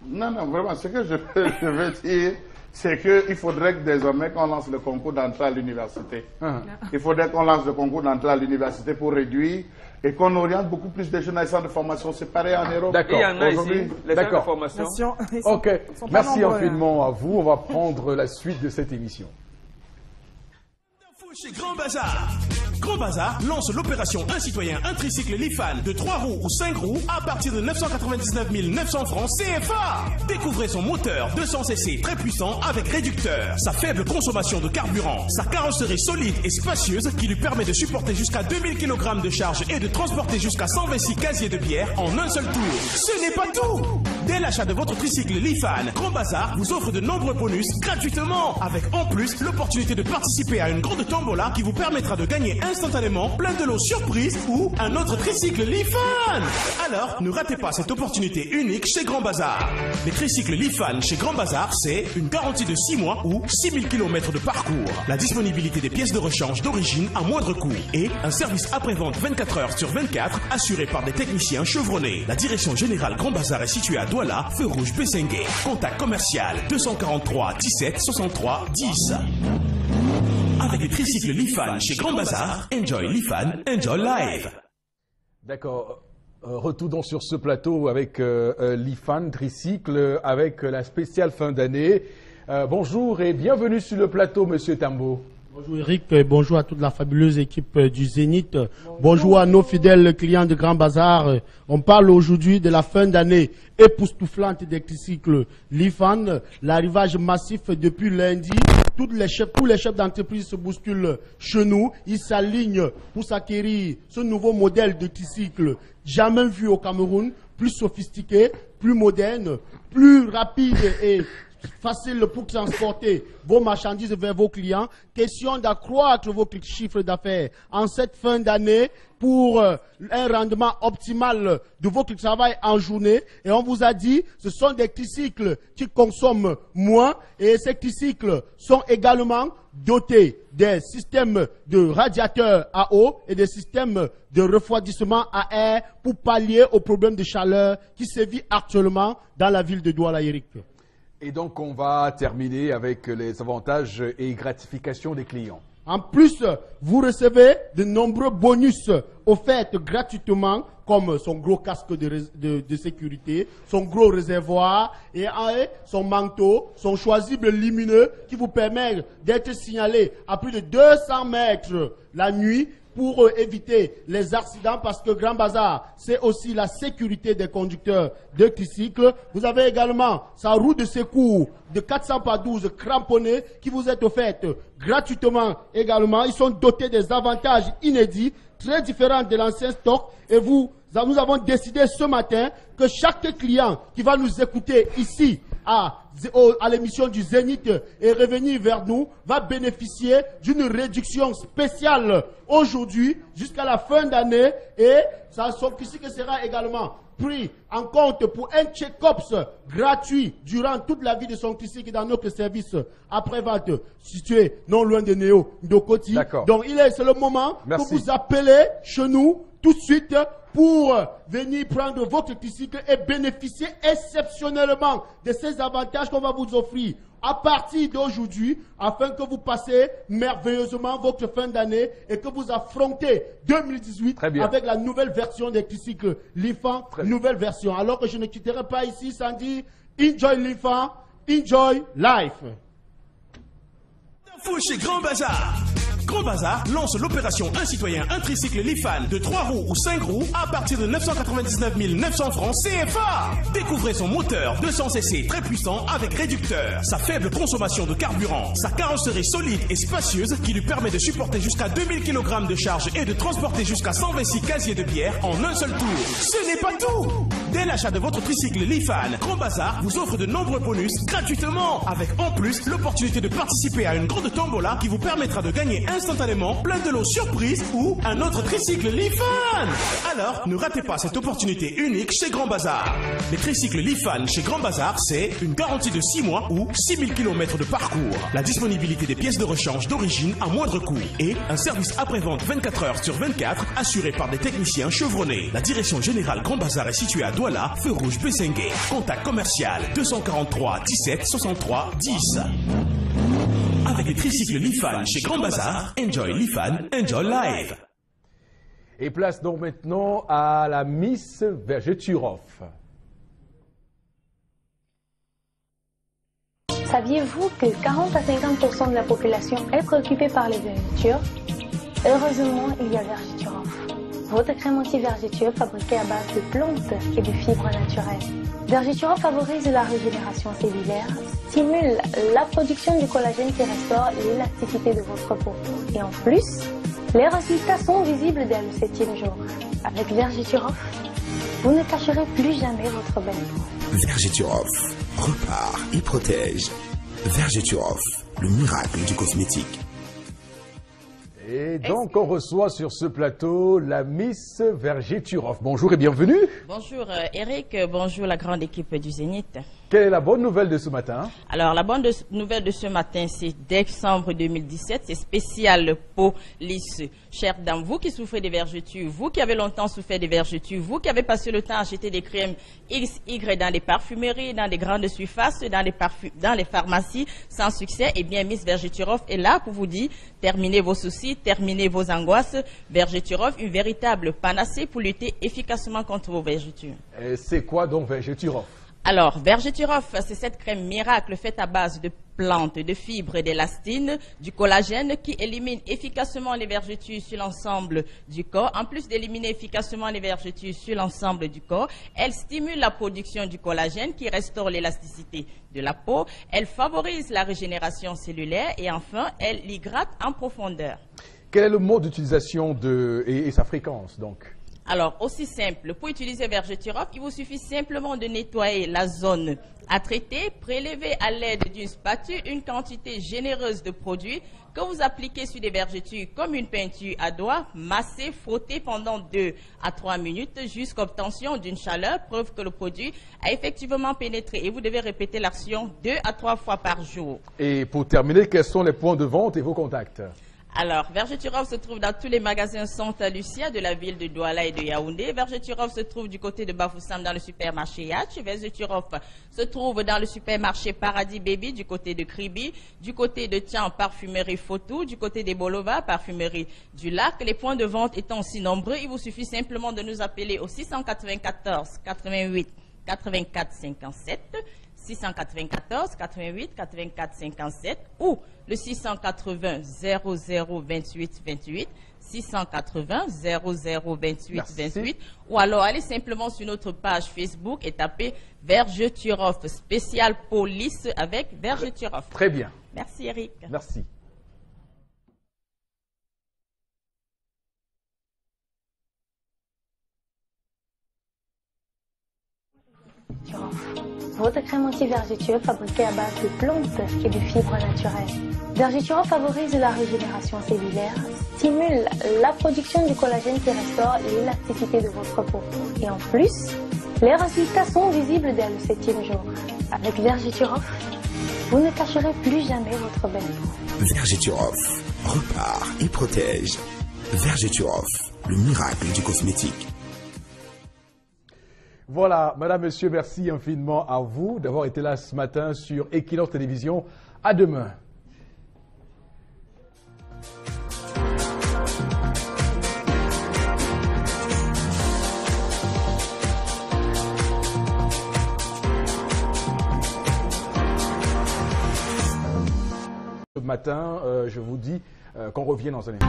Non, non, vraiment, ce que je, je veux dire, c'est qu'il faudrait que désormais qu'on lance le concours d'entrée à l'université. Hein. Il faudrait qu'on lance le concours d'entrée à l'université pour réduire et qu'on oriente beaucoup plus de jeunes à centres de formation séparés en Europe. D'accord. Il y en a ici, Aujourd'hui, les centres de D'accord. formation. Sont- Ok, merci hein. infiniment à vous. On va prendre la suite de cette émission. Chez Grand Bazar. Grand Bazar lance l'opération Un citoyen, un tricycle Lifan de 3 roues ou 5 roues à partir de 999 900 francs CFA. Découvrez son moteur 200cc très puissant avec réducteur, sa faible consommation de carburant, sa carrosserie solide et spacieuse qui lui permet de supporter jusqu'à 2000 kg de charge et de transporter jusqu'à 126 casiers de bière en un seul tour. Ce n'est pas tout Dès l'achat de votre tricycle Lifan, Grand Bazar vous offre de nombreux bonus gratuitement, avec en plus l'opportunité de participer à une grande qui vous permettra de gagner instantanément plein de lots surprises ou un autre tricycle Lifan. Alors, ne ratez pas cette opportunité unique chez Grand Bazar. Les tricycles Lifan chez Grand Bazar, c'est une garantie de 6 mois ou 6000 km de parcours, la disponibilité des pièces de rechange d'origine à moindre coût et un service après-vente 24 heures sur 24 assuré par des techniciens chevronnés. La direction générale Grand Bazar est située à Douala, feu rouge Bessengue. Contact commercial 243 17 63 10. Avec les tricycles Lifan chez Grand Bazar, enjoy Lifan, enjoy life. D'accord. Euh, retour donc sur ce plateau avec euh, euh, l'IFAN Tricycle, avec la spéciale fin d'année. Bonjour et bienvenue sur le plateau, Monsieur Tambo. Bonjour Eric, euh, bonjour à toute la fabuleuse équipe euh, du Zénith. Bonjour à nos fidèles clients de Grand Bazar. Euh, On parle aujourd'hui de la fin d'année époustouflante des tricycles Lifan, l'arrivage massif depuis lundi. Toutes les chefs, tous les chefs d'entreprise se bousculent chez nous. Ils s'alignent pour s'acquérir ce nouveau modèle de tricycle jamais vu au Cameroun, plus sophistiqué, plus moderne, plus rapide et facile pour transporter vos marchandises vers vos clients. Question d'accroître vos chiffres d'affaires en cette fin d'année pour euh, un rendement optimal de votre travail en journée. Et on vous a dit, ce sont des tricycles qui consomment moins et ces tricycles sont également dotés des systèmes de radiateurs à eau et des systèmes de refroidissement à air pour pallier aux problèmes de chaleur qui sévit actuellement dans la ville de Douala, Eric. Et donc, on va terminer avec les avantages et gratifications des clients. En plus, vous recevez de nombreux bonus offerts gratuitement, comme son gros casque de, sécurité, son gros réservoir et son manteau, son choisible lumineux qui vous permet d'être signalé à plus de 200 mètres la nuit pour éviter les accidents parce que Grand Bazar, c'est aussi la sécurité des conducteurs de tricycles. Vous avez également sa roue de secours de 400 par 12 cramponnée qui vous est offerte gratuitement également. Ils sont dotés des avantages inédits, très différents de l'ancien stock et vous, nous avons décidé ce matin que chaque client qui va nous écouter ici à, à l'émission du Zénith et revenir vers nous va bénéficier d'une réduction spéciale aujourd'hui jusqu'à la fin d'année et ça, son tricycle sera également pris en compte pour un check-ups gratuit durant toute la vie de son tricycle dans notre service après-vente situé non loin de Néo, Ndokoti. Donc il est, c'est le moment Merci. que vous appelez chez nous tout de suite pour venir prendre votre tricycle et bénéficier exceptionnellement de ces avantages qu'on va vous offrir à partir d'aujourd'hui afin que vous passez merveilleusement votre fin d'année et que vous affrontez 2018 Très bien. avec la nouvelle version des tricycles Lifan, nouvelle version. Alors que je ne quitterai pas ici sans dire Enjoy Lifan, Enjoy Life. Fou chez Grand Bazar. Grand Bazar lance l'opération Un citoyen, un tricycle Lifan de 3 roues ou 5 roues à partir de 999 900 francs CFA. Découvrez son moteur 200cc très puissant avec réducteur, sa faible consommation de carburant, sa carrosserie solide et spacieuse qui lui permet de supporter jusqu'à 2000 kg de charge et de transporter jusqu'à 126 casiers de bière en un seul tour. Ce n'est pas tout Dès l'achat de votre tricycle Lifan, Grand Bazar vous offre de nombreux bonus gratuitement, avec en plus l'opportunité de participer à une grande tombola qui vous permettra de gagner instantanément plein de lots surprise ou un autre tricycle Lifan. Alors, ne ratez pas cette opportunité unique chez Grand Bazar. Les tricycles Lifan chez Grand Bazar, c'est une garantie de 6 mois ou 6000 km de parcours, la disponibilité des pièces de rechange d'origine à moindre coût et un service après-vente 24 heures sur 24 assuré par des techniciens chevronnés. La direction générale Grand Bazar est située à Douala, feu rouge Bessengue. Contact commercial 243 17 63 10. Avec les tricycles Lifan chez Grand Bazar, enjoy Lifan, enjoy live. Et place donc maintenant à la Miss Vergeturov. Saviez-vous que 40 à 50 de la population est préoccupée par les vergetures? Heureusement, il y a Vergeturov. Votre crème anti-vergeture fabriquée à base de plantes et de fibres naturelles. Vergeturov favorise la régénération cellulaire, stimule la production du collagène qui restaure l'élasticité de votre peau. Et en plus, les résultats sont visibles dès le septième jour. Avec Vergeturov, vous ne cacherez plus jamais votre belle peau. Vergeturov repart et protège. Vergeturov, le miracle du cosmétique. Et donc, on reçoit sur ce plateau la Miss Vergeturov. Bonjour et bienvenue. Bonjour euh, Eric, bonjour la grande équipe du Zénith. Quelle est la bonne nouvelle de ce matin? Alors, la bonne de- nouvelle de ce matin, c'est décembre 2017, c'est spécial peau lisse. Chères dames, vous qui souffrez des vergetures, vous qui avez longtemps souffert des vergetures, vous qui avez passé le temps à acheter des crèmes XY dans les parfumeries, dans les grandes surfaces, dans les, dans les pharmacies, sans succès, eh bien, Miss Vergeturov est là pour vous dire, terminez vos soucis, terminez vos angoisses. Vergeturov, une véritable panacée pour lutter efficacement contre vos vergetures. Et C'est quoi donc Vergeturov Alors, Vergeturov, c'est cette crème miracle faite à base de plantes, de fibres d'élastine, du collagène qui élimine efficacement les vergetures sur l'ensemble du corps. En plus d'éliminer efficacement les vergetures sur l'ensemble du corps, elle stimule la production du collagène qui restaure l'élasticité de la peau. Elle favorise la régénération cellulaire et enfin, elle l'hydrate en profondeur. Quel est le mode d'utilisation et, et sa fréquence donc? Alors, aussi simple, pour utiliser Vergeturop, il vous suffit simplement de nettoyer la zone à traiter, prélever à l'aide d'une spatule une quantité généreuse de produit que vous appliquez sur des vergetures comme une peinture à doigts, masser, frotter pendant 2 à 3 minutes jusqu'à obtention d'une chaleur, preuve que le produit a effectivement pénétré. Et vous devez répéter l'action 2 à 3 fois par jour. Et pour terminer, quels sont les points de vente et vos contacts? Alors, Vergeturov se trouve dans tous les magasins Santa Lucia de la ville de Douala et de Yaoundé. Vergeturov se trouve du côté de Bafoussam dans le supermarché Yatch. Vergeturov se trouve dans le supermarché Paradis Baby du côté de Kribi, du côté de Tian, parfumerie Photo, du côté des Bolova, parfumerie du Lac. Les points de vente étant si nombreux, il vous suffit simplement de nous appeler au 694 88 84 57. 694 88 84 57 ou le 680 00 28 28 680 00 28 28 ou alors allez simplement sur notre page Facebook et tapez Vergeturov spécial police avec Vergeturov. Très bien. Merci Eric. Merci. Votre crème anti-vergeture fabriquée à base de plantes et de fibres naturelles. Vergeturov favorise la régénération cellulaire, stimule la production du collagène qui restaure l'élasticité de votre peau. Et en plus, les résultats sont visibles dès le septième jour. Avec Vergeturov, vous ne cacherez plus jamais votre belle peau. Vergeturov repart et protège. Vergeturov, le miracle du cosmétique. Voilà, Madame, Monsieur, merci infiniment à vous d'avoir été là ce matin sur Equinox Télévision. À demain. Ce matin, euh, je vous dis euh, qu'on revient dans un instant.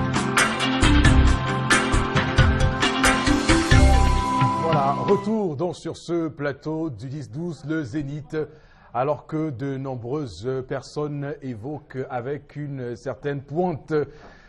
Voilà, retour donc sur ce plateau du 10-12, le Zénith, alors que de nombreuses personnes évoquent avec une certaine pointe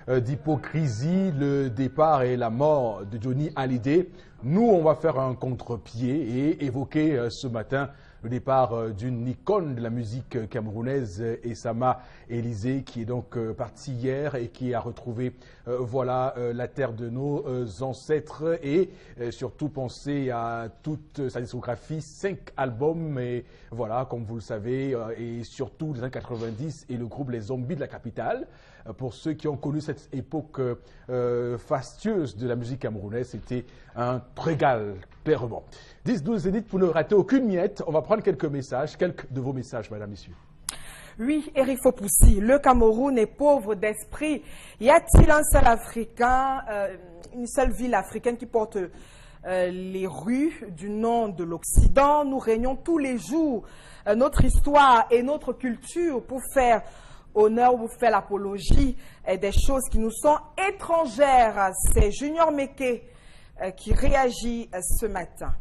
euh, d'hypocrisie, le départ et la mort de Johnny Hallyday. Nous, on va faire un contre-pied et évoquer euh, ce matin le départ euh, d'une icône de la musique camerounaise, Essama Élysée, qui est donc euh, partie hier et qui a retrouvé euh, voilà, euh, la terre de nos euh, ancêtres et euh, surtout penser à toute sa discographie, cinq albums et voilà, comme vous le savez, euh, et surtout les années 90 et le groupe Les Zombies de la capitale. Pour ceux qui ont connu cette époque euh, fastueuse de la musique camerounaise, c'était un régal, clairement. 10-12 zéniths pour ne rater aucune miette. On va prendre quelques messages, quelques de vos messages, madame, messieurs. Oui, Eric Fopoussi, le Cameroun est pauvre d'esprit. Y a-t-il un seul Africain, euh, une seule ville africaine qui porte euh, les rues du nom de l'Occident? Nous régnons tous les jours notre histoire et notre culture pour faire honneur ou pour faire l'apologie euh, des choses qui nous sont étrangères. C'est Junior Meke euh, qui réagit euh, ce matin.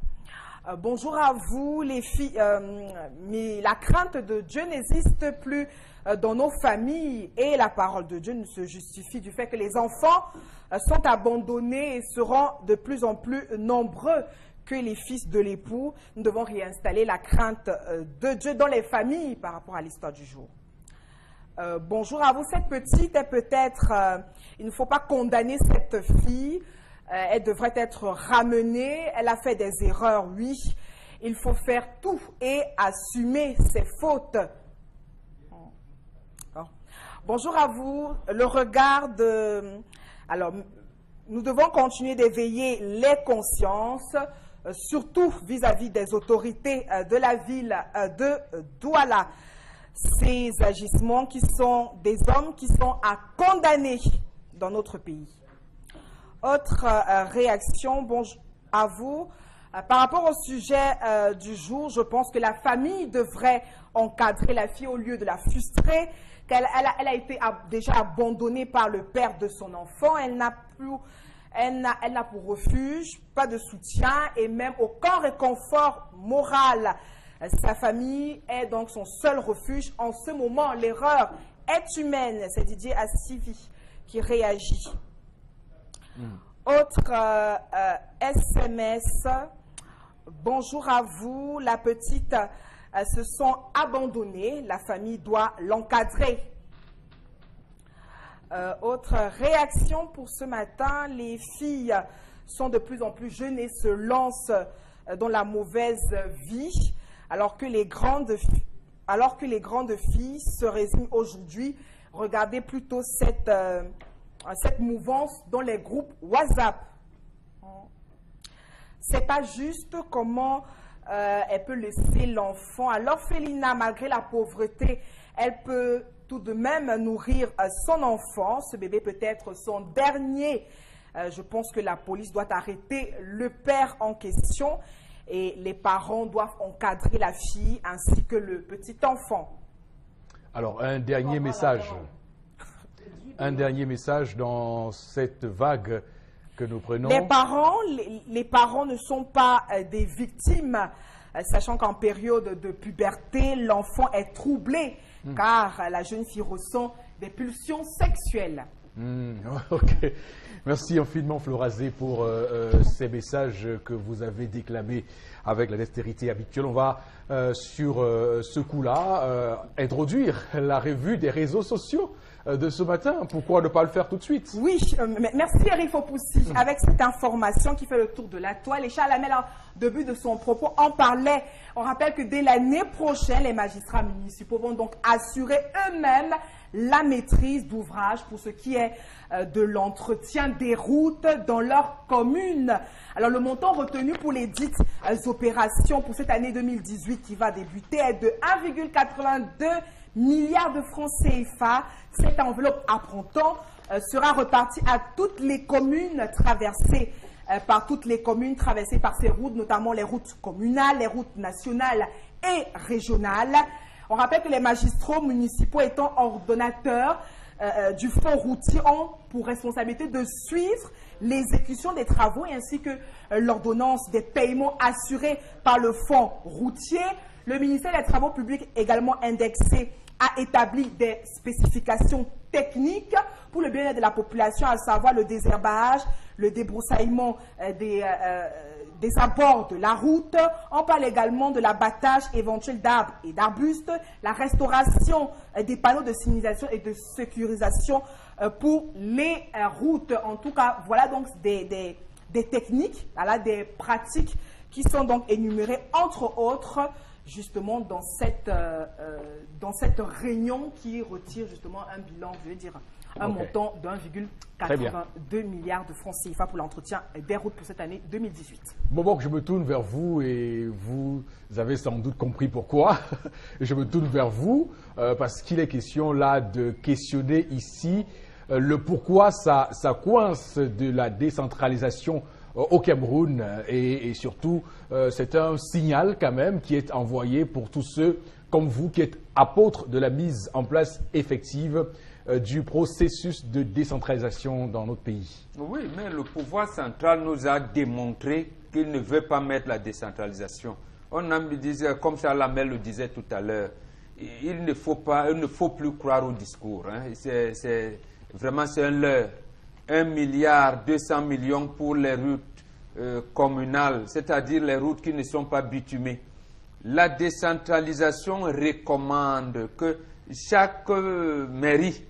Euh, bonjour à vous, les filles. Euh, mais la crainte de Dieu n'existe plus euh, dans nos familles et la parole de Dieu ne se justifie du fait que les enfants sont abandonnés et seront de plus en plus nombreux que les fils de l'époux. Nous devons réinstaller la crainte de Dieu dans les familles par rapport à l'histoire du jour. Euh, bonjour à vous. Cette petite est peut-être, euh, il ne faut pas condamner cette fille. Euh, elle devrait être ramenée. Elle a fait des erreurs, oui. Il faut faire tout et assumer ses fautes. Bonjour à vous. Le regard de... Alors, nous devons continuer d'éveiller les consciences, surtout vis-à-vis des autorités de la ville de Douala. Ces agissements qui sont des hommes qui sont à condamner dans notre pays. Autre euh, réaction, bonjour à vous. Euh, par rapport au sujet euh, du jour, je pense que la famille devrait encadrer la fille au lieu de la frustrer, qu'elle elle a, été déjà abandonnée par le père de son enfant, elle n'a plus, elle n'a pour refuge pas de soutien et même aucun réconfort moral. Euh, Sa famille est donc son seul refuge. En ce moment, l'erreur est humaine. C'est Didier Assivi qui réagit. Autre euh, euh, SMS. Bonjour à vous. La petite euh, se sont abandonnées. La famille doit l'encadrer. Euh, autre réaction pour ce matin. Les filles sont de plus en plus jeunes et se lancent euh, dans la mauvaise vie, alors que les grandes, alors que les grandes filles se résignent aujourd'hui. Regardez plutôt cette, euh, cette mouvance dans les groupes WhatsApp. C'est pas juste comment euh, elle peut laisser l'enfant à l'orphelinat malgré la pauvreté. Elle peut tout de même nourrir euh, son enfant. Ce bébé peut être son dernier. Je pense que la police doit arrêter le père en question et les parents doivent encadrer la fille ainsi que le petit enfant. Alors, un dernier message. Un dernier message dans cette vague que nous prenons. Les parents, les, les parents ne sont pas euh, des victimes, euh, sachant qu'en période de puberté, l'enfant est troublé Hmm. car euh, la jeune fille ressent des pulsions sexuelles. Hmm, ok. Merci infiniment, Florazé, pour euh, euh, ces messages que vous avez déclamés avec la dextérité habituelle. On va, euh, sur ce coup-là, introduire la revue des réseaux sociaux de ce matin. Pourquoi ne pas le faire tout de suite? Oui, merci Eric Fopoussi. Avec cette information qui fait le tour de la toile, et Charles Lamel, en début de son propos, en parlait. On rappelle que dès l'année prochaine, les magistrats municipaux vont donc assurer eux-mêmes la maîtrise d'ouvrage pour ce qui est euh, de l'entretien des routes dans leur commune. Alors le montant retenu pour les dites euh, opérations pour cette année 2018 qui va débuter est de 1,82 milliards de francs CFA. Cette enveloppe apprend-on euh, sera repartie à toutes les communes traversées euh, par toutes les communes traversées par ces routes, notamment les routes communales, les routes nationales et régionales. On rappelle que les magistrats municipaux étant ordonnateurs euh, euh, du fonds routier ont pour responsabilité de suivre l'exécution des travaux ainsi que euh, l'ordonnance des paiements assurés par le fonds routier. Le ministère des Travaux publics également indexé a établi des spécifications techniques pour le bien-être de la population, à savoir le désherbage, le débroussaillement des, des abords de la route. On parle également de l'abattage éventuel d'arbres et d'arbustes, la restauration euh, des panneaux de signalisation et de sécurisation euh, pour les euh, routes. En tout cas, voilà donc des, des- techniques, voilà, des pratiques qui sont donc énumérées, entre autres, justement dans cette, dans cette réunion qui retire justement un bilan, je veux dire, un Ok. montant Très bien. d'1,82 milliards de francs CFA pour l'entretien des routes pour cette année 2018. Bon, je me tourne vers vous et vous avez sans doute compris pourquoi. je me tourne vers vous euh, parce qu'il est question là de questionner ici euh, le pourquoi ça, ça coince de la décentralisation euh, au Cameroun et, et surtout euh, c'est un signal quand même qui est envoyé pour tous ceux comme vous qui êtes apôtres de la mise en place effective du processus de décentralisation dans notre pays. Oui, mais le pouvoir central nous a démontré qu'il ne veut pas mettre la décentralisation. On a disait, comme Charles Lamel le disait tout à l'heure, il ne faut pas, il ne faut plus croire au discours. hein. C'est- vraiment c'est un leurre. Un milliard 200 millions pour les routes euh, communales, c'est-à-dire les routes qui ne sont pas bitumées. La décentralisation recommande que chaque euh, mairie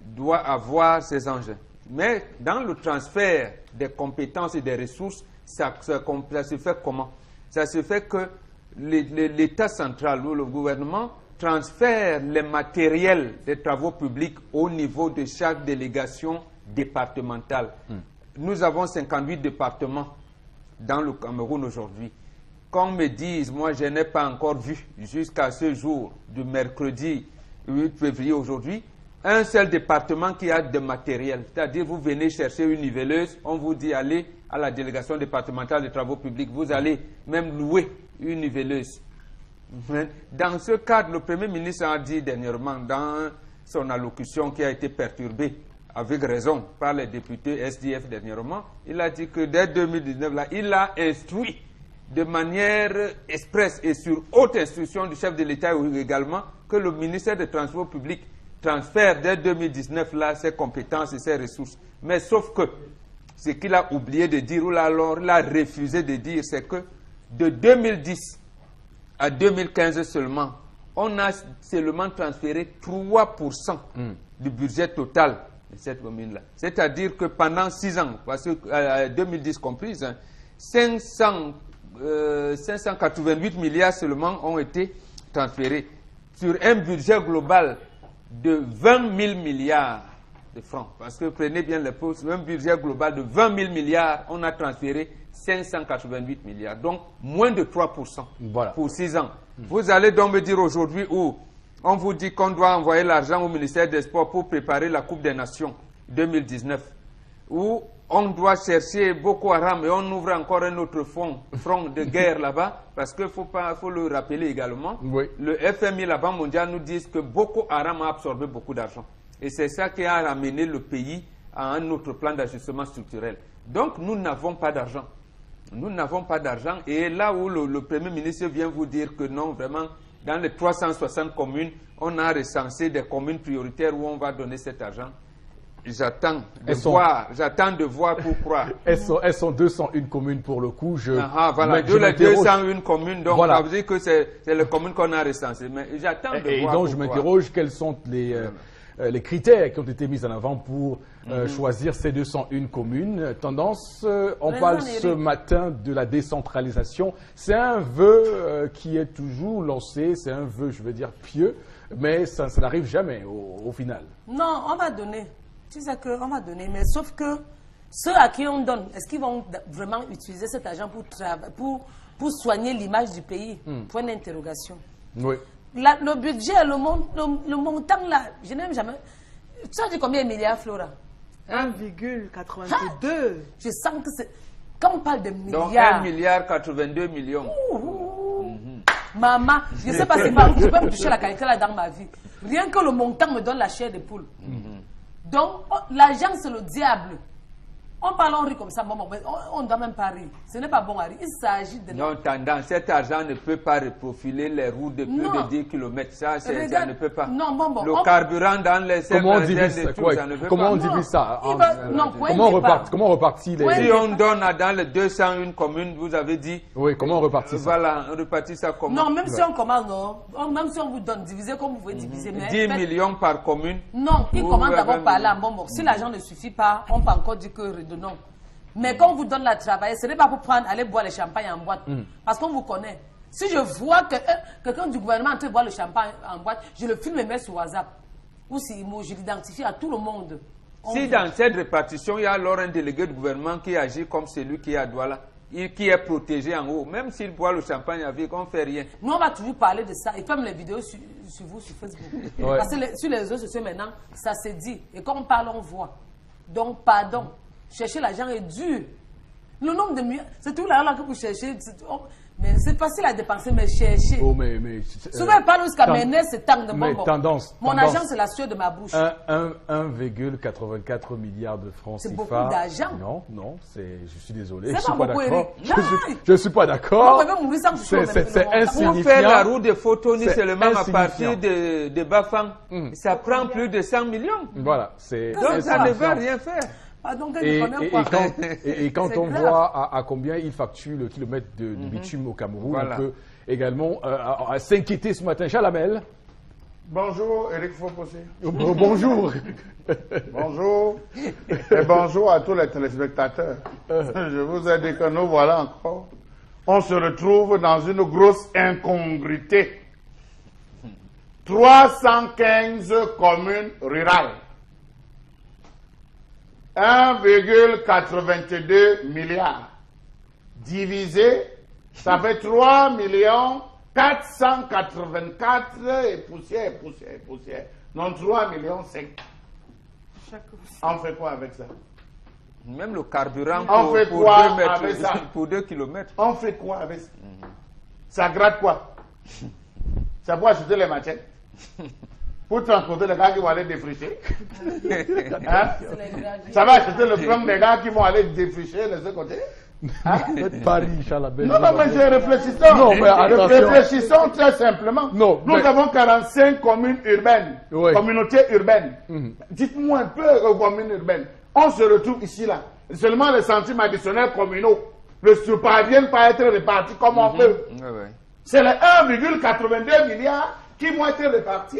doit avoir ses engins. Mais dans le transfert des compétences et des ressources, ça, ça- ça se fait comment? Ça se fait que l'État central ou le gouvernement transfère les matériels des travaux publics au niveau de chaque délégation départementale. Nous avons 58 départements dans le Cameroun aujourd'hui. Qu'on me dise, moi je n'ai pas encore vu jusqu'à ce jour du mercredi 8 février aujourd'hui, un seul département qui a de matériel. C'est-à-dire vous venez chercher une niveleuse, on vous dit allez à la délégation départementale des travaux publics, vous allez même louer une niveleuse. Dans ce cadre, le Premier ministre a dit dernièrement dans son allocution qui a été perturbée, avec raison, par les députés SDF dernièrement, il a dit que dès 2019, là, il a instruit de manière expresse et sur haute instruction du chef de l'État également que le ministère des Transports publics transfère dès 2019 là, ses compétences et ses ressources. Mais sauf que ce qu'il a oublié de dire, ou alors il a refusé de dire, c'est que de 2010 à 2015 seulement, on a seulement transféré 3% du budget total de cette commune-là. C'est-à-dire que pendant 6 ans, parce que euh, 2010 comprise, hein, 500, euh, 588 milliards seulement ont été transférés sur un budget global de 20 000 milliards de francs. Parce que prenez bien les postes, un budget global de 20 000 milliards, on a transféré 588 milliards. Donc moins de 3% pour 6 ans. Vous allez donc me dire aujourd'hui où on vous dit qu'on doit envoyer l'argent au ministère des Sports pour préparer la Coupe des Nations 2019, où on doit chercher Boko Haram et on ouvre encore un autre front, front de guerre là-bas, parce qu'il faut, pas- faut le rappeler également. Le FMI, la Banque mondiale, nous dit que Boko Haram a absorbé beaucoup d'argent. Et c'est ça qui a ramené le pays à un autre plan d'ajustement structurel. Donc nous n'avons pas d'argent. Nous n'avons pas d'argent. Et là où le, le Premier ministre vient vous dire que non, vraiment, dans les 360 communes, on a recensé des communes prioritaires où on va donner cet argent. J'attends de sont- voir, j'attends de voir pour croire. Elles sont, elles sont 201 communes pour le coup. Je, Ah, voilà, mais de je les m'interroge- 201 communes, donc Voilà. ça veut dire que c'est les communes qu'on a recensées. Mais j'attends de Et voir. donc, pour je m'interroge quels sont les, euh, euh, les critères qui ont été mis en avant pour euh, Mhm. choisir ces 201 communes. Tendance, euh, on parle ce matin de la décentralisation. C'est un vœu euh, qui est toujours lancé, c'est un vœu, je veux dire, pieux, mais ça, ça n'arrive jamais au, au final. Non, on va donner. Tu sais qu'on va donner, mais sauf que ceux à qui on donne, est-ce qu'ils vont vraiment utiliser cet argent pour, pour, pour soigner l'image du pays? Hmm. Point d'interrogation. Oui. La- le budget, le, mon- le, le montant là, je n'aime jamais. Tu as dit combien de milliards, Flora? 1,82. Je sens que c'est. Quand on parle de Donc 1 milliards. milliard 82 millions. Maman, je ne sais pas si ma- je peux me toucher la qualité là dans ma vie. Rien que le montant me donne la chair de poule. Donc, oh, l'argent, c'est le diable. On parle, on rit comme ça, maman, mais on ne doit même pas rire. Ce n'est pas bon à rire. Il s'agit de... Non, tendance, cet argent ne peut pas reprofiler les routes de plus Non. de 10 km. Ça, c'est- ça ne peut pas. non, bon, bon, Le on- carburant dans les Comment on divise de ça tout, ouais, ça ne peut Comment pas. on divise ça Il en- va- non, point Comment on départ. Comment on repartit les Si on donne à dans les 201 communes, vous avez dit. Oui, comment on repartit ça? Voilà, on repartit ça comment? Non, même si on commande, non. On- Même si on vous donne, diviser comme vous pouvez diviser. Mais 10 faites- millions par commune. Non, commande 20 d'abord par là. bon, si l'argent ne suffit pas, on peut encore dire que redonnons. Mais quand on vous donne la travailler, ce n'est pas pour prendre, aller boire le champagne en boîte. Mm. Parce qu'on vous connaît. Si je vois que euh, quelqu'un du gouvernement en train de boire le champagne en boîte, je le filme et mets sur WhatsApp. Ou si moi, je l'identifie à tout le monde. On Si vous- dans cette répartition, il y a alors un délégué de gouvernement qui agit comme celui qui est à Douala, il- qui est protégé en haut, même s'il boit le champagne avec, on ne fait rien. Nous, on va toujours parler de ça. Et comme les vidéos sur, sur vous, sur Facebook. Ouais. Parce que les- sur les réseaux sociaux, maintenant, ça se dit. Et quand on parle, on voit. Donc, pardon. Chercher l'argent est dur. Le nombre de millions, c'est tout l'argent que vous cherchez. oh, mais c'est facile à dépenser, mais chercher. Oh, mais, mais, c'est- Souvent, elle parle jusqu'à ten- mener, c'est tant de mais bonbons. tendance, Mon tendance. argent, c'est la sueur de ma bouche. Un- un- 1,84 milliards de francs C'est beaucoup d'argent. Non, non, je suis désolé, je suis pas d'accord. Je Non. suis, pas d'accord. C'est, insignifiant. Pour faire la route de Photoni seulement à partir de, de Bafang, ça prend plus de 100 millions. Voilà, c'est Donc ça ne va rien faire. Ah, donc, Et, quand, et- et quand on voit à, à combien il facture le kilomètre de, de Mhm. bitume au Cameroun, Voilà. on peut également euh, s'inquiéter ce matin. Chalamel, Bonjour, Eric Foposé. Oh, bonjour. bonjour. Et bonjour à tous les téléspectateurs. Je vous ai dit que nous voilà encore. On se retrouve dans une grosse incongruité. 315 communes rurales. 1,82 milliards. Divisé, ça fait 3 millions 484 et poussière, et poussière, et poussière. Non, 3 millions 5. On fait quoi avec ça? Même le carburant On pour, fait pour quoi deux mètres- avec ça? pour deux kilomètres. On fait quoi avec ça? Ça gratte quoi? Ça pour acheter les machettes Pour transporter les gars qui vont aller défricher Hein? Ça va acheter le plan des gars qui vont aller défricher les deux côtés Hein? Paris, Chalamel. Non, non, mais c'est réfléchissons. Non, mais attention. Réfléchissons très simplement. Non, Nous mais- avons 45 communes urbaines, Ouais. communautés urbaines. Mhm. Dites-moi un peu euh, communes urbaines. On se retrouve ici, là. Seulement les centimes additionnels communaux ne parviennent pas à être répartis comme on veut. Ouais, ouais. C'est les 1,82 milliards qui vont être répartis.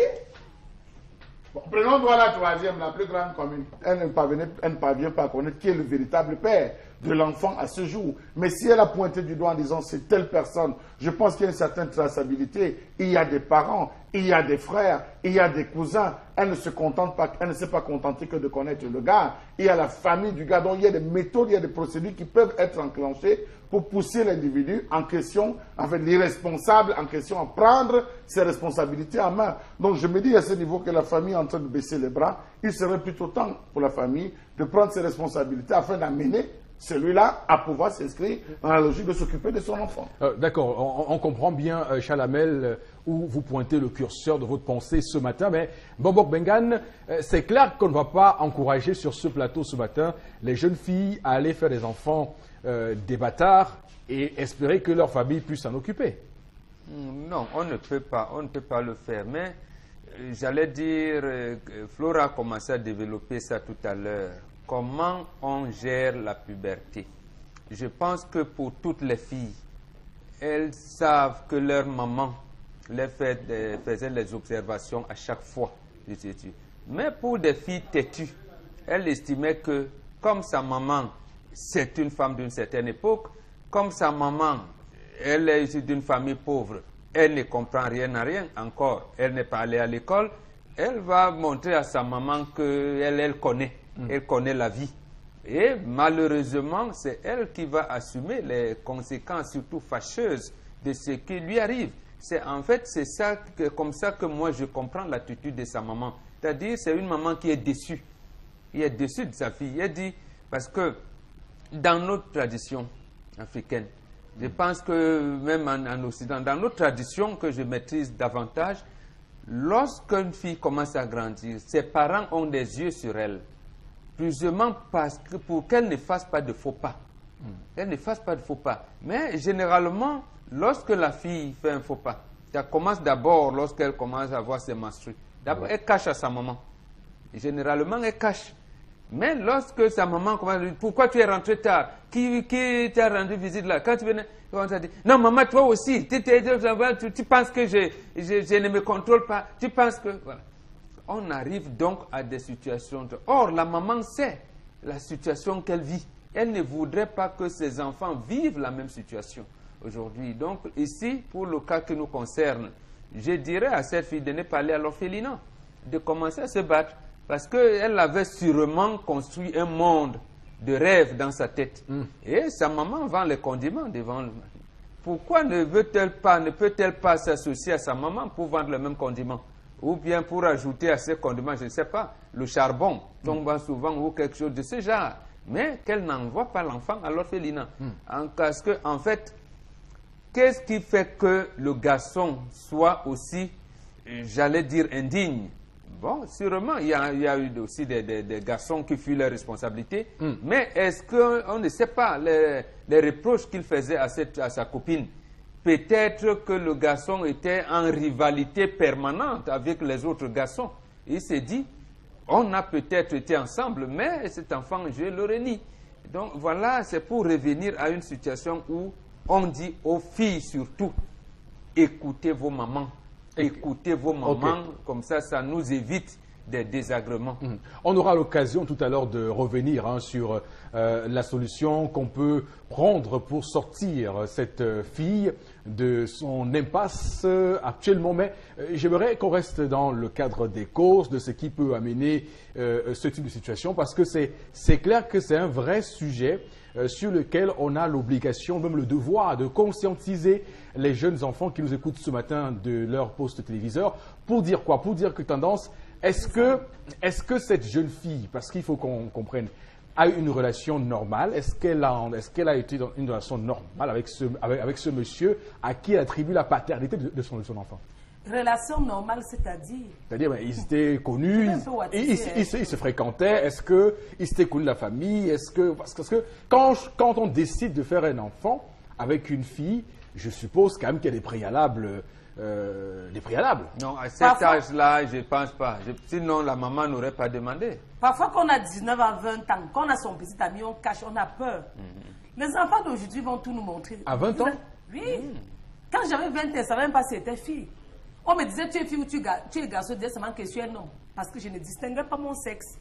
Prenons donc la troisième, la plus grande commune. Elle ne, parvenait- elle ne parvient pas à connaître qui est le véritable père de l'enfant à ce jour. Mais si elle a pointé du doigt en disant c'est telle personne, je pense qu'il y a une certaine traçabilité. Il y a des parents, il y a des frères, il y a des cousins. Elle ne se contente pas, elle ne s'est pas contentée que de connaître le gars. Il y a la famille du gars. Donc il y a des méthodes, il y a des procédures qui peuvent être enclenchées pour pousser l'individu en question, en fait, l'irresponsable en question à prendre ses responsabilités en main. Donc je me dis à ce niveau que la famille est en train de baisser les bras. Il serait plutôt temps pour la famille de prendre ses responsabilités afin d'amener celui-là à pouvoir s'inscrire dans la logique de s'occuper de son enfant. Euh, D'accord, on, on comprend bien, euh, Chalamel, euh, où vous pointez le curseur de votre pensée ce matin, mais Bobok Bengan, euh, c'est clair qu'on ne va pas encourager sur ce plateau ce matin les jeunes filles à aller faire des enfants euh, des bâtards et espérer que leur famille puisse s'en occuper. Hmm, Non, on ne peut pas, on ne peut pas le faire. Mais j'allais dire, que Flora a commencé à développer ça tout à l'heure. Comment on gère la puberté Je pense que pour toutes les filles, elles savent que leur maman leur fait faisait les observations à chaque fois. Mais pour des filles têtues, elle estimait que comme sa maman, c'est une femme d'une certaine époque, comme sa maman, elle est issue d'une famille pauvre, elle ne comprend rien à rien encore, elle n'est pas allée à l'école, elle va montrer à sa maman qu'elle elle connaît, elle connaît la vie. Et malheureusement, c'est elle qui va assumer les conséquences, surtout fâcheuses, de ce qui lui arrive. C'est en fait c'est ça que, comme ça que moi je comprends l'attitude de sa maman. C'est-à-dire c'est une maman qui est déçue. Il est déçu de sa fille. Elle dit parce que dans notre tradition africaine, je pense que même en, en Occident, dans notre tradition que je maîtrise davantage, lorsqu'une fille commence à grandir, ses parents ont des yeux sur elle. Plusieurs parce que pour qu'elle ne fasse pas de faux pas. Elle ne fasse pas de faux pas. Mais généralement, lorsque la fille fait un faux pas, ça commence d'abord lorsqu'elle commence à avoir ses menstrues. D'abord, elle cache à sa maman. Généralement, elle cache. Mais lorsque sa maman commence à dire Pourquoi tu es rentré tard? Qui, qui t'a rendu visite là? Quand tu venais, on t'a dit Non, maman, toi aussi, tu, tu, tu penses que je, je, je, ne me contrôle pas. Tu penses que. Voilà. On arrive donc à des situations. De... Or, la maman sait la situation qu'elle vit. Elle ne voudrait pas que ses enfants vivent la même situation aujourd'hui. Donc, ici, pour le cas qui nous concerne, je dirais à cette fille de ne pas aller à l'orphelinat, de commencer à se battre. Parce qu'elle avait sûrement construit un monde de rêve dans sa tête. Et sa maman vend les condiments devant le Pourquoi ne veut-elle pas, ne peut-elle pas s'associer à sa maman pour vendre le même condiment? Ou bien pour ajouter à ces condiments, je ne sais pas, le charbon tombe souvent ou quelque chose de ce genre. Mais qu'elle n'envoie pas l'enfant à l'orphelinat. En, parce que, en fait, qu'est-ce qui fait que le garçon soit aussi, j'allais dire, indigne? Bon, sûrement, il y a, il y a eu aussi des, des, des, garçons qui fuient leurs responsabilités. Mais est-ce qu'on ne sait pas les, les reproches qu'il faisait à, cette, à sa copine? Peut-être que le garçon était en rivalité permanente avec les autres garçons. Il s'est dit, on a peut-être été ensemble, mais cet enfant, je le renie. Donc voilà, c'est pour revenir à une situation où on dit aux filles surtout, écoutez vos mamans écoutez vos mamans, okay. comme ça, ça nous évite des désagréments. Mmh. On aura l'occasion tout à l'heure de revenir hein, sur euh, la solution qu'on peut prendre pour sortir cette fille de son impasse euh, actuellement. Mais euh, j'aimerais qu'on reste dans le cadre des causes, de ce qui peut amener ce type de situation, parce que c'est clair que c'est un vrai sujet sur lequel on a l'obligation, même le devoir de conscientiser les jeunes enfants qui nous écoutent ce matin de leur poste téléviseur. Pour dire quoi? Pour dire que tendance, est-ce que, est que cette jeune fille, parce qu'il faut qu'on comprenne, a eu une relation normale Est-ce qu'elle a, est qu'elle a été dans une relation normale avec ce, avec, avec ce monsieur à qui elle attribue la paternité de, de, son, de son enfant? Relation normale, c'est-à-dire? C'est-à-dire, ben, ils étaient connus, ils, ils, ils, se, ils, se fréquentaient. Est-ce qu'ils étaient connus de la famille? Est-ce que parce, parce que quand, quand on décide de faire un enfant avec une fille, je suppose quand même qu'il y a des préalables. Euh, des préalables. Non, à cet âge-là, je ne pense pas. Je, sinon, la maman n'aurait pas demandé. Parfois, quand on a 19 à 20 ans, quand on a son petit ami, on cache, on a peur. Mm -hmm. Les enfants d'aujourd'hui vont tout nous montrer. À 20 ans? Oui. Mm. Quand j'avais 20 ans, je ne savais même pas si c'était fille. On me disait, tu es fille ou tu, tu es garçon, je disais seulement que je suis un homme. Parce que je ne distinguais pas mon sexe.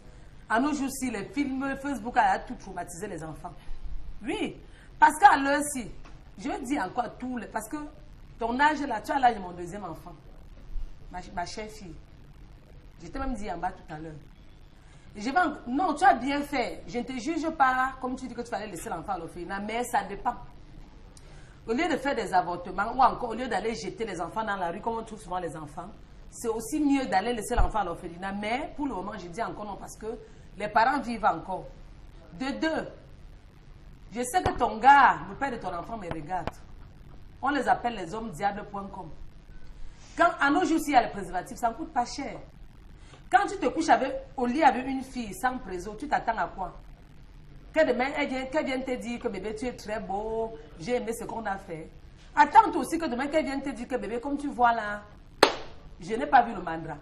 À nos jours-ci, les films, Facebook a tout traumatisé les enfants. Oui. Parce qu'à l'heure-ci, je dis encore tout, les, parce que ton âge là, tu as l'âge de mon deuxième enfant, ma, ma chère fille. Je t'ai même dit en bas tout à l'heure. Non, tu as bien fait. Je ne te juge pas, comme tu dis que tu allais laisser l'enfant à l'orphelinat, mais ça dépend. Au lieu de faire des avortements, ou encore au lieu d'aller jeter les enfants dans la rue, comme on trouve souvent les enfants, c'est aussi mieux d'aller laisser l'enfant à l'orphelinat. Mais pour le moment, je dis encore non, parce que les parents vivent encore. De deux, je sais que ton gars, le père de ton enfant, me regarde. On les appelle les hommes diables.com. Quand à nos jours, il y a les préservatifs, ça ne coûte pas cher. Quand tu te couches avec, au lit avec une fille sans préso, tu t'attends à quoi? Que demain, elle vient, qu'elle vienne te dire que bébé, tu es très beau, j'ai aimé ce qu'on a fait. Attends aussi que demain, qu'elle vienne te dire que bébé, comme tu vois là, je n'ai pas vu le mandra.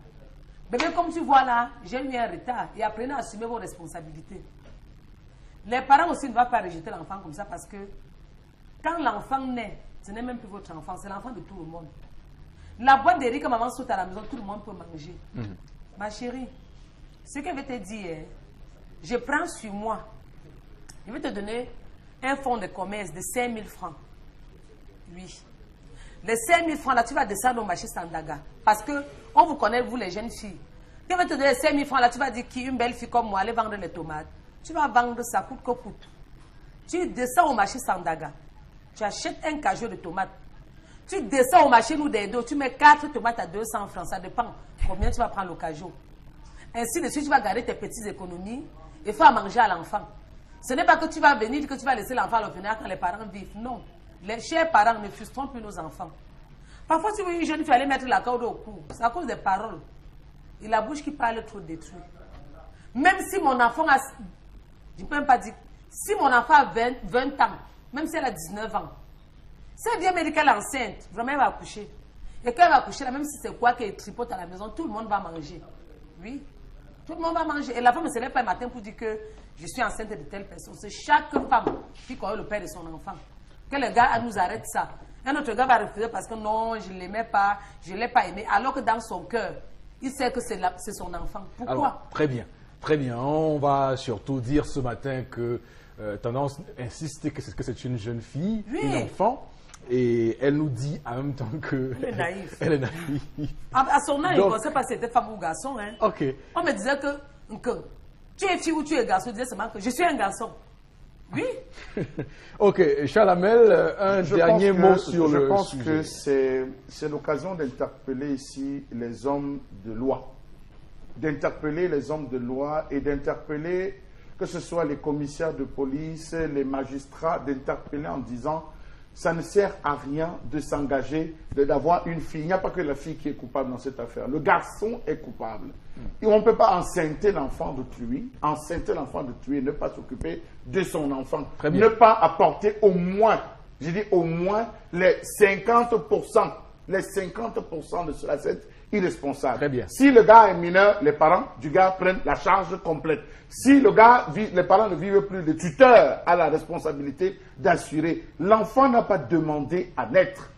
Bébé, comme tu vois là, j'ai eu un retard. Et apprenez à assumer vos responsabilités. Les parents aussi ne doivent pas rejeter l'enfant comme ça parce que quand l'enfant naît, ce n'est même plus votre enfant, c'est l'enfant de tout le monde. La boîte de riz que maman saute à la maison, tout le monde peut manger. Mm -hmm. Ma chérie, ce que je vais te dire, je prends sur moi. Je vais te donner un fonds de commerce de 5 000 francs. Oui. Les 5 000 francs là, tu vas descendre au marché Sandaga. Parce que on vous connaît, vous les jeunes filles. Je vais te donner 5 000 francs là, tu vas dire qui une belle fille comme moi, allez vendre les tomates. Tu vas vendre ça coûte que coûte. Tu descends au marché Sandaga. Tu achètes un cajot de tomates. Tu descends au marché nous des dos, tu mets 4 tomates à 200 francs. Ça dépend combien tu vas prendre le cajot. Ainsi de tu vas garder tes petites économies et faire manger à l'enfant. Ce n'est pas que tu vas venir, que tu vas laisser l'enfant à quand les parents vivent. Non. Les chers parents ne frustrons plus nos enfants. Parfois, si vous voyez une jeune fille aller mettre la corde au cou, c'est à cause des paroles. Et la bouche qui parle trop détruit. Même si mon enfant a. Je ne peux même pas dire. Si mon enfant a 20, 20 ans, même si elle a 19 ans, si elle vient me dire qu'elle est enceinte, vraiment elle va accoucher. Et quand elle va accoucher, là, même si c'est quoi qu'elle tripote à la maison, tout le monde va manger. Oui. Tout le monde va manger. Et la femme ne se lève pas le matin pour dire que je suis enceinte de telle personne. C'est chaque femme qui connaît le père de son enfant. Que le gars nous arrête ça. Un autre gars va refuser parce que non, je ne l'aimais pas, je ne l'ai pas aimé. Alors que dans son cœur, il sait que c'est son enfant. Pourquoi? Très bien, très bien. On va surtout dire ce matin que euh, Tendance insiste que c'est que c'est une jeune fille, Oui. une enfant, et elle nous dit en même temps que Elle est naïve. elle est naïve. À, à son âge, Donc- je ne sais pas si c'était femme ou garçon. Hein. Ok. On me disait que, que tu es fille ou tu es garçon. Je disais seulement que je suis un garçon. Oui. Ok, Chalamel, euh, un Je dernier pense mot que- sur je le pense sujet. que c'est c'est l'occasion d'interpeller ici les hommes de loi. D'interpeller les hommes de loi et d'interpeller, que ce soit les commissaires de police, les magistrats, d'interpeller en disant ça ne sert à rien de s'engager, de- d'avoir une fille. Il n'y a pas que la fille qui est coupable dans cette affaire. Le garçon est coupable. Et on ne peut pas enceinte l'enfant d'autrui, enceinte l'enfant d'autrui et ne pas s'occuper de son enfant. Ne pas apporter au moins, je dis au moins, les 50%, les 50% de cela, irresponsable. Très bien. Si le gars est mineur, les parents du gars prennent la charge complète. Si le gars, vit- les parents ne vivent plus, le tuteur a la responsabilité d'assurer. L'enfant n'a pas demandé à naître.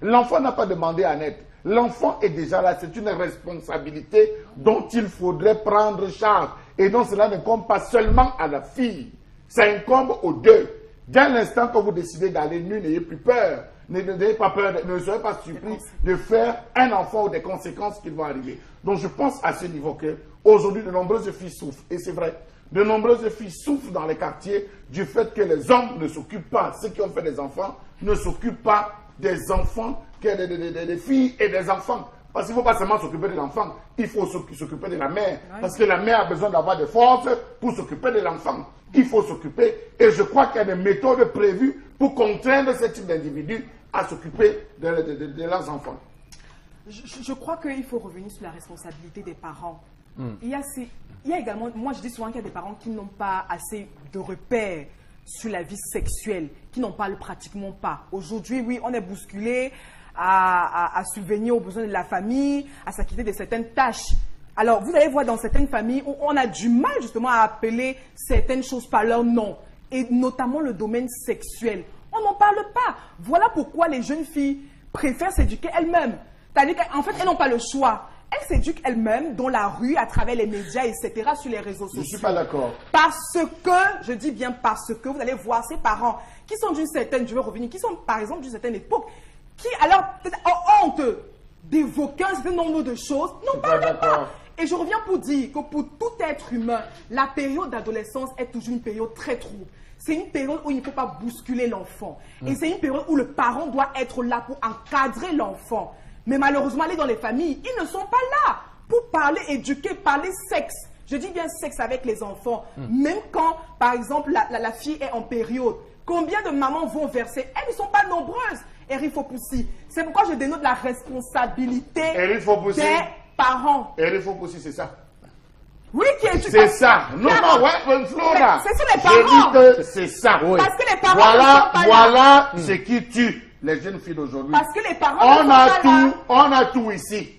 L'enfant n'a pas demandé à naître. L'enfant est déjà là. C'est une responsabilité dont il faudrait prendre charge. Et donc cela n'incombe pas seulement à la fille. Ça incombe aux deux. Dès l'instant que vous décidez d'aller nu, n'ayez plus peur. Ne- ne- N'ayez pas peur, de- ne soyez pas surpris de faire un enfant ou des conséquences qui vont arriver. Donc je pense à ce niveau que aujourd'hui de nombreuses filles souffrent. Et c'est vrai. De nombreuses filles souffrent dans les quartiers du fait que les hommes ne s'occupent pas, ceux qui ont fait des enfants, ne s'occupent pas des enfants, que des, des- des- des filles et des enfants. Parce qu'il ne faut pas seulement s'occuper de l'enfant, il faut s'oc- s'occuper de la mère. Parce que la mère a besoin d'avoir des forces pour s'occuper de l'enfant. Il faut s'occuper. Et je crois qu'il y a des méthodes prévues pour contraindre ce type d'individus à s'occuper de, de- de- de leurs enfants. Je, crois qu'il faut revenir sur la responsabilité des parents. Hmm. Il, y a ces- il y a également, moi je dis souvent qu'il y a des parents qui n'ont pas assez de repères sur la vie sexuelle, qui n'en parlent pratiquement pas. Aujourd'hui, oui, on est bousculé à, à, à subvenir aux besoins de la famille, à s'acquitter de certaines tâches. Alors, vous allez voir dans certaines familles où on a du mal justement à appeler certaines choses par leur nom, et notamment le domaine sexuel. On n'en parle pas. Voilà pourquoi les jeunes filles préfèrent s'éduquer elles-mêmes. C'est-à-dire qu'en fait, elles n'ont pas le choix. Elles s'éduquent elles-mêmes dans la rue, à travers les médias, etc., sur les réseaux Je sociaux. ne suis pas d'accord. Parce que, je dis bien parce que, vous allez voir ces parents qui sont d'une certaine, je vais revenir, qui sont par exemple d'une certaine époque, qui alors ont honte d'évoquer un certain nombre de choses, n'en parlent pas. Et je reviens pour dire que pour tout être humain, la période d'adolescence est toujours une période très trouble. C'est une période où il ne faut pas bousculer l'enfant. Et c'est une période où le parent doit être là pour encadrer l'enfant. Mais malheureusement, aller dans les familles, ils ne sont pas là pour parler, éduquer, parler sexe. Je dis bien sexe avec les enfants. Même quand, par exemple, la, la- la fille est en période, combien de mamans vont verser? Elles ne sont pas nombreuses. Eric Fopoussi. C'est pourquoi je dénote la responsabilité Eric Fopoussi. des parents. Et il faut aussi, c'est ça. Oui, qui est C'est ça. Non, non, ouais, Flora. Mais c'est sur les parents. c'est ça. Parce que les parents Voilà, ne sont pas voilà là. ce qui tue les jeunes filles d'aujourd'hui. Parce que les parents On ne a sont pas tout, là. on a tout ici.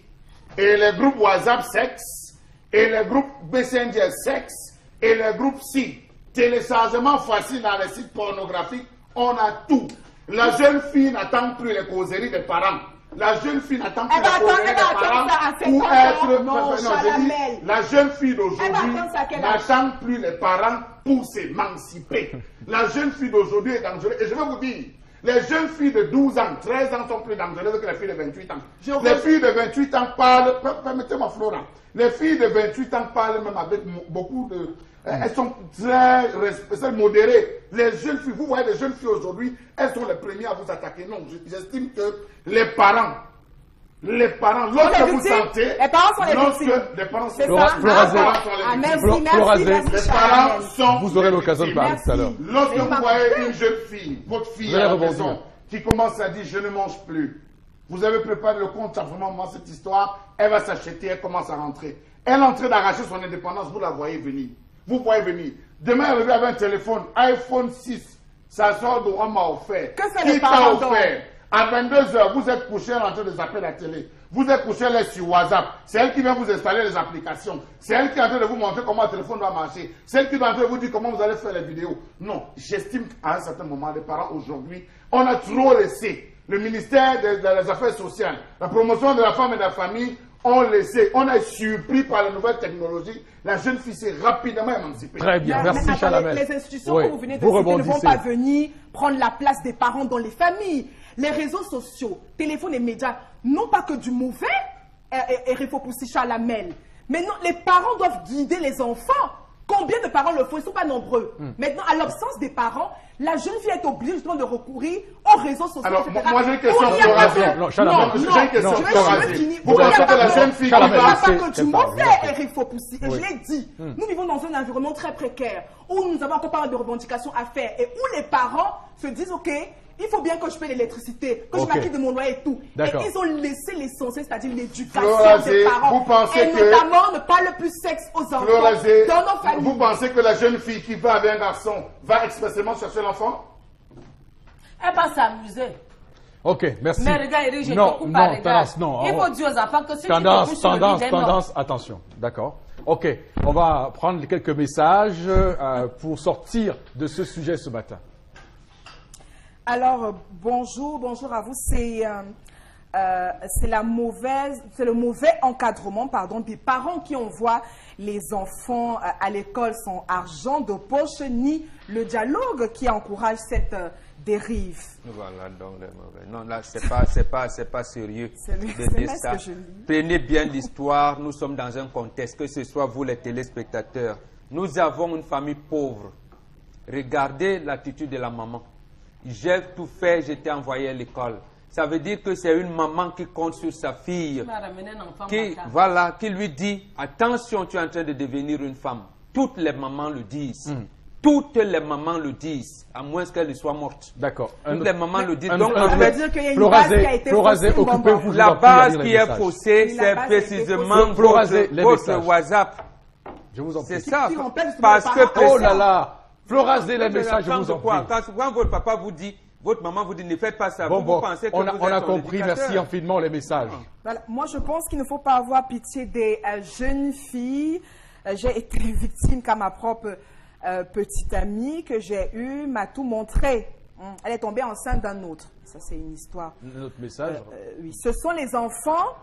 Et les groupes WhatsApp sexe, et les groupes Messenger sexe, et les groupes si. Téléchargement facile dans les sites pornographiques, on a tout. La jeune fille n'attend plus les causeries des parents. La jeune fille n'attend plus les causeries des parents pour être... non, non, je dis, Chalamel. la jeune fille d'aujourd'hui n'attend plus les parents pour s'émanciper. La jeune fille d'aujourd'hui est dangereuse. Et je vais vous dire, les jeunes filles de 12 ans, 13 ans sont plus dangereuses que les filles de 28 ans. Je les filles de 28 ans parlent, per- permettez-moi Flora, les filles de 28 ans parlent même avec beaucoup de... Elles sont très modérées. Les jeunes filles, vous voyez les jeunes filles aujourd'hui, elles sont les premières à vous attaquer. Non, je- j'estime que les parents, les parents, lorsque les vous sentez, Les parents sont les lorsque victimes. les parents sont Flora- ça. Flora Ah, ah, sont les ah, merci, merci, Flora merci, Les parents sont. Vous aurez l'occasion de parler tout à l'heure. Lorsque vous voyez une jeune fille, votre fille à la maison, qui commence à dire je ne mange plus, vous avez préparé le compte, ça vraiment moi cette histoire, elle va s'acheter, elle commence à rentrer. Elle est en train d'arracher son indépendance, vous la voyez venir. Vous voyez venir. Demain, elle revient avec un téléphone, iPhone 6. Ça sort de on m'a offert. Que fait Qui t'a offert À 22h, vous êtes couché en train de zapper la télé. Vous êtes couché là sur WhatsApp. C'est elle qui vient vous installer les applications. C'est elle qui est en train de vous montrer comment le téléphone doit marcher. C'est elle qui est en train de vous dire comment vous allez faire les vidéos. Non, j'estime qu'à un certain moment, les parents aujourd'hui, on a trop laissé. Le ministère des, des Affaires sociales, la promotion de la femme et de la famille, ont laissé, on a surpris par la nouvelle technologie, la jeune fille s'est rapidement émancipée. Très bien, Mais- merci mais attendez, Chalamel. Les institutions Oui, que vous venez de vous citer ne vont pas venir prendre la place des parents dans les familles. Les réseaux sociaux, téléphones et médias n'ont pas que du mauvais, euh, et il faut pousser Chalamel. Mais non, les parents doivent guider les enfants. Combien de parents le font? Ils ne sont pas nombreux. Hmm. Maintenant, à l'absence des parents, la jeune fille est obligée justement de recourir aux réseaux sociaux. Alors, etc. moi, j'ai une question pour de- Non, non, Chalamel, non, j'ai une question pour finir. Vous pensez que la jeune fille qui va- pas que pas- mauvais, d'accord. Eric Fopussi. Et je l'ai dit, Hmm. nous vivons dans un environnement très précaire où nous avons encore pas mal de revendications à faire et où les parents se disent OK, il faut bien que je paye l'électricité, que je m'acquitte de mon loyer et tout. Et ils ont laissé l'essentiel, c'est-à-dire l'éducation des parents. vous pensez et que- notamment ne pas le plus sexe aux enfants Flora Zé, dans nos familles. vous pensez que la jeune fille qui va avec un garçon va expressément chercher l'enfant? Elle va s'amuser. Ok, merci. Mais regarde, Eric, je non, te coupe non, pas, tendance, non. Il on- faut dire aux enfants que si tu te tendance, le tendance, tendance, attention. D'accord. Ok, on va prendre quelques messages euh, pour sortir de ce sujet ce matin. Alors, euh, bonjour, bonjour à vous. C'est euh, euh, c'est la mauvaise, c'est le mauvais encadrement, pardon, des parents qui envoient les enfants euh, à l'école sans argent de poche, ni le dialogue qui encourage cette dérive. Voilà donc le mauvais. Non, là, c'est pas, c'est pas, c'est pas sérieux de dire ça. Prenez bien l'histoire. Nous sommes dans un contexte, que ce soit vous les téléspectateurs. Nous avons une famille pauvre. Regardez l'attitude de la maman. J'ai tout fait, j'étais envoyé à l'école. Ça veut dire que c'est une maman qui compte sur sa fille qui, voilà, qui lui dit attention, tu es en train de devenir une femme. Toutes les mamans le disent. Hmm. Toutes les mamans le disent, à moins qu'elles soient mortes. D'accord. Toutes les mamans le disent. un- Donc, un- en Ça fait, veut dire qu'il y a une base qui a été Florazé, faussée, la base qui est faussée, c'est précisément votre, votre. WhatsApp. Je vous en prie. C'est ça. Parce que. Oh là là Florazé, les Mais messages, je vous en quoi prie. Quand, quand votre papa vous dit, votre maman vous dit ne faites pas ça, Bon, vous, bon, vous pensez que on a, vous on êtes a son compris, merci infiniment les messages. Voilà. Moi, je pense qu'il ne faut pas avoir pitié des euh, jeunes filles. Euh, j'ai été victime car ma propre euh, petite amie que j'ai eue m'a tout montré. Hum, Elle est tombée enceinte d'un autre. Ça, c'est une histoire. Notre message. Euh, oui, ce sont les enfants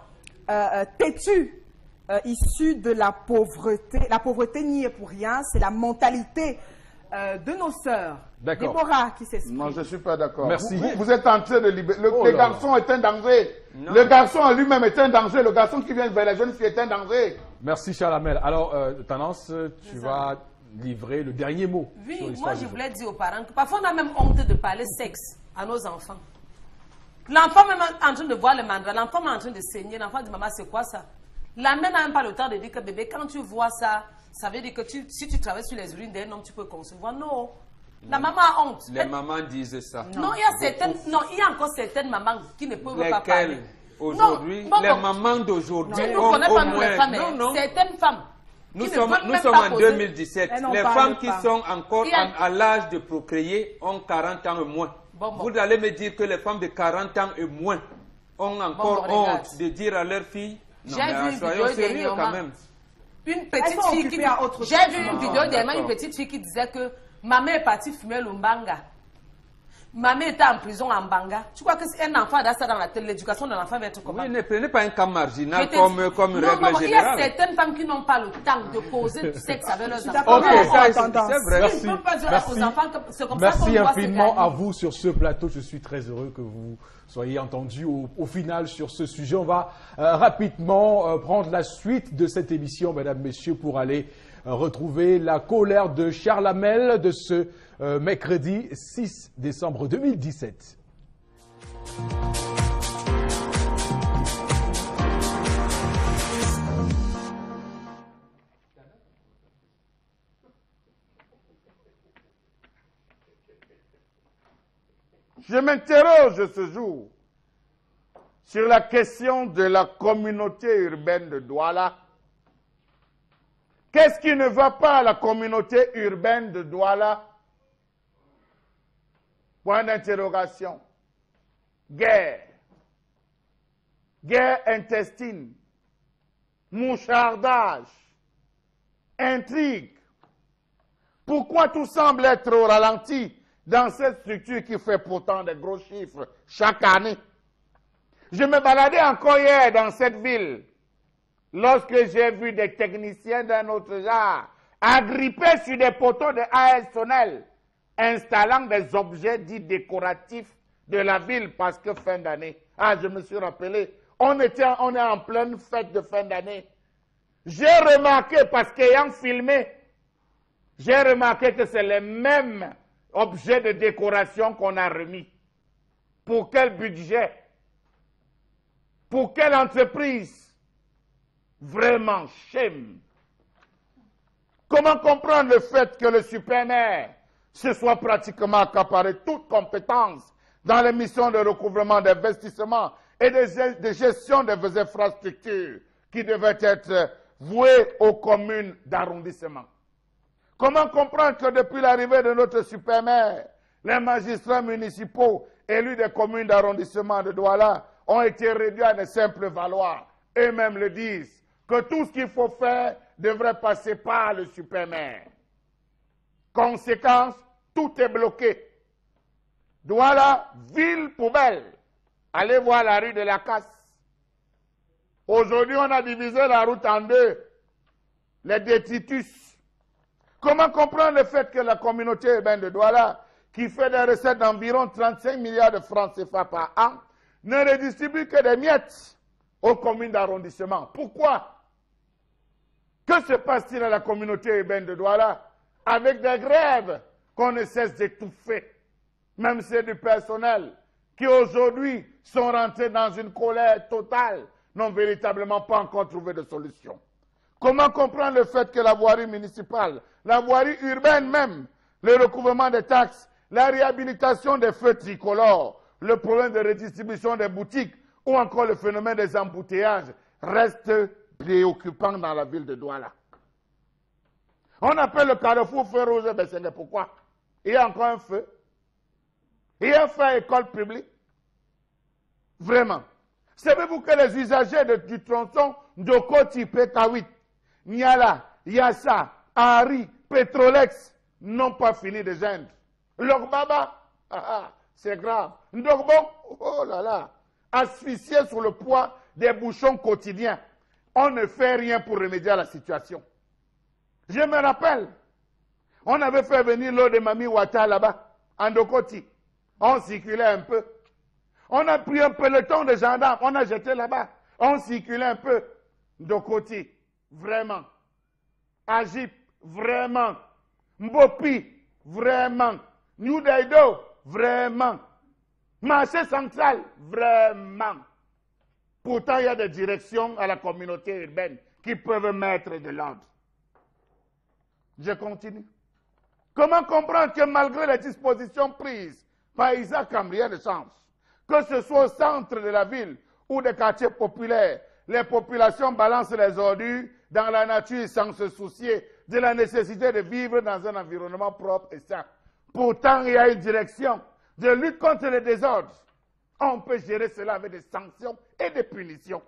têtus, euh, issus de la pauvreté. La pauvreté n'y est pour rien, c'est la mentalité euh, de nos sœurs. D'accord. Déborah qui s'exprime. Non, je ne suis pas d'accord. Merci. Vous, vous- vous êtes en train de libérer. Le, Oh le garçon est un danger. Le garçon en lui-même est un danger. Le garçon qui vient vers la jeune fille est un danger. Merci Chalamel. Alors, euh, Tendance, tu vas livrer le dernier mot sur Oui, moi je voulais dire aux parents que parfois on a même honte de parler sexe à nos enfants. L'enfant même en train de voir le mandra, l'enfant est en train de saigner, l'enfant dit maman c'est quoi ça? La mère n'a même pas le temps de dire que bébé quand tu vois ça, ça veut dire que tu- si tu travailles sur les urines d'un homme tu peux concevoir. Non, la maman a honte. Les mamans disent ça. Non, il y a certaines, non, il y a encore certaines mamans qui ne peuvent pas parler. Lesquelles Aujourd'hui, bon, les bon. mamans d'aujourd'hui Tu ne ont connais pas nous les femmes, Non, hein. non. certaines femmes. Nous sommes, nous en poser- 2017. Elles n'en Les femmes qui pas. sont encore a- à l'âge de procréer ont 40 ans et moins. Bon, bon. Vous allez me dire que les femmes de 40 ans et moins ont encore honte de dire à leurs filles Non, J'ai mais soyons sérieux quand même. Une petite fille qui J'ai vu une Ah, vidéo dernièrement, une petite fille qui disait que maman est partie fumer le mbanga. Maman était en prison en Banga. Tu crois que si un enfant a ça dans la tête, l'éducation de l'enfant va être comment? Oui, ne prenez pas un cas marginal comme, comme non, règle maman, Il y a certaines femmes qui n'ont pas le temps de poser du sexe avec leurs enfants. Ok, ça, c'est- vrai. Ils Merci. ne peuvent pas dire Merci. aux enfants que c'est comme ça Merci qu'on doit se infiniment à vous sur ce plateau. Je suis très heureux que vous soyez entendus au, au final sur ce sujet. On va euh, rapidement euh, prendre la suite de cette émission, mesdames, messieurs, pour aller euh, retrouver la colère de Charles Hamel de ce euh, mercredi 6 décembre 2017. Je m'interroge ce jour sur la question de la communauté urbaine de Douala Qu'est-ce qui ne va pas à la communauté urbaine de Douala? Point d'interrogation. Guerre. Guerre intestine. Mouchardage. Intrigue. Pourquoi tout semble être ralenti dans cette structure qui fait pourtant des gros chiffres chaque année? Je me baladais encore hier dans cette ville lorsque j'ai vu des techniciens d'un autre genre agrippés sur des poteaux de ASONEL installant des objets dits décoratifs de la ville parce que fin d'année. Ah, je me suis rappelé, on, est en pleine fête de fin d'année. J'ai remarqué, parce qu'ayant filmé, j'ai remarqué que c'est les mêmes objets de décoration qu'on a remis. Pour quel budget? Pour quelle entreprise? Vraiment, shame. Comment comprendre le fait que le supermaire se soit pratiquement accaparé toute compétence dans les missions de recouvrement d'investissement et de, gestion des infrastructures qui devaient être vouées aux communes d'arrondissement. Comment comprendre que depuis l'arrivée de notre supermaire, les magistrats municipaux élus des communes d'arrondissement de Douala ont été réduits à de simples valoirs Eux-mêmes le disent, que tout ce qu'il faut faire devrait passer par le supermaire. Conséquence, tout est bloqué. Douala, ville poubelle. Allez voir la rue de la Casse. Aujourd'hui, on a divisé la route en deux. Les détritus. Comment comprendre le fait que la communauté urbaine de Douala, qui fait des recettes d'environ 35 milliards de francs CFA par an, ne redistribue que des miettes aux communes d'arrondissement? Pourquoi? Que se passe-t-il à la communauté urbaine de Douala? Avec des grèves qu'on ne cesse d'étouffer Même c'est du personnel qui aujourd'hui sont rentrés dans une colère totale, n'ont véritablement pas encore trouvé de solution. Comment comprendre le fait que la voirie municipale, la voirie urbaine même, le recouvrement des taxes, la réhabilitation des feux tricolores, le problème de redistribution des boutiques ou encore le phénomène des embouteillages restent préoccupants dans la ville de Douala. On appelle le carrefour feu rouge, mais c'est pourquoi Il y a encore un feu. Il y a un feu à école publique. Vraiment. Savez-vous que les usagers du tronçon Ndoko Type K8, Niala, Yassa, Ari, Petrolex n'ont pas fini de gêner. Leur baba, ah, ah, c'est grave. Ndogbo, oh là là, asphyxié sous le poids des bouchons quotidiens. On ne fait rien pour remédier à la situation. Je me rappelle, on avait fait venir l'eau de Mami Wata là-bas, en Dokoti. On circulait un peu. On a pris un peloton de gendarmes, on a jeté là-bas. On circulait un peu. Dokoti, vraiment. Agip, vraiment. Mbopi, vraiment. New Daido, vraiment. Marché central, vraiment. Pourtant, il y a des directions à la communauté urbaine qui peuvent mettre de l'ordre. Je continue. Comment comprendre que malgré les dispositions prises par Isaac Camrien de chance, que ce soit au centre de la ville ou des quartiers populaires, les populations balancent les ordures dans la nature sans se soucier de la nécessité de vivre dans un environnement propre et sain. Pourtant, il y a une direction de lutte contre les désordres. On peut gérer cela avec des sanctions et des punitions.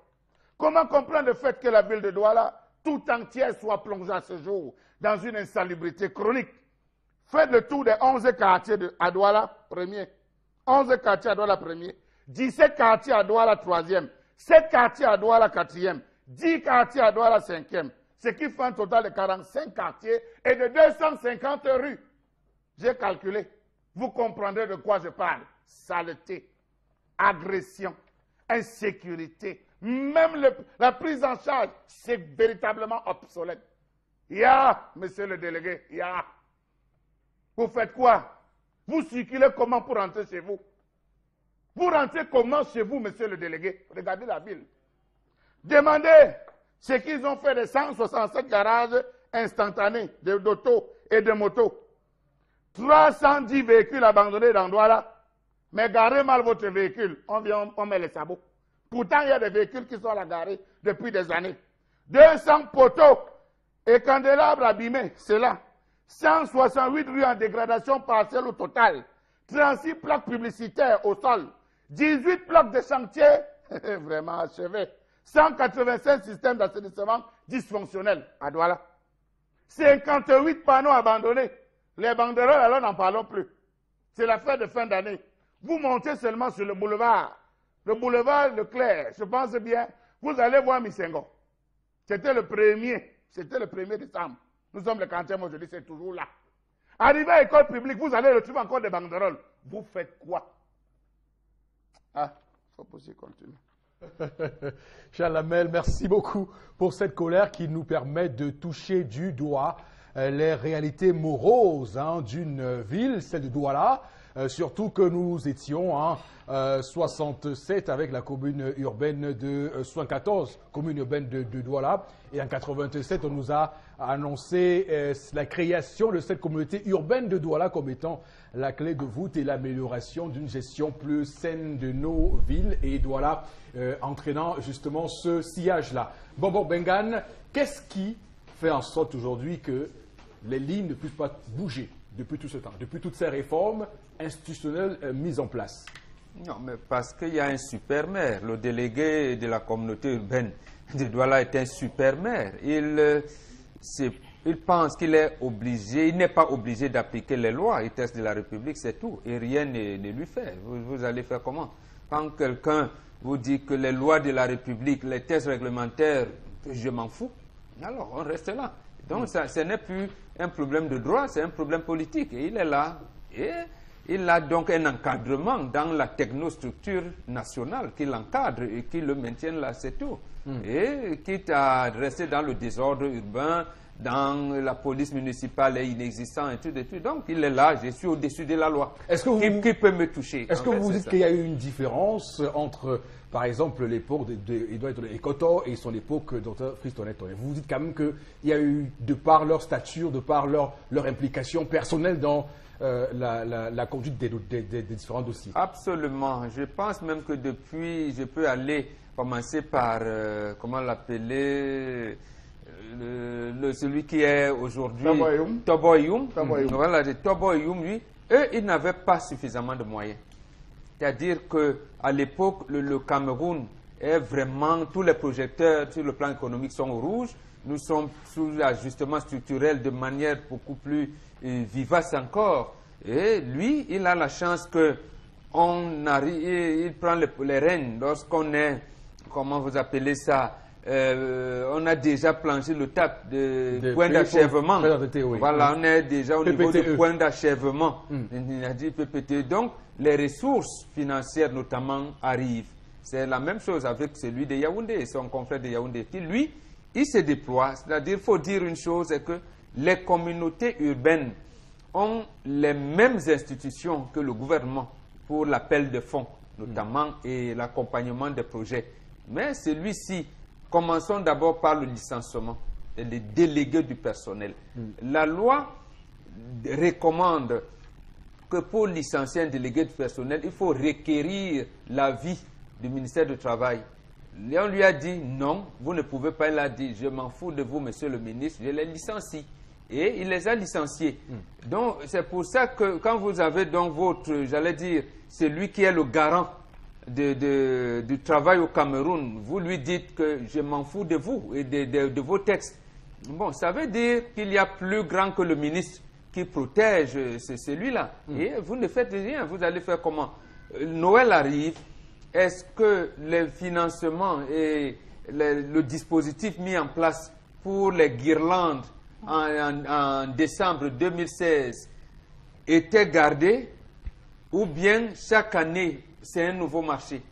Comment comprendre le fait que la ville de Douala, tout entière, soit plongée à ce jour dans une insalubrité chronique Faites le tour des 11 quartiers de, à Douala, premier. 11 quartiers à Douala, premier. 17 quartiers à Douala, troisième. 7 quartiers à Douala, quatrième. 10 quartiers à Douala, cinquième. Ce qui fait un total de 45 quartiers et de 250 rues. J'ai calculé. Vous comprendrez de quoi je parle. Saleté, agression, insécurité, même la prise en charge, c'est véritablement obsolète. Ya, monsieur le délégué, ya. Vous faites quoi? Vous circulez comment pour rentrer chez vous? Vous rentrez comment chez vous, monsieur le délégué? Regardez la ville. Demandez ce qu'ils ont fait de 167 garages instantanés d'auto et de motos. 310 véhicules abandonnés dans Douala. Mais garez mal votre véhicule, on vient, on met les sabots. Pourtant, il y a des véhicules qui sont à la garée depuis des années. 200 poteaux Et candélabre abîmé, c'est là. 168 rues en dégradation partielle au total. 36 plaques publicitaires au sol. 18 plaques de chantier vraiment achevées. 185 systèmes d'assainissement dysfonctionnels à Douala. 58 panneaux abandonnés. Les banderoles, alors n'en parlons plus. C'est la fête de fin d'année. Vous montez seulement sur le boulevard. Le boulevard Leclerc, je pense bien, vous allez voir Missengo. C'était le premier, c'était le 1er décembre. Nous sommes le 40e aujourd'hui, c'est toujours là. Arrivé à l'école publique, vous allez retrouver encore des banderoles. Vous faites quoi? Ah, faut possible continuer. Charles Lamel, merci beaucoup pour cette colère qui nous permet de toucher du doigt euh, les réalités moroses hein, d'une ville, celle de Douala. Euh, surtout que nous étions en 67 avec la commune urbaine de 74, commune urbaine de, Douala. Et en 87, on nous a annoncé euh, la création de cette communauté urbaine de Douala comme étant la clé de voûte et l'amélioration d'une gestion plus saine de nos villes et Douala euh, entraînant justement ce sillage-là. Bon, Bengan, qu'est-ce qui fait en sorte aujourd'hui que les lignes ne puissent pas bouger? Depuis tout ce temps, depuis toutes ces réformes institutionnelles euh, mises en place Non, mais parce qu'il y a un super maire. Le délégué de la communauté urbaine de Douala est un super maire. Il, euh, il pense qu'il est obligé, il n'est pas obligé d'appliquer les lois et tests de la République, c'est tout. Et rien ne, lui fait. Vous, allez faire comment? Quand quelqu'un vous dit que les lois de la République, les tests réglementaires, je m'en fous, alors on reste là. Donc ça, ce n'est plus un problème de droit, c'est un problème politique. Et il est là. Et il a donc un encadrement dans la technostructure nationale qui l'encadre et qui le maintient là, c'est tout. Hmm. Et quitte à rester dans le désordre urbain, dans la police municipale est inexistant et tout, et tout. Donc il est là, je suis au-dessus de la loi. Est-ce que vous, qui, peut me toucher Est-ce que vous dites qu'il y a eu une différence entre, par exemple, l'époque d'Edouard Ekoto et son époque Dr. Christonet Vous vous dites quand même qu'il y a eu, de par leur stature, de par leur, leur implication personnelle dans euh, la, conduite des, différents dossiers Absolument. Je pense même que depuis, je peux aller commencer par, euh, comment l'appeler le, celui qui est aujourd'hui Toboyum. Voilà, Toboyum, lui, eux, ils n'avaient pas suffisamment de moyens. C'est-à-dire qu'à l'époque, le, Cameroun est vraiment, tous les projecteurs sur le plan économique sont rouges. Nous sommes sous ajustement structurel de manière beaucoup plus euh, vivace encore. Et lui, il a la chance que on arrive, il prend les, les rênes lorsqu'on est, comment vous appelez ça, euh, on a déjà planché le tap de, point d'achèvement. Voilà, on est déjà au niveau du point d'achèvement. Hmm. PPT. Donc, les ressources financières notamment arrivent. C'est la même chose avec celui de Yaoundé, son confrère de Yaoundé, qui lui, il se déploie. C'est-à-dire, il faut dire une chose, c'est que les communautés urbaines ont les mêmes institutions que le gouvernement pour l'appel de fonds, notamment, et l'accompagnement des projets. Mais celui-ci, Commençons d'abord par le licenciement et les délégués du personnel. Hmm. La loi recommande que pour licencier un délégué du personnel, il faut requérir l'avis du ministère du Travail. on lui a dit non, vous ne pouvez pas. Il a dit je m'en fous de vous, monsieur le ministre, je les licencie. Et il les a licenciés. Hmm. Donc c'est pour ça que quand vous avez donc votre, j'allais dire, celui qui est le garant de, du travail au Cameroun, vous lui dites que je m'en fous de vous et de, vos textes. Bon, ça veut dire qu'il y a plus grand que le ministre qui protège celui-là. Hmm. Et vous ne faites rien. Vous allez faire comment? Noël arrive. Est-ce que le financement et le, dispositif mis en place pour les guirlandes en, en décembre 2016 était gardé ou bien chaque année c'est un nouveau marché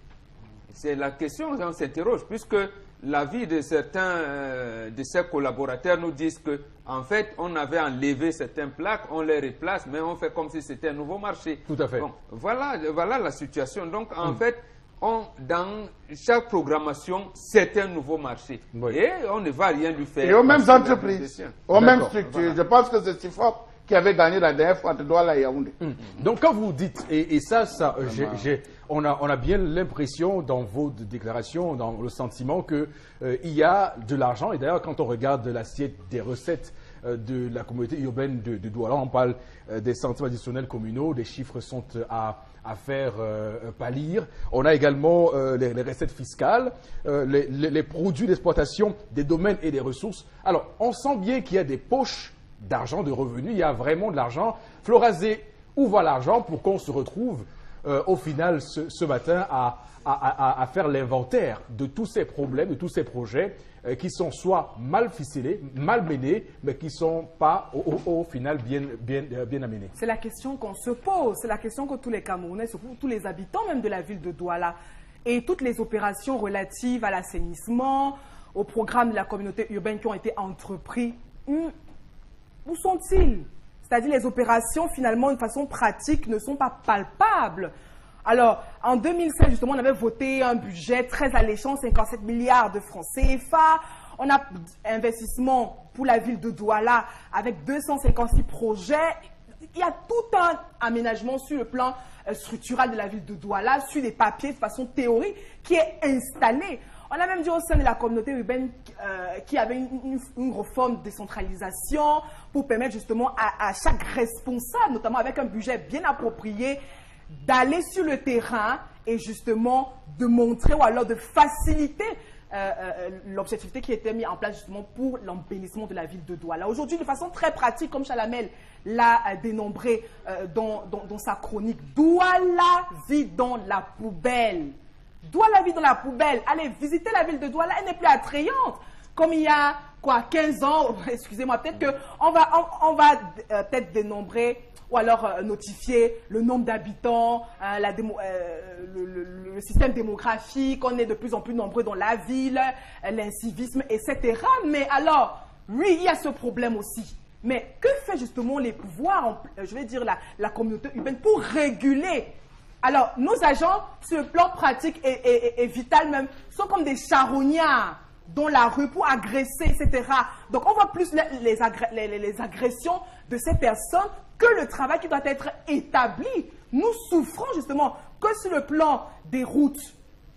C'est la question on s'interroge, puisque l'avis de certains euh, de ses collaborateurs nous disent que en fait, on avait enlevé certains plaques, on les replace, mais on fait comme si c'était un nouveau marché. Tout à fait. voilà, voilà la situation. Donc, en mm. fait, on, dans chaque programmation, c'est un nouveau marché. Et on ne va rien lui faire. Et aux mêmes entreprises, aux mêmes structures. Je pense que c'est si fort qui avait gagné la dernière fois entre Douala et Yaoundé. Hum. Donc quand vous dites, et, et ça, ça j'ai- on, a, bien l'impression dans vos déclarations, dans le sentiment qu'il il y a de l'argent. Et d'ailleurs, quand on regarde l'assiette des recettes euh, de la communauté urbaine de, Douala, on parle euh, des centimes additionnels communaux, les chiffres sont euh, à, faire euh, euh, pâlir. On a également euh, les, recettes fiscales, euh, les, les- les produits d'exploitation des domaines et des ressources. Alors, on sent bien qu'il y a des poches d'argent, de revenus, il y a vraiment de l'argent. Florazé, où va l'argent pour qu'on se retrouve euh, au final ce, matin à, à- à- faire l'inventaire de tous ces problèmes, de tous ces projets euh, qui sont soit mal ficelés, mal menés, mais qui ne sont pas au, final bien, bien, euh, bien amenés. C'est la question qu'on se pose, c'est la question que tous les Camerounais, tous les habitants même de la ville de Douala, et toutes les opérations relatives à l'assainissement, au programme de la communauté urbaine qui ont été entrepris, où sont-ils? C'est-à-dire les opérations, finalement, de façon pratique, ne sont pas palpables. Alors, en 2016, justement, on avait voté un budget très alléchant, 57 milliards de francs CFA. On a investissement pour la ville de Douala avec 256 projets. Il y a tout un aménagement sur le plan euh, structural de la ville de Douala, sur les papiers de façon théorique, qui est installé. On a même dit au sein de la communauté urbaine euh, qu'il y avait une, une- réforme de décentralisation pour permettre justement à, chaque responsable, notamment avec un budget bien approprié, d'aller sur le terrain et justement de montrer ou alors de faciliter euh, euh, l'objectivité qui était mise en place justement pour l'embellissement de la ville de Douala. Aujourd'hui, de façon très pratique, comme Chalamel l'a euh, dénombré dans, dans- dans sa chronique, Douala vit dans la poubelle. Douala vit dans la poubelle. Allez visiter la ville de Douala, elle n'est plus attrayante. Comme il y a quoi, 15 ans, excusez-moi, peut-être qu'on va, on, va euh, peut-être dénombrer ou alors euh, notifier le nombre d'habitants, euh, euh, le, système démographique, on est de plus en plus nombreux dans la ville, l'incivisme, etc. Mais alors, oui, il y a ce problème aussi. Mais que fait justement les pouvoirs, je vais dire la, la communauté urbaine, pour réguler? Alors, nos agents, sur le plan pratique et vital même, sont comme des charognards dans la rue pour agresser, etc. Donc, on voit plus les, les agré- les- les- les agressions de ces personnes que le travail qui doit être établi. Nous souffrons justement que sur le plan des routes,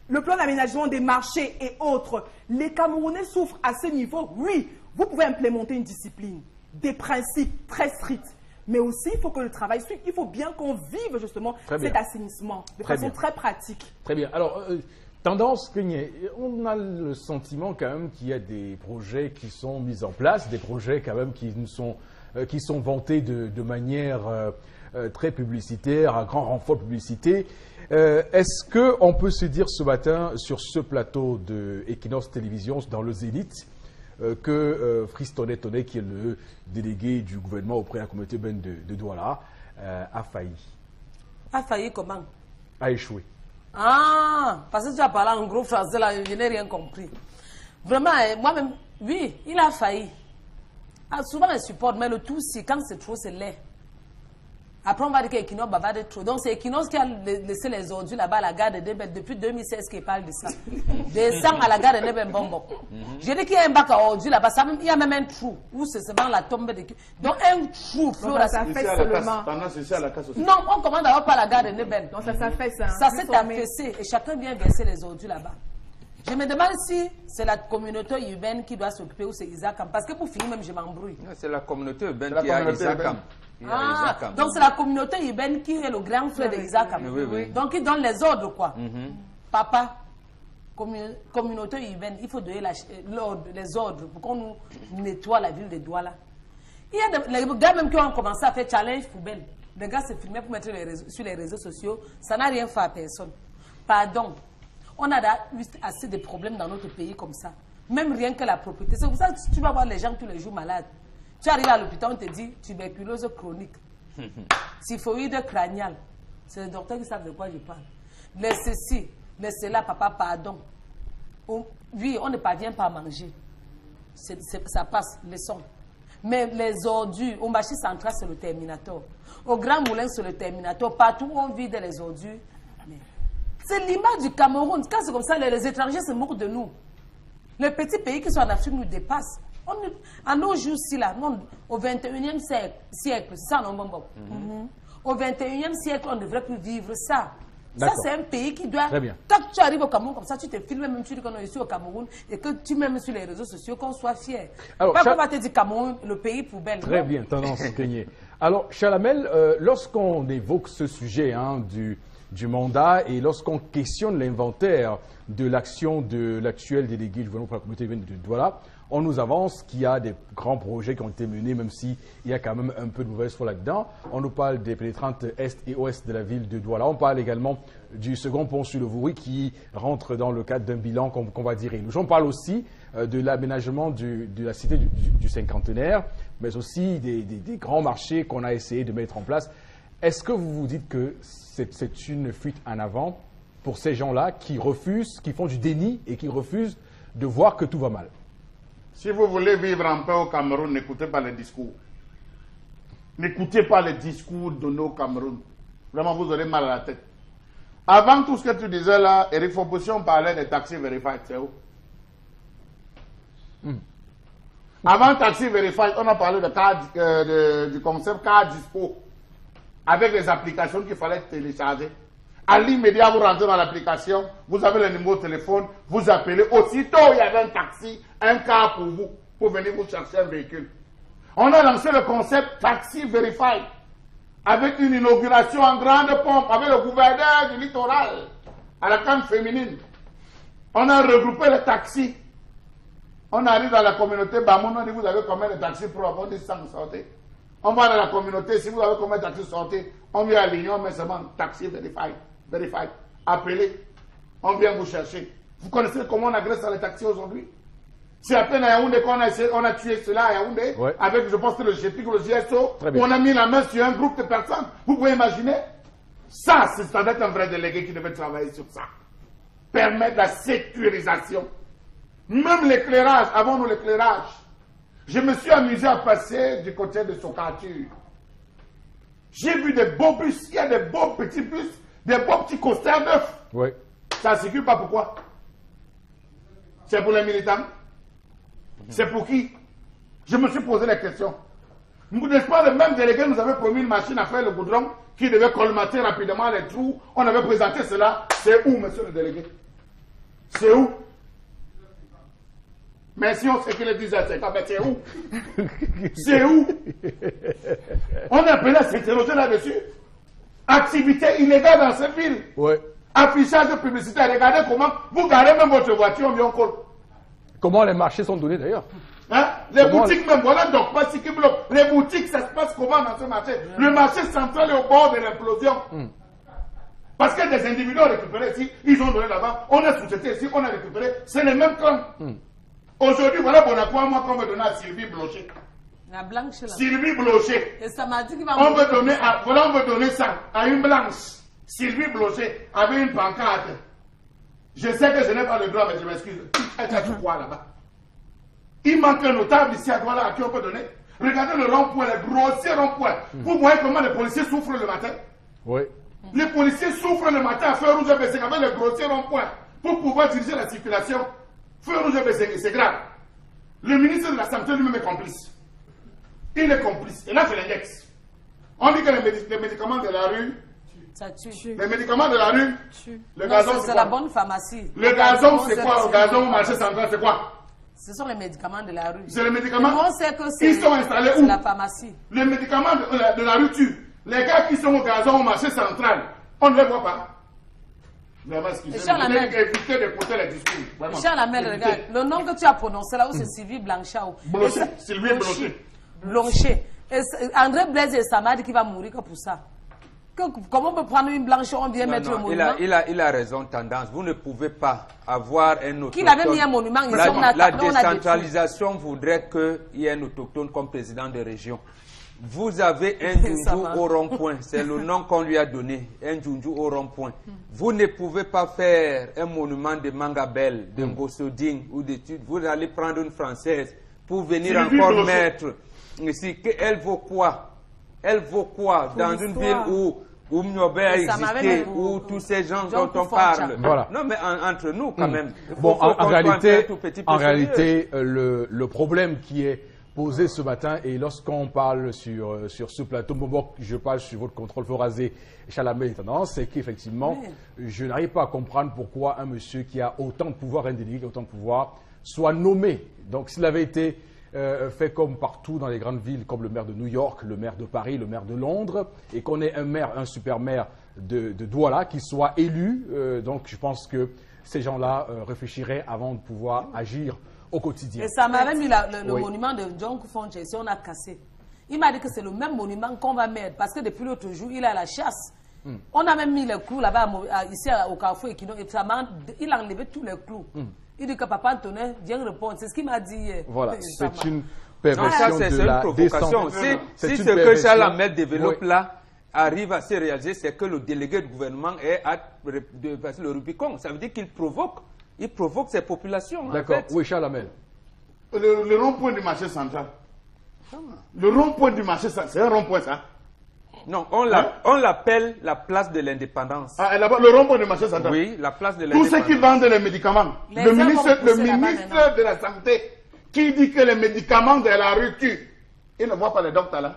le plan d'aménagement des marchés et autres, les Camerounais souffrent à ce niveau. Oui, vous pouvez implémenter une discipline, des principes très stricts. Mais aussi, il faut que le travail suive. Il faut bien qu'on vive justement cet assainissement de Très façon bien. très pratique. Très bien. Alors, euh, tendance, on a le sentiment quand même qu'il y a des projets qui sont mis en place, des projets quand même qui sont, euh, qui sont vantés de, de manière euh, euh, très publicitaire, à grand renfort de publicité. Est-ce qu'on peut se dire ce matin sur ce plateau de Equinox Télévision, dans le Zénith, que Fritz Tonnet qui est le délégué du gouvernement auprès de la communauté urbaine de, de Douala, a failli, A failli comment? A échoué Ah, parce que tu as parlé en gros français là, je n'ai rien compris. Vraiment, eh, moi-même, oui, il a failli. Ah, souvent, je supporte, mais le tout, c'est quand c'est trop, c'est laid. Après, on va dire qu'Equinox bavarde trop. Donc, c'est Equinox qui a laissé les ordures là-bas à la gare de Deben depuis 2016 qu'il parle de ça. Descend à la gare de Deben Bonbon. J'ai dit qu'il y a un bac à ordures là-bas. Ça même- Il y a même un trou où c'est seulement la tombe de. Donc, un trou, Flora, ça fait casse, seulement. tendance ici à la casse aussi. non, on commande d'abord par la gare de Neben. Donc, ça s'affaisse. hein. Ça Plus s'est formé. affaissé et chacun vient verser les ordures là-bas. Je me demande si c'est la communauté urbaine qui doit s'occuper ou c'est Isaac. Parce que pour finir, même, je m'embrouille. Non, C'est la communauté urbaine qui a Isaac Ah, donc c'est la communauté urbaine qui est le grand frère de Isaac. Oui, oui. Donc il donne les ordres, quoi. Mhm. Papa, commu- communauté urbaine, il faut donner la les ordres pour qu'on nous nettoie la ville de Douala. Il y a des, les gars même qui ont commencé à faire challenge poubelle. Les gars se filmaient pour mettre les réseaux- sur les réseaux sociaux. Ça n'a rien fait à personne. Pardon. On a eu assez de problèmes dans notre pays comme ça. Même rien que la propriété. C'est pour ça que tu vas voir les gens tous les jours malades. Tu arrives à l'hôpital, on te dit tuberculose chronique, typhoïde crâniale. C'est les docteurs qui savent de quoi je parle. Les ceci, les cela, papa, pardon. On- oui, on ne parvient pas à manger. Ça passe, leçon. Mais les ordures, au marché central, c'est le terminator. Au Grand Moulin, c'est le terminator. Partout où on vide les ordures. Mais C'est l'image du Cameroun. Quand c'est comme ça, les, les étrangers se moquent de nous. Les petits pays qui sont en Afrique nous dépassent. On, à nos jours-ci, là, non, au 21e siècle, ça, non, bon, bon. Mhm. Au 21e siècle, on ne devrait plus vivre ça. Ça, c'est un pays qui doit. Très bien. Quand tu arrives au Cameroun comme ça, tu te filmes même tu dis qu'on est ici au Cameroun et que tu m'aimes sur les réseaux sociaux, qu'on soit fier. Alors, Pas qu'on va te dire Cameroun, le pays poubelle. Très non? bien, tendance Kenyé. Alors, Chalamel, euh, lorsqu'on évoque ce sujet hein, du, du mandat et lorsqu'on questionne l'inventaire de l'action de l'actuel délégué du gouvernement pour la communauté de Douala, on nous avance qu'il y a des grands projets qui ont été menés, même s'il y a quand même un peu de mauvaise foi là-dedans. On nous parle des pénétrantes est et ouest de la ville de Douala. On parle également du second pont sur le Vouri qui rentre dans le cadre d'un bilan qu'on va dire. On parle aussi euh, de l'aménagement de la cité du, cinquantenaire, mais aussi des, des- grands marchés qu'on a essayé de mettre en place. Est-ce que vous vous dites que c'est une fuite en avant pour ces gens-là qui refusent, qui font du déni et qui refusent de voir que tout va mal? Si vous voulez vivre en paix au Cameroun, n'écoutez pas les discours. N'écoutez pas les discours de nos Cameroun. Vraiment, vous aurez mal à la tête. Avant tout ce que tu disais là, Eric Foposition parlait des taxis verified. C'est où? Avant Taxi Verified, on a parlé de euh, de- du concept car dispo avec les applications qu'il fallait télécharger. À l'immédiat, vous rentrez dans l'application, vous avez le numéro de téléphone, vous appelez. Aussitôt, il y avait un taxi, un car pour vous, pour venir vous chercher un véhicule. On a lancé le concept Taxi Verified avec une inauguration en grande pompe avec le gouverneur du littoral à la canne féminine. On a regroupé les taxis. On arrive dans la communauté Bamoun, on dit vous avez combien de taxis pour avoir des 100 sorties. On va dans la communauté, si vous avez combien de taxis sortis, on vient à l'union, mais seulement taxi verified, verified. Appelez, on vient vous chercher. Vous connaissez comment on agresse dans les taxis aujourd'hui? C'est à peine à Yaoundé qu'on a, essayé- on a tué cela à Yaoundé, Ouais. avec, je pense, que le GPIC ou le GSO, on a mis la main sur un groupe de personnes. Vous pouvez imaginer? Ça, c'est ça doit être un vrai délégué qui devait travailler sur ça. Permettre la sécurisation. Même l'éclairage, avant nous l'éclairage. Je me suis amusé à passer du côté de Socature. J'ai vu des beaux bus, il y a des beaux petits bus, des beaux petits costers neufs. Oui. Ça ne circule pas pourquoi C'est pour les militants C'est pour qui? Je me suis posé la question. N'est-ce pas le même délégué nous avait promis une machine à faire le goudron qui devait colmater rapidement les trous On avait présenté cela. C'est où, monsieur le délégué? C'est où? Mais si on sait qu'il est 10 h mais c'est où? C'est où? On est appelé à s'interroger là-dessus. Activité illégale dans cette ville. Ouais. Affichage de publicité. Regardez comment vous garez même votre voiture, vient encore. Comment les marchés sont donnés d'ailleurs Hein? Les Comment- boutiques même, voilà donc pas qui bloque. Les boutiques, ça se passe comment dans ce marché? Le marché central est au bord de l'implosion. Parce que des individus ont récupéré ici, ils ont donné là-bas, on a sous-traité ici, on a récupéré. C'est les mêmes clans. Aujourd'hui, voilà Bonaparte, moi, qu'on veut donner à Sylvie Blocher. La blanche là. Sylvie Blocher. Et ça m'a dit qu'il va On veut donner, à, voilà, on veut donner ça à une blanche. Sylvie Blocher avait une pancarte. Je sais que je n'ai pas le droit, mais je m'excuse. Elle a du quoi là-bas Il manque un notable ici à Douala à qui on peut donner. Regardez le rond-point, le grossier rond-point. Vous voyez comment les policiers souffrent le matin? Oui. Les policiers souffrent le matin à feu rouge et baissé avec le grossier rond-point pour pouvoir diriger la circulation. Feu rouge et c'est grave. Le ministre de la Santé lui-même est complice. Il est complice. Et là, je l'index. On dit que les, médi- les médicaments de la rue, Ça tue. les médicaments de la rue, le Non, gazon, c'est- c'est c'est la quoi? bonne pharmacie. Le gazon, c'est quoi? Le gazon au c'est- marché central, c'est quoi? Ce sont les médicaments de la rue. C'est les médicaments Mais on sait que c'est Ils sont installés c'est où? la pharmacie. Les médicaments de, la- de la rue tuent. Les gars qui sont au gazon au marché central, on ne les voit pas. Vraiment, excusez-moi. Éviter d'écouter les discours. Vraiment. Michel Lamel, Évitez. regarde, le nom que tu as prononcé là, où c'est Sylvie Blanchard. Sylvie Blocher. Et c'est- André Blaise et Samad qui va mourir que pour ça. Que- comment on peut prendre une blanche, on vient Non, mettre non, le il, monument a, il, a, il a raison, tendance. Vous ne pouvez pas avoir un autochtone. Qu'il avait mis un monument, ici, La, on a- la on a détruit. décentralisation voudrait qu'il y ait un autochtone comme président de région. Vous avez un va. au rond-point, c'est le nom qu'on lui a donné, un Djundju au rond-point. Vous ne pouvez pas faire un monument de Mangabel, de Ngosoding ou de Tud. Vous allez prendre une française pour venir encore mettre ici. que- Elle vaut quoi? Elle vaut quoi Pour dans une ville où où Mniobe a existé, où tous ces gens dont on parle? Voilà. Non, mais en- entre nous, quand Hmm. même. Faut- Bon, faut en, réalité, un tout petit peu en réalité euh, le, le problème qui est posé ce matin, et lorsqu'on parle sur, euh, sur ce plateau, Bobo, je parle sur votre contrôle forasé, Chalamet c'est qu'effectivement, je n'arrive pas à comprendre pourquoi un monsieur qui a autant de pouvoir, un délégué qui a autant de pouvoir, soit nommé. Donc, s'il avait été euh, fait comme partout dans les grandes villes, comme le maire de New York, le maire de Paris, le maire de Londres, et qu'on ait un maire, un super maire de, de Douala qui soit élu, euh, donc je pense que ces gens-là euh, réfléchiraient avant de pouvoir agir au quotidien. Et ça m'avait mis la- le, monument de John Koufonche, si on a cassé. Il m'a dit que c'est le même monument qu'on va mettre, parce que depuis l'autre jour, il est à la chasse. Hmm. On a même mis les clous là-bas, ici au Carrefour et ça m'a- il a enlevé tous les clous. Hmm. Il dit que papa Antonin vient répondre. C'est ce qu'il m'a dit hier. Voilà, c'est une Non, ça, perversion de une la provocation. Si, si ce que. Charles Ahmed développe Oui. là arrive à se réaliser, c'est que le délégué du gouvernement est à passer le Rubicon. Ça veut dire qu'il provoque. Il provoque ces populations. en D'accord, fait. oui, Charles Hamel. Le, le rond-point du marché central. Le rond-point du marché central, c'est un rond-point ça Non, on l'a- on l'appelle la place de l'indépendance. Ah, là-bas, le rond-point du marché central. Oui, la place de Tous l'indépendance. ceux qui vendent les médicaments. Les le ministre, le ministre de la Santé qui dit que les médicaments de la rue tuent. Il ne voit pas les docteurs là.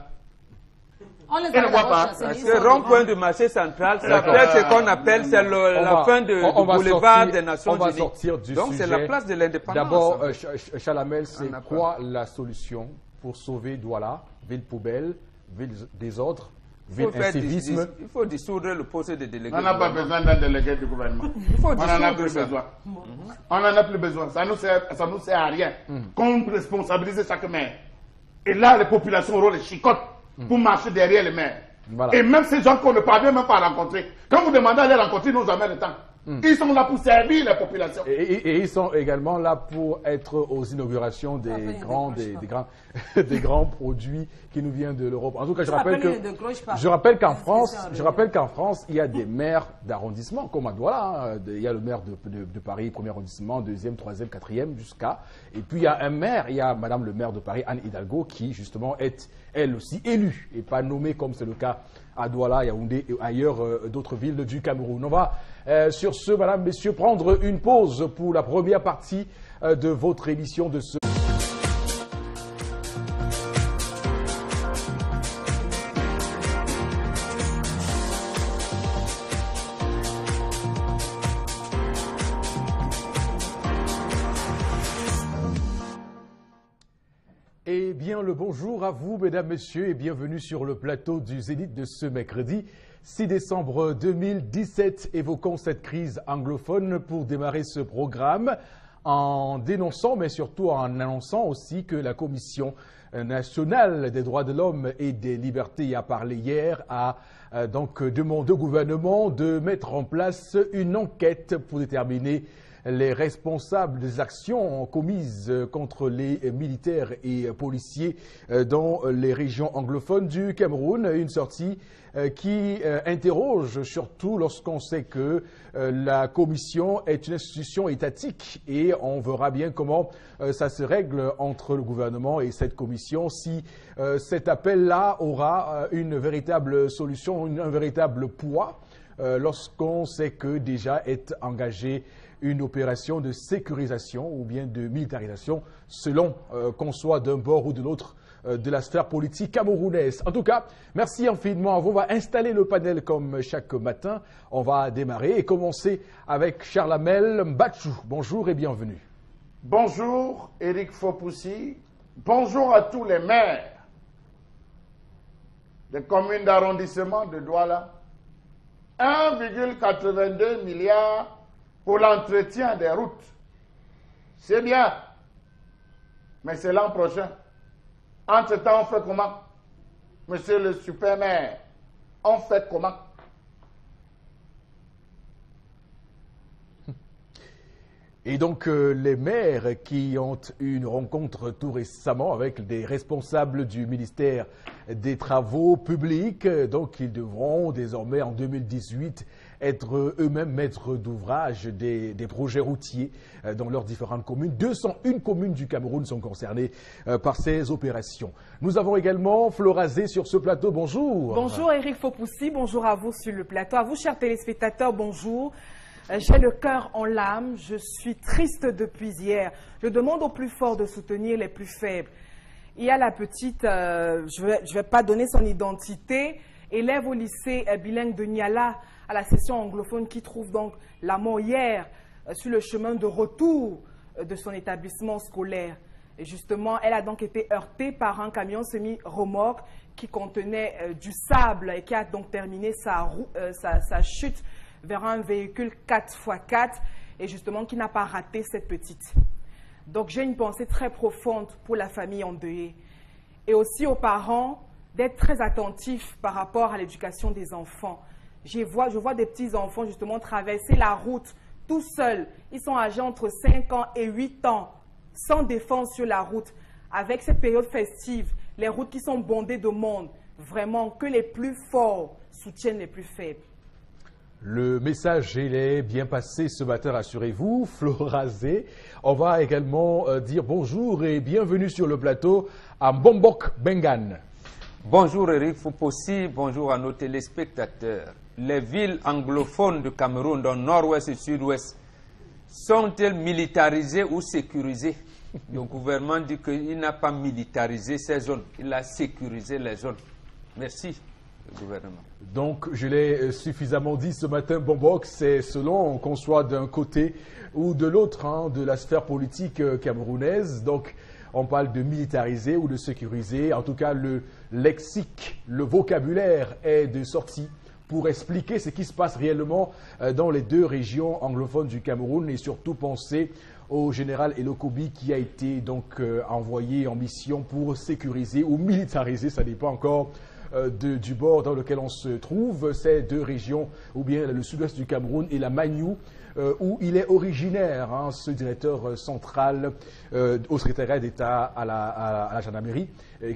On les ne a voit pas. sont rond-point du marché central, ça être ce qu'on appelle c'est la fin de, on- on du va boulevard sortir- des Nations on va Unies. sortir du Donc c'est la place de l'indépendance. D'abord, euh, Ch- Ch- Chalamel, c'est quoi la solution pour sauver Douala, ville poubelle, ville désordre, il faut, il dissoudre le poste de délégué. On n'a pas besoin d'un délégué du gouvernement. faut On n'en a plus ça. besoin. On n'en a plus besoin. Ça ne nous sert, ça nous sert à rien. Qu'on responsabilise chaque maire. Et là, les populations auront les chicottes pour marcher derrière les maires. Voilà. Et même ces gens qu'on ne parvient même pas à rencontrer. Quand vous demandez à les rencontrer, ils n'ont jamais le temps. Ils sont là pour servir les populations. Et, et- et ils sont également là pour être aux inaugurations des grands, des, grands, des grands produits qui nous viennent de l'Europe. En tout cas, je rappelle rappelle, que, je rappelle qu'en France, je rappelle qu'en France, il y a des maires d'arrondissement, comme à Douala. hein. Il y a le maire de, de- de Paris, premier arrondissement, deuxième, troisième, quatrième, jusqu'à. Et puis il y a un maire, il y a Madame le maire de Paris, Anne Hidalgo, qui justement est elle aussi élue et pas nommée comme c'est le cas à Douala, Yaoundé et ailleurs euh, d'autres villes du Cameroun. On va euh, sur ce, Madame, Messieurs, prendre une pause pour la première partie euh, de votre émission de ce. Eh bien, le bonjour à vous, mesdames, messieurs, et bienvenue sur le plateau du Zénith de ce mercredi 6 décembre 2017. Évoquons cette crise anglophone pour démarrer ce programme en dénonçant, mais surtout en annonçant aussi que la Commission nationale des droits de l'homme et des libertés a parlé hier, a euh, donc demandé au gouvernement de mettre en place une enquête pour déterminer les responsables des actions commises contre les militaires et policiers euh, dans les régions anglophones du Cameroun. Une sortie qui euh, interroge surtout lorsqu'on sait que euh, la commission est une institution étatique et on verra bien comment euh, ça se règle entre le gouvernement et cette commission si euh, cet appel-là aura euh, une véritable solution, un véritable poids euh, lorsqu'on sait que déjà est engagée une opération de sécurisation ou bien de militarisation, selon euh, qu'on soit d'un bord ou de l'autre. euh, de la sphère politique camerounaise. En tout cas, merci infiniment vous. On va installer le panel comme chaque matin. On va démarrer et commencer avec Charles Amel Mbachou. Bonjour et bienvenue. Bonjour, Eric Fopoussi. Bonjour à tous les maires des communes d'arrondissement de Douala. 1,82 milliards pour l'entretien des routes. C'est bien, mais c'est l'an prochain. Entre-temps, on fait comment? Monsieur le super maire, on fait comment? Et donc, euh, les maires qui ont eu une rencontre tout récemment avec des responsables du ministère des Travaux publics, euh, donc ils devront désormais en 2018 être eux-mêmes maîtres d'ouvrage des, projets routiers euh, dans leurs différentes communes. 201 communes du Cameroun sont concernées par ces opérations. Nous avons également Florazé sur ce plateau. Bonjour. Bonjour Eric Fopoussi, bonjour à vous sur le plateau. À vous, chers téléspectateurs, bonjour. Euh, j'ai le cœur en lame, je suis triste depuis hier. Je demande au plus fort de soutenir les plus faibles. Il y a la petite, euh, je ne vais, pas donner son identité, élève au lycée euh, bilingue de Niala à la session anglophone qui trouve donc la mort hier sur le chemin de retour de son établissement scolaire. Et justement, elle a donc été heurtée par un camion semi-remorque qui contenait du sable et qui a donc terminé sa chute vers un véhicule 4x4 et justement qui n'a pas raté cette petite. Donc j'ai une pensée très profonde pour la famille endeuillée et aussi aux parents d'être très attentifs par rapport à l'éducation des enfants. Je vois, je vois des petits enfants justement traverser la route tout seuls. Ils sont âgés entre 5 ans et 8 ans, sans défense sur la route. Avec cette période festive, les routes qui sont bondées de monde, vraiment que les plus forts soutiennent les plus faibles. Le message est bien passé ce matin, rassurez-vous, Florazé. On va également euh, dire bonjour et bienvenue sur le plateau à Bombok Bengan. Bonjour Eric Foupossi, bonjour à nos téléspectateurs. Les villes anglophones du Cameroun, dans nord-ouest et sud-ouest, sont-elles militarisées ou sécurisées? Le gouvernement dit qu'il n'a pas militarisé ces zones, il a sécurisé les zones. Merci. Donc, je l'ai euh, suffisamment dit ce matin, Bombok, c'est selon qu'on soit d'un côté ou de l'autre hein, de la sphère politique euh, camerounaise. Donc, on parle de militariser ou de sécuriser. En tout cas, le lexique, le vocabulaire est de sortie pour expliquer ce qui se passe réellement euh, dans les deux régions anglophones du Cameroun et surtout penser au général Elokobi qui a été donc envoyé en mission pour sécuriser ou militariser, ça n'est pas encore euh, du bord dans lequel on se trouve, ces deux régions, ou bien le sud-ouest du Cameroun et la Magnou, euh, où il est originaire, hein, ce directeur euh, central au secrétariat d'État à la, gendarmerie,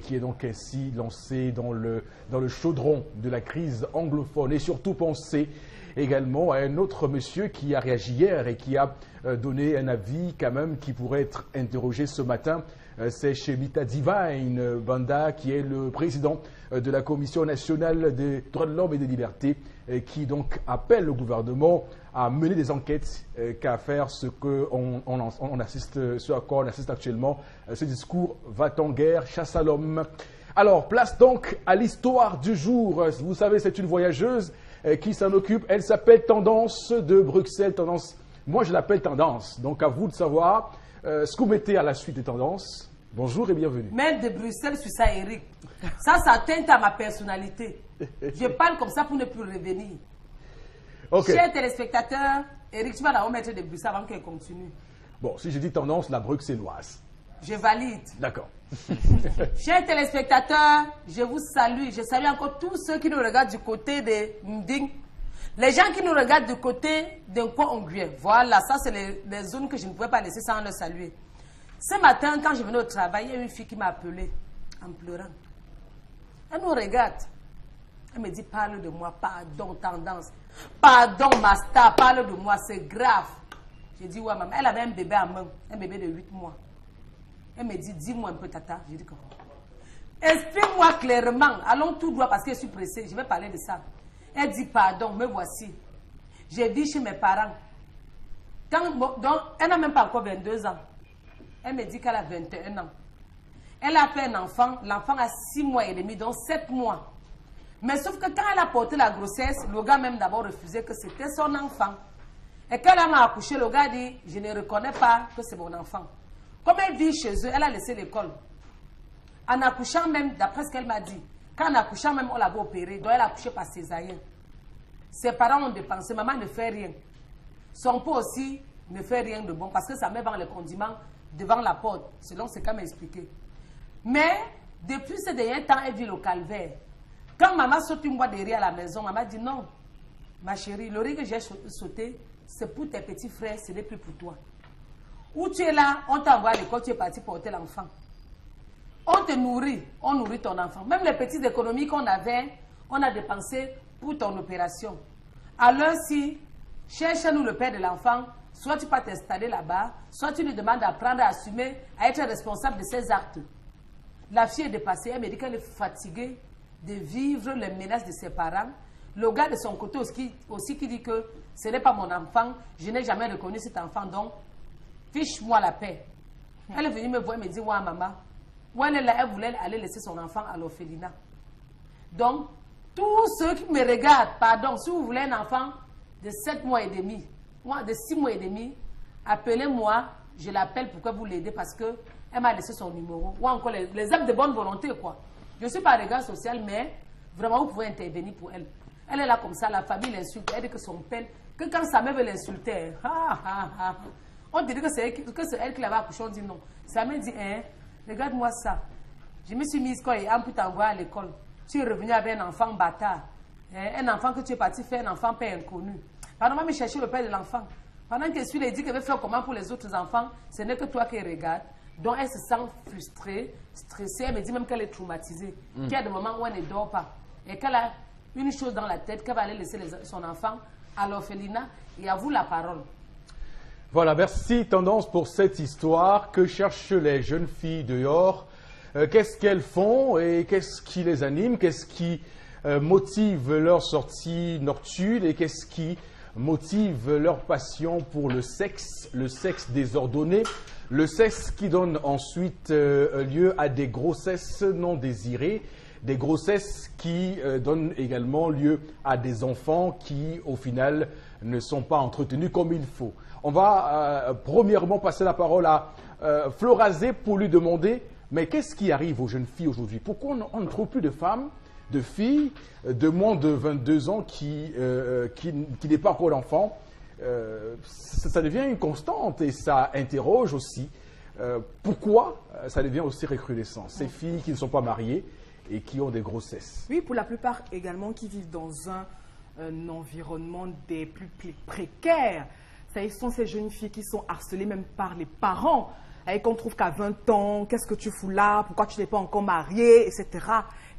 qui est donc ainsi lancé dans le, dans le chaudron de la crise anglophone et surtout pensé également à un autre monsieur qui a réagi hier et qui a donné un avis quand même qui pourrait être interrogé ce matin. C'est chez Mita Divine Banda qui est le président euh, de la Commission nationale des droits de l'homme et des libertés, euh, qui donc appelle le gouvernement à mener des enquêtes, euh, qu'à faire ce, que on, assiste, ce à quoi on assiste actuellement. Ce discours va en guerre, chasse à l'homme. Alors, place donc à l'histoire du jour. Vous savez, c'est une voyageuse qui s'en occupe. Elle s'appelle Tendance de Bruxelles. Tendance, moi je l'appelle Tendance. Donc à vous de savoir ce que vous mettez à la suite des tendances. Bonjour et bienvenue. Même de Bruxelles, je suis ça, Eric. Ça, ça atteint à ma personnalité. Je parle comme ça pour ne plus revenir. Okay. Chers téléspectateurs, Eric, tu vas la remettre de Bruxelles avant qu'elle continue. Bon, si je dis tendance, la bruxelloise. Je valide. D'accord. Chers téléspectateurs, je vous salue. Je salue encore tous ceux qui nous regardent du côté de Nding. Les gens qui nous regardent du côté d'un coin hongrois. Voilà, ça, c'est les, les, zones que je ne pouvais pas laisser sans le saluer. Ce matin, quand je venais au travail, il y a une fille qui m'a appelée en pleurant. Elle nous regarde. Elle me dit, parle de moi, pardon, tendance. Pardon, master, parle de moi, c'est grave. J'ai dit, ouais, maman. Elle avait un bébé à main, un bébé de 8 mois. Elle me dit, dis-moi un peu, tata. J'ai dit, comment? Explique-moi clairement. Allons tout droit parce que je suis pressée. Je vais parler de ça. Elle dit, pardon, me voici. J'ai dit chez mes parents. donc, elle n'a même pas encore 22 ans. Elle me dit qu'elle a 21 ans. Elle a fait un enfant, l'enfant a 6 mois et demi, donc 7 mois. Mais sauf que quand elle a porté la grossesse, le gars même d'abord refusait que c'était son enfant. Et quand elle a accouché, le gars dit, je ne reconnais pas que c'est mon enfant. Comme elle vit chez eux, elle a laissé l'école. En accouchant même, d'après ce qu'elle m'a dit, quand en accouchant même, on l'avait opéré, donc elle a accouché par césarienne. Ses parents ont dépensé, maman ne fait rien. Son père aussi ne fait rien de bon parce que sa mère vend les condiments devant la porte, selon ce qu'elle m'a expliqué. Mais depuis ce dernier temps, elle vit le calvaire. Quand maman saute une boîte de riz à la maison, maman dit non, ma chérie, le riz que j'ai sauté, c'est pour tes petits frères, ce n'est plus pour toi. Où tu es là, on t'envoie à l'école, tu es parti porter l'enfant. On te nourrit, on nourrit ton enfant. Même les petites économies qu'on avait, on a dépensé pour ton opération. Alors si, cherche-nous le père de l'enfant, soit tu peux t'installer là-bas, soit tu lui demandes d'apprendre à assumer, à être responsable de ses actes. La fille est dépassée, elle me dit qu'elle est fatiguée de vivre les menaces de ses parents. Le gars de son côté aussi, aussi qui dit que ce n'est pas mon enfant, je n'ai jamais reconnu cet enfant, donc fiche-moi la paix. Elle est venue me voir et me dit, ouais maman, où elle est là, elle voulait aller laisser son enfant à l'orphelinat. Donc, tous ceux qui me regardent, pardon, si vous voulez un enfant de 7 mois et demi, moi de 6 mois et demi, appelez-moi, je l'appelle pour que vous l'aidez parce que elle m'a laissé son numéro. Ou encore les, les actes de bonne volonté, quoi. Je ne suis pas regard social, mais vraiment, vous pouvez intervenir pour elle. Elle est là comme ça, la famille l'insulte. Elle dit que son père, que quand sa mère veut l'insulter, ah, ah, ah, on dirait que c'est elle, qui- l'avait accouché, on dit non. Sa mère dit, hein, regarde-moi ça. Je me suis mise quand il a pu t'envoyer à l'école. Tu es revenu avec un enfant bâtard. Hein, un enfant que tu es parti faire, un enfant père inconnu. Pardon, va me chercher le père de l'enfant. Pendant que celui-là dit qu'elle veut faire comment pour les autres enfants, ce n'est que toi qui regardes. Donc elle se sent frustrée, stressée. Elle me dit même qu'elle est traumatisée. Qu'il y a des moments où elle ne dort pas. Et qu'elle a une chose dans la tête, qu'elle va aller laisser son enfant à l'orphelinat. Et à vous la parole. Voilà, merci Tendance pour cette histoire. Que cherchent les jeunes filles dehors? Euh, Qu'est-ce qu'elles font et qu'est-ce qui les anime? Qu'est-ce qui euh, motive leur sortie nocturne et qu'est-ce qui motive leur passion pour le sexe, le sexe désordonné, le sexe qui donne ensuite euh, lieu à des grossesses non désirées, des grossesses qui euh, donnent également lieu à des enfants qui, au final, ne sont pas entretenus comme il faut. On va euh, premièrement passer la parole à euh, Florazé pour lui demander, mais qu'est-ce qui arrive aux jeunes filles aujourd'hui? Pourquoi on, ne trouve plus de femmes, de filles de moins de 22 ans qui, n'est pas encore d'enfant Euh, ça, ça devient une constante et ça interroge aussi euh, pourquoi euh, ça devient aussi recrudescent. Ces filles qui ne sont pas mariées et qui ont des grossesses. Oui, pour la plupart également qui vivent dans un, un environnement des plus pl- précaires. Ça, ce sont ces jeunes filles qui sont harcelées même par les parents. Et qu'on trouve qu'à 20 ans, qu'est-ce que tu fous là? Pourquoi tu n'es pas encore marié Etc.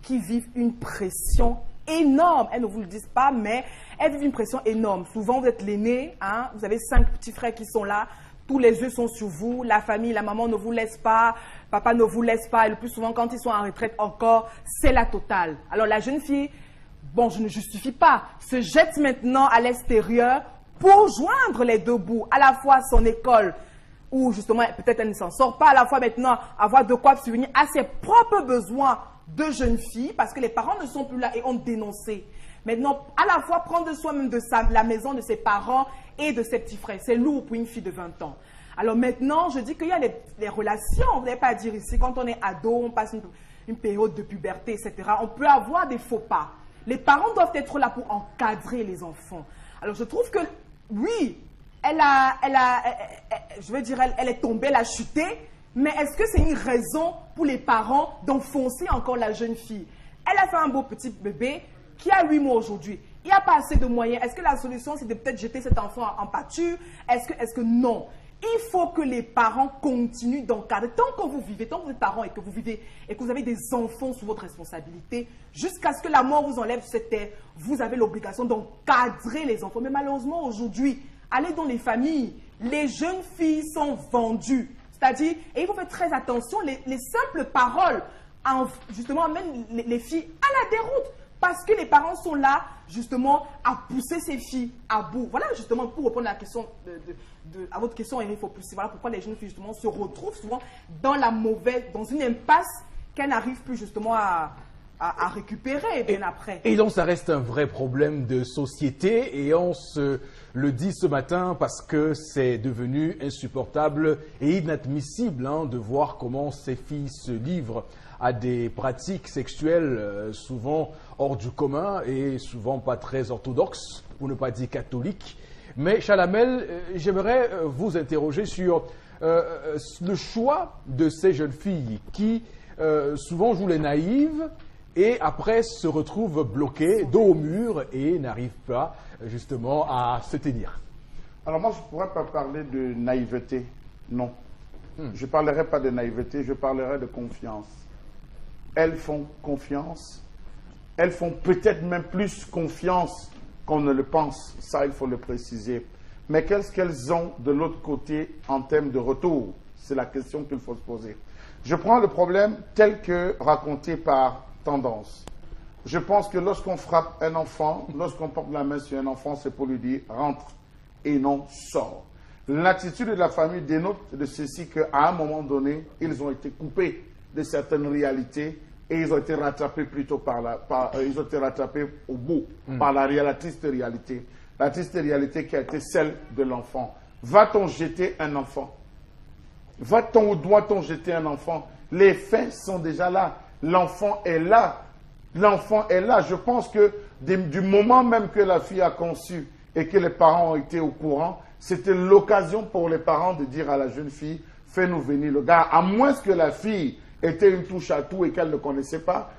Qui vivent une pression énorme. Elles ne vous le disent pas, mais elles vivent une pression énorme. Souvent, vous êtes l'aîné, hein, vous avez cinq petits frères qui sont là, tous les yeux sont sur vous, la famille, la maman ne vous laisse pas, papa ne vous laisse pas, et le plus souvent, quand ils sont en retraite encore, c'est la totale. Alors la jeune fille, bon, je ne justifie pas, se jette maintenant à l'extérieur pour joindre les deux bouts, à la fois son école, où justement peut-être elle ne s'en sort pas, à la fois maintenant avoir de quoi subvenir à ses propres besoins de jeune fille, parce que les parents ne sont plus là et ont dénoncé. Maintenant, à la fois prendre soin même de sa, la maison de ses parents et de ses petits frères. C'est lourd pour une fille de 20 ans. Alors maintenant, je dis qu'il y a les, relations, on ne voudrait pas dire ici, quand on est ado, on passe une, période de puberté, etc. On peut avoir des faux pas. Les parents doivent être là pour encadrer les enfants. Alors je trouve que, oui, elle a, elle a, je veux dire, elle est tombée, elle a chuté, mais est-ce que c'est une raison pour les parents d'enfoncer encore la jeune fille? Elle a fait un beau petit bébé qui a 8 mois aujourd'hui? Il n'y a pas assez de moyens. Est-ce que la solution, c'est de peut-être jeter cet enfant en pâture? Est-ce que, est-ce que non? Il faut que les parents continuent d'encadrer. Tant que vous vivez, tant que vous êtes parents et que vous vivez et que vous avez des enfants sous votre responsabilité, jusqu'à ce que la mort vous enlève cette terre, vous avez l'obligation d'encadrer les enfants. Mais malheureusement, aujourd'hui, allez dans les familles, les jeunes filles sont vendues. C'est-à-dire, et il faut faire très attention, les, les simples paroles, en- justement, amènent les filles à la déroute. Parce que les parents sont là, justement, à pousser ces filles à bout. Voilà, justement, pour répondre à, la question de, de- de- à votre question, il faut pousser. Voilà pourquoi les jeunes filles, justement, se retrouvent souvent dans la mauvaise, dans une impasse qu'elles n'arrivent plus, justement, à, à- à récupérer bien après. Et donc ça reste un vrai problème de société et on se le dit ce matin parce que c'est devenu insupportable et inadmissible hein, de voir comment ces filles se livrent à des pratiques sexuelles euh, souvent hors du commun et souvent pas très orthodoxes, pour ne pas dire catholiques. Mais Chalamel, euh, j'aimerais euh, vous interroger sur euh, le choix de ces jeunes filles qui euh, souvent jouent les naïves et après se retrouvent bloquées dos au mur et n'arrivent pas justement à se tenir. Alors moi, je ne pourrais pas parler de naïveté Non. Je ne parlerai pas de naïveté, je parlerai de confiance. Elles font confiance. Elles font peut-être même plus confiance qu'on ne le pense. Ça, il faut le préciser. Mais qu'est-ce qu'elles ont de l'autre côté en termes de retour? C'est la question qu'il faut se poser. Je prends le problème tel que raconté par tendance. Je pense que lorsqu'on frappe un enfant, lorsqu'on porte la main sur un enfant, c'est pour lui dire rentre et non sort. L'attitude de la famille dénote de ceci qu'à un moment donné, ils ont été coupés de certaines réalités et ils ont été rattrapés plutôt par la, par, euh, ils ont été rattrapés au bout par la, la triste réalité. La triste réalité qui a été celle de l'enfant. Va-t-on jeter un enfant? Va-t-on ou doit-on jeter un enfant? Les faits sont déjà là. L'enfant est là. L'enfant est là. Je pense que du moment même que la fille a conçu et que les parents ont été au courant, c'était l'occasion pour les parents de dire à la jeune fille, fais-nous venir le gars. À moins que la fille était une touche à tout et qu'elle ne connaissait pas,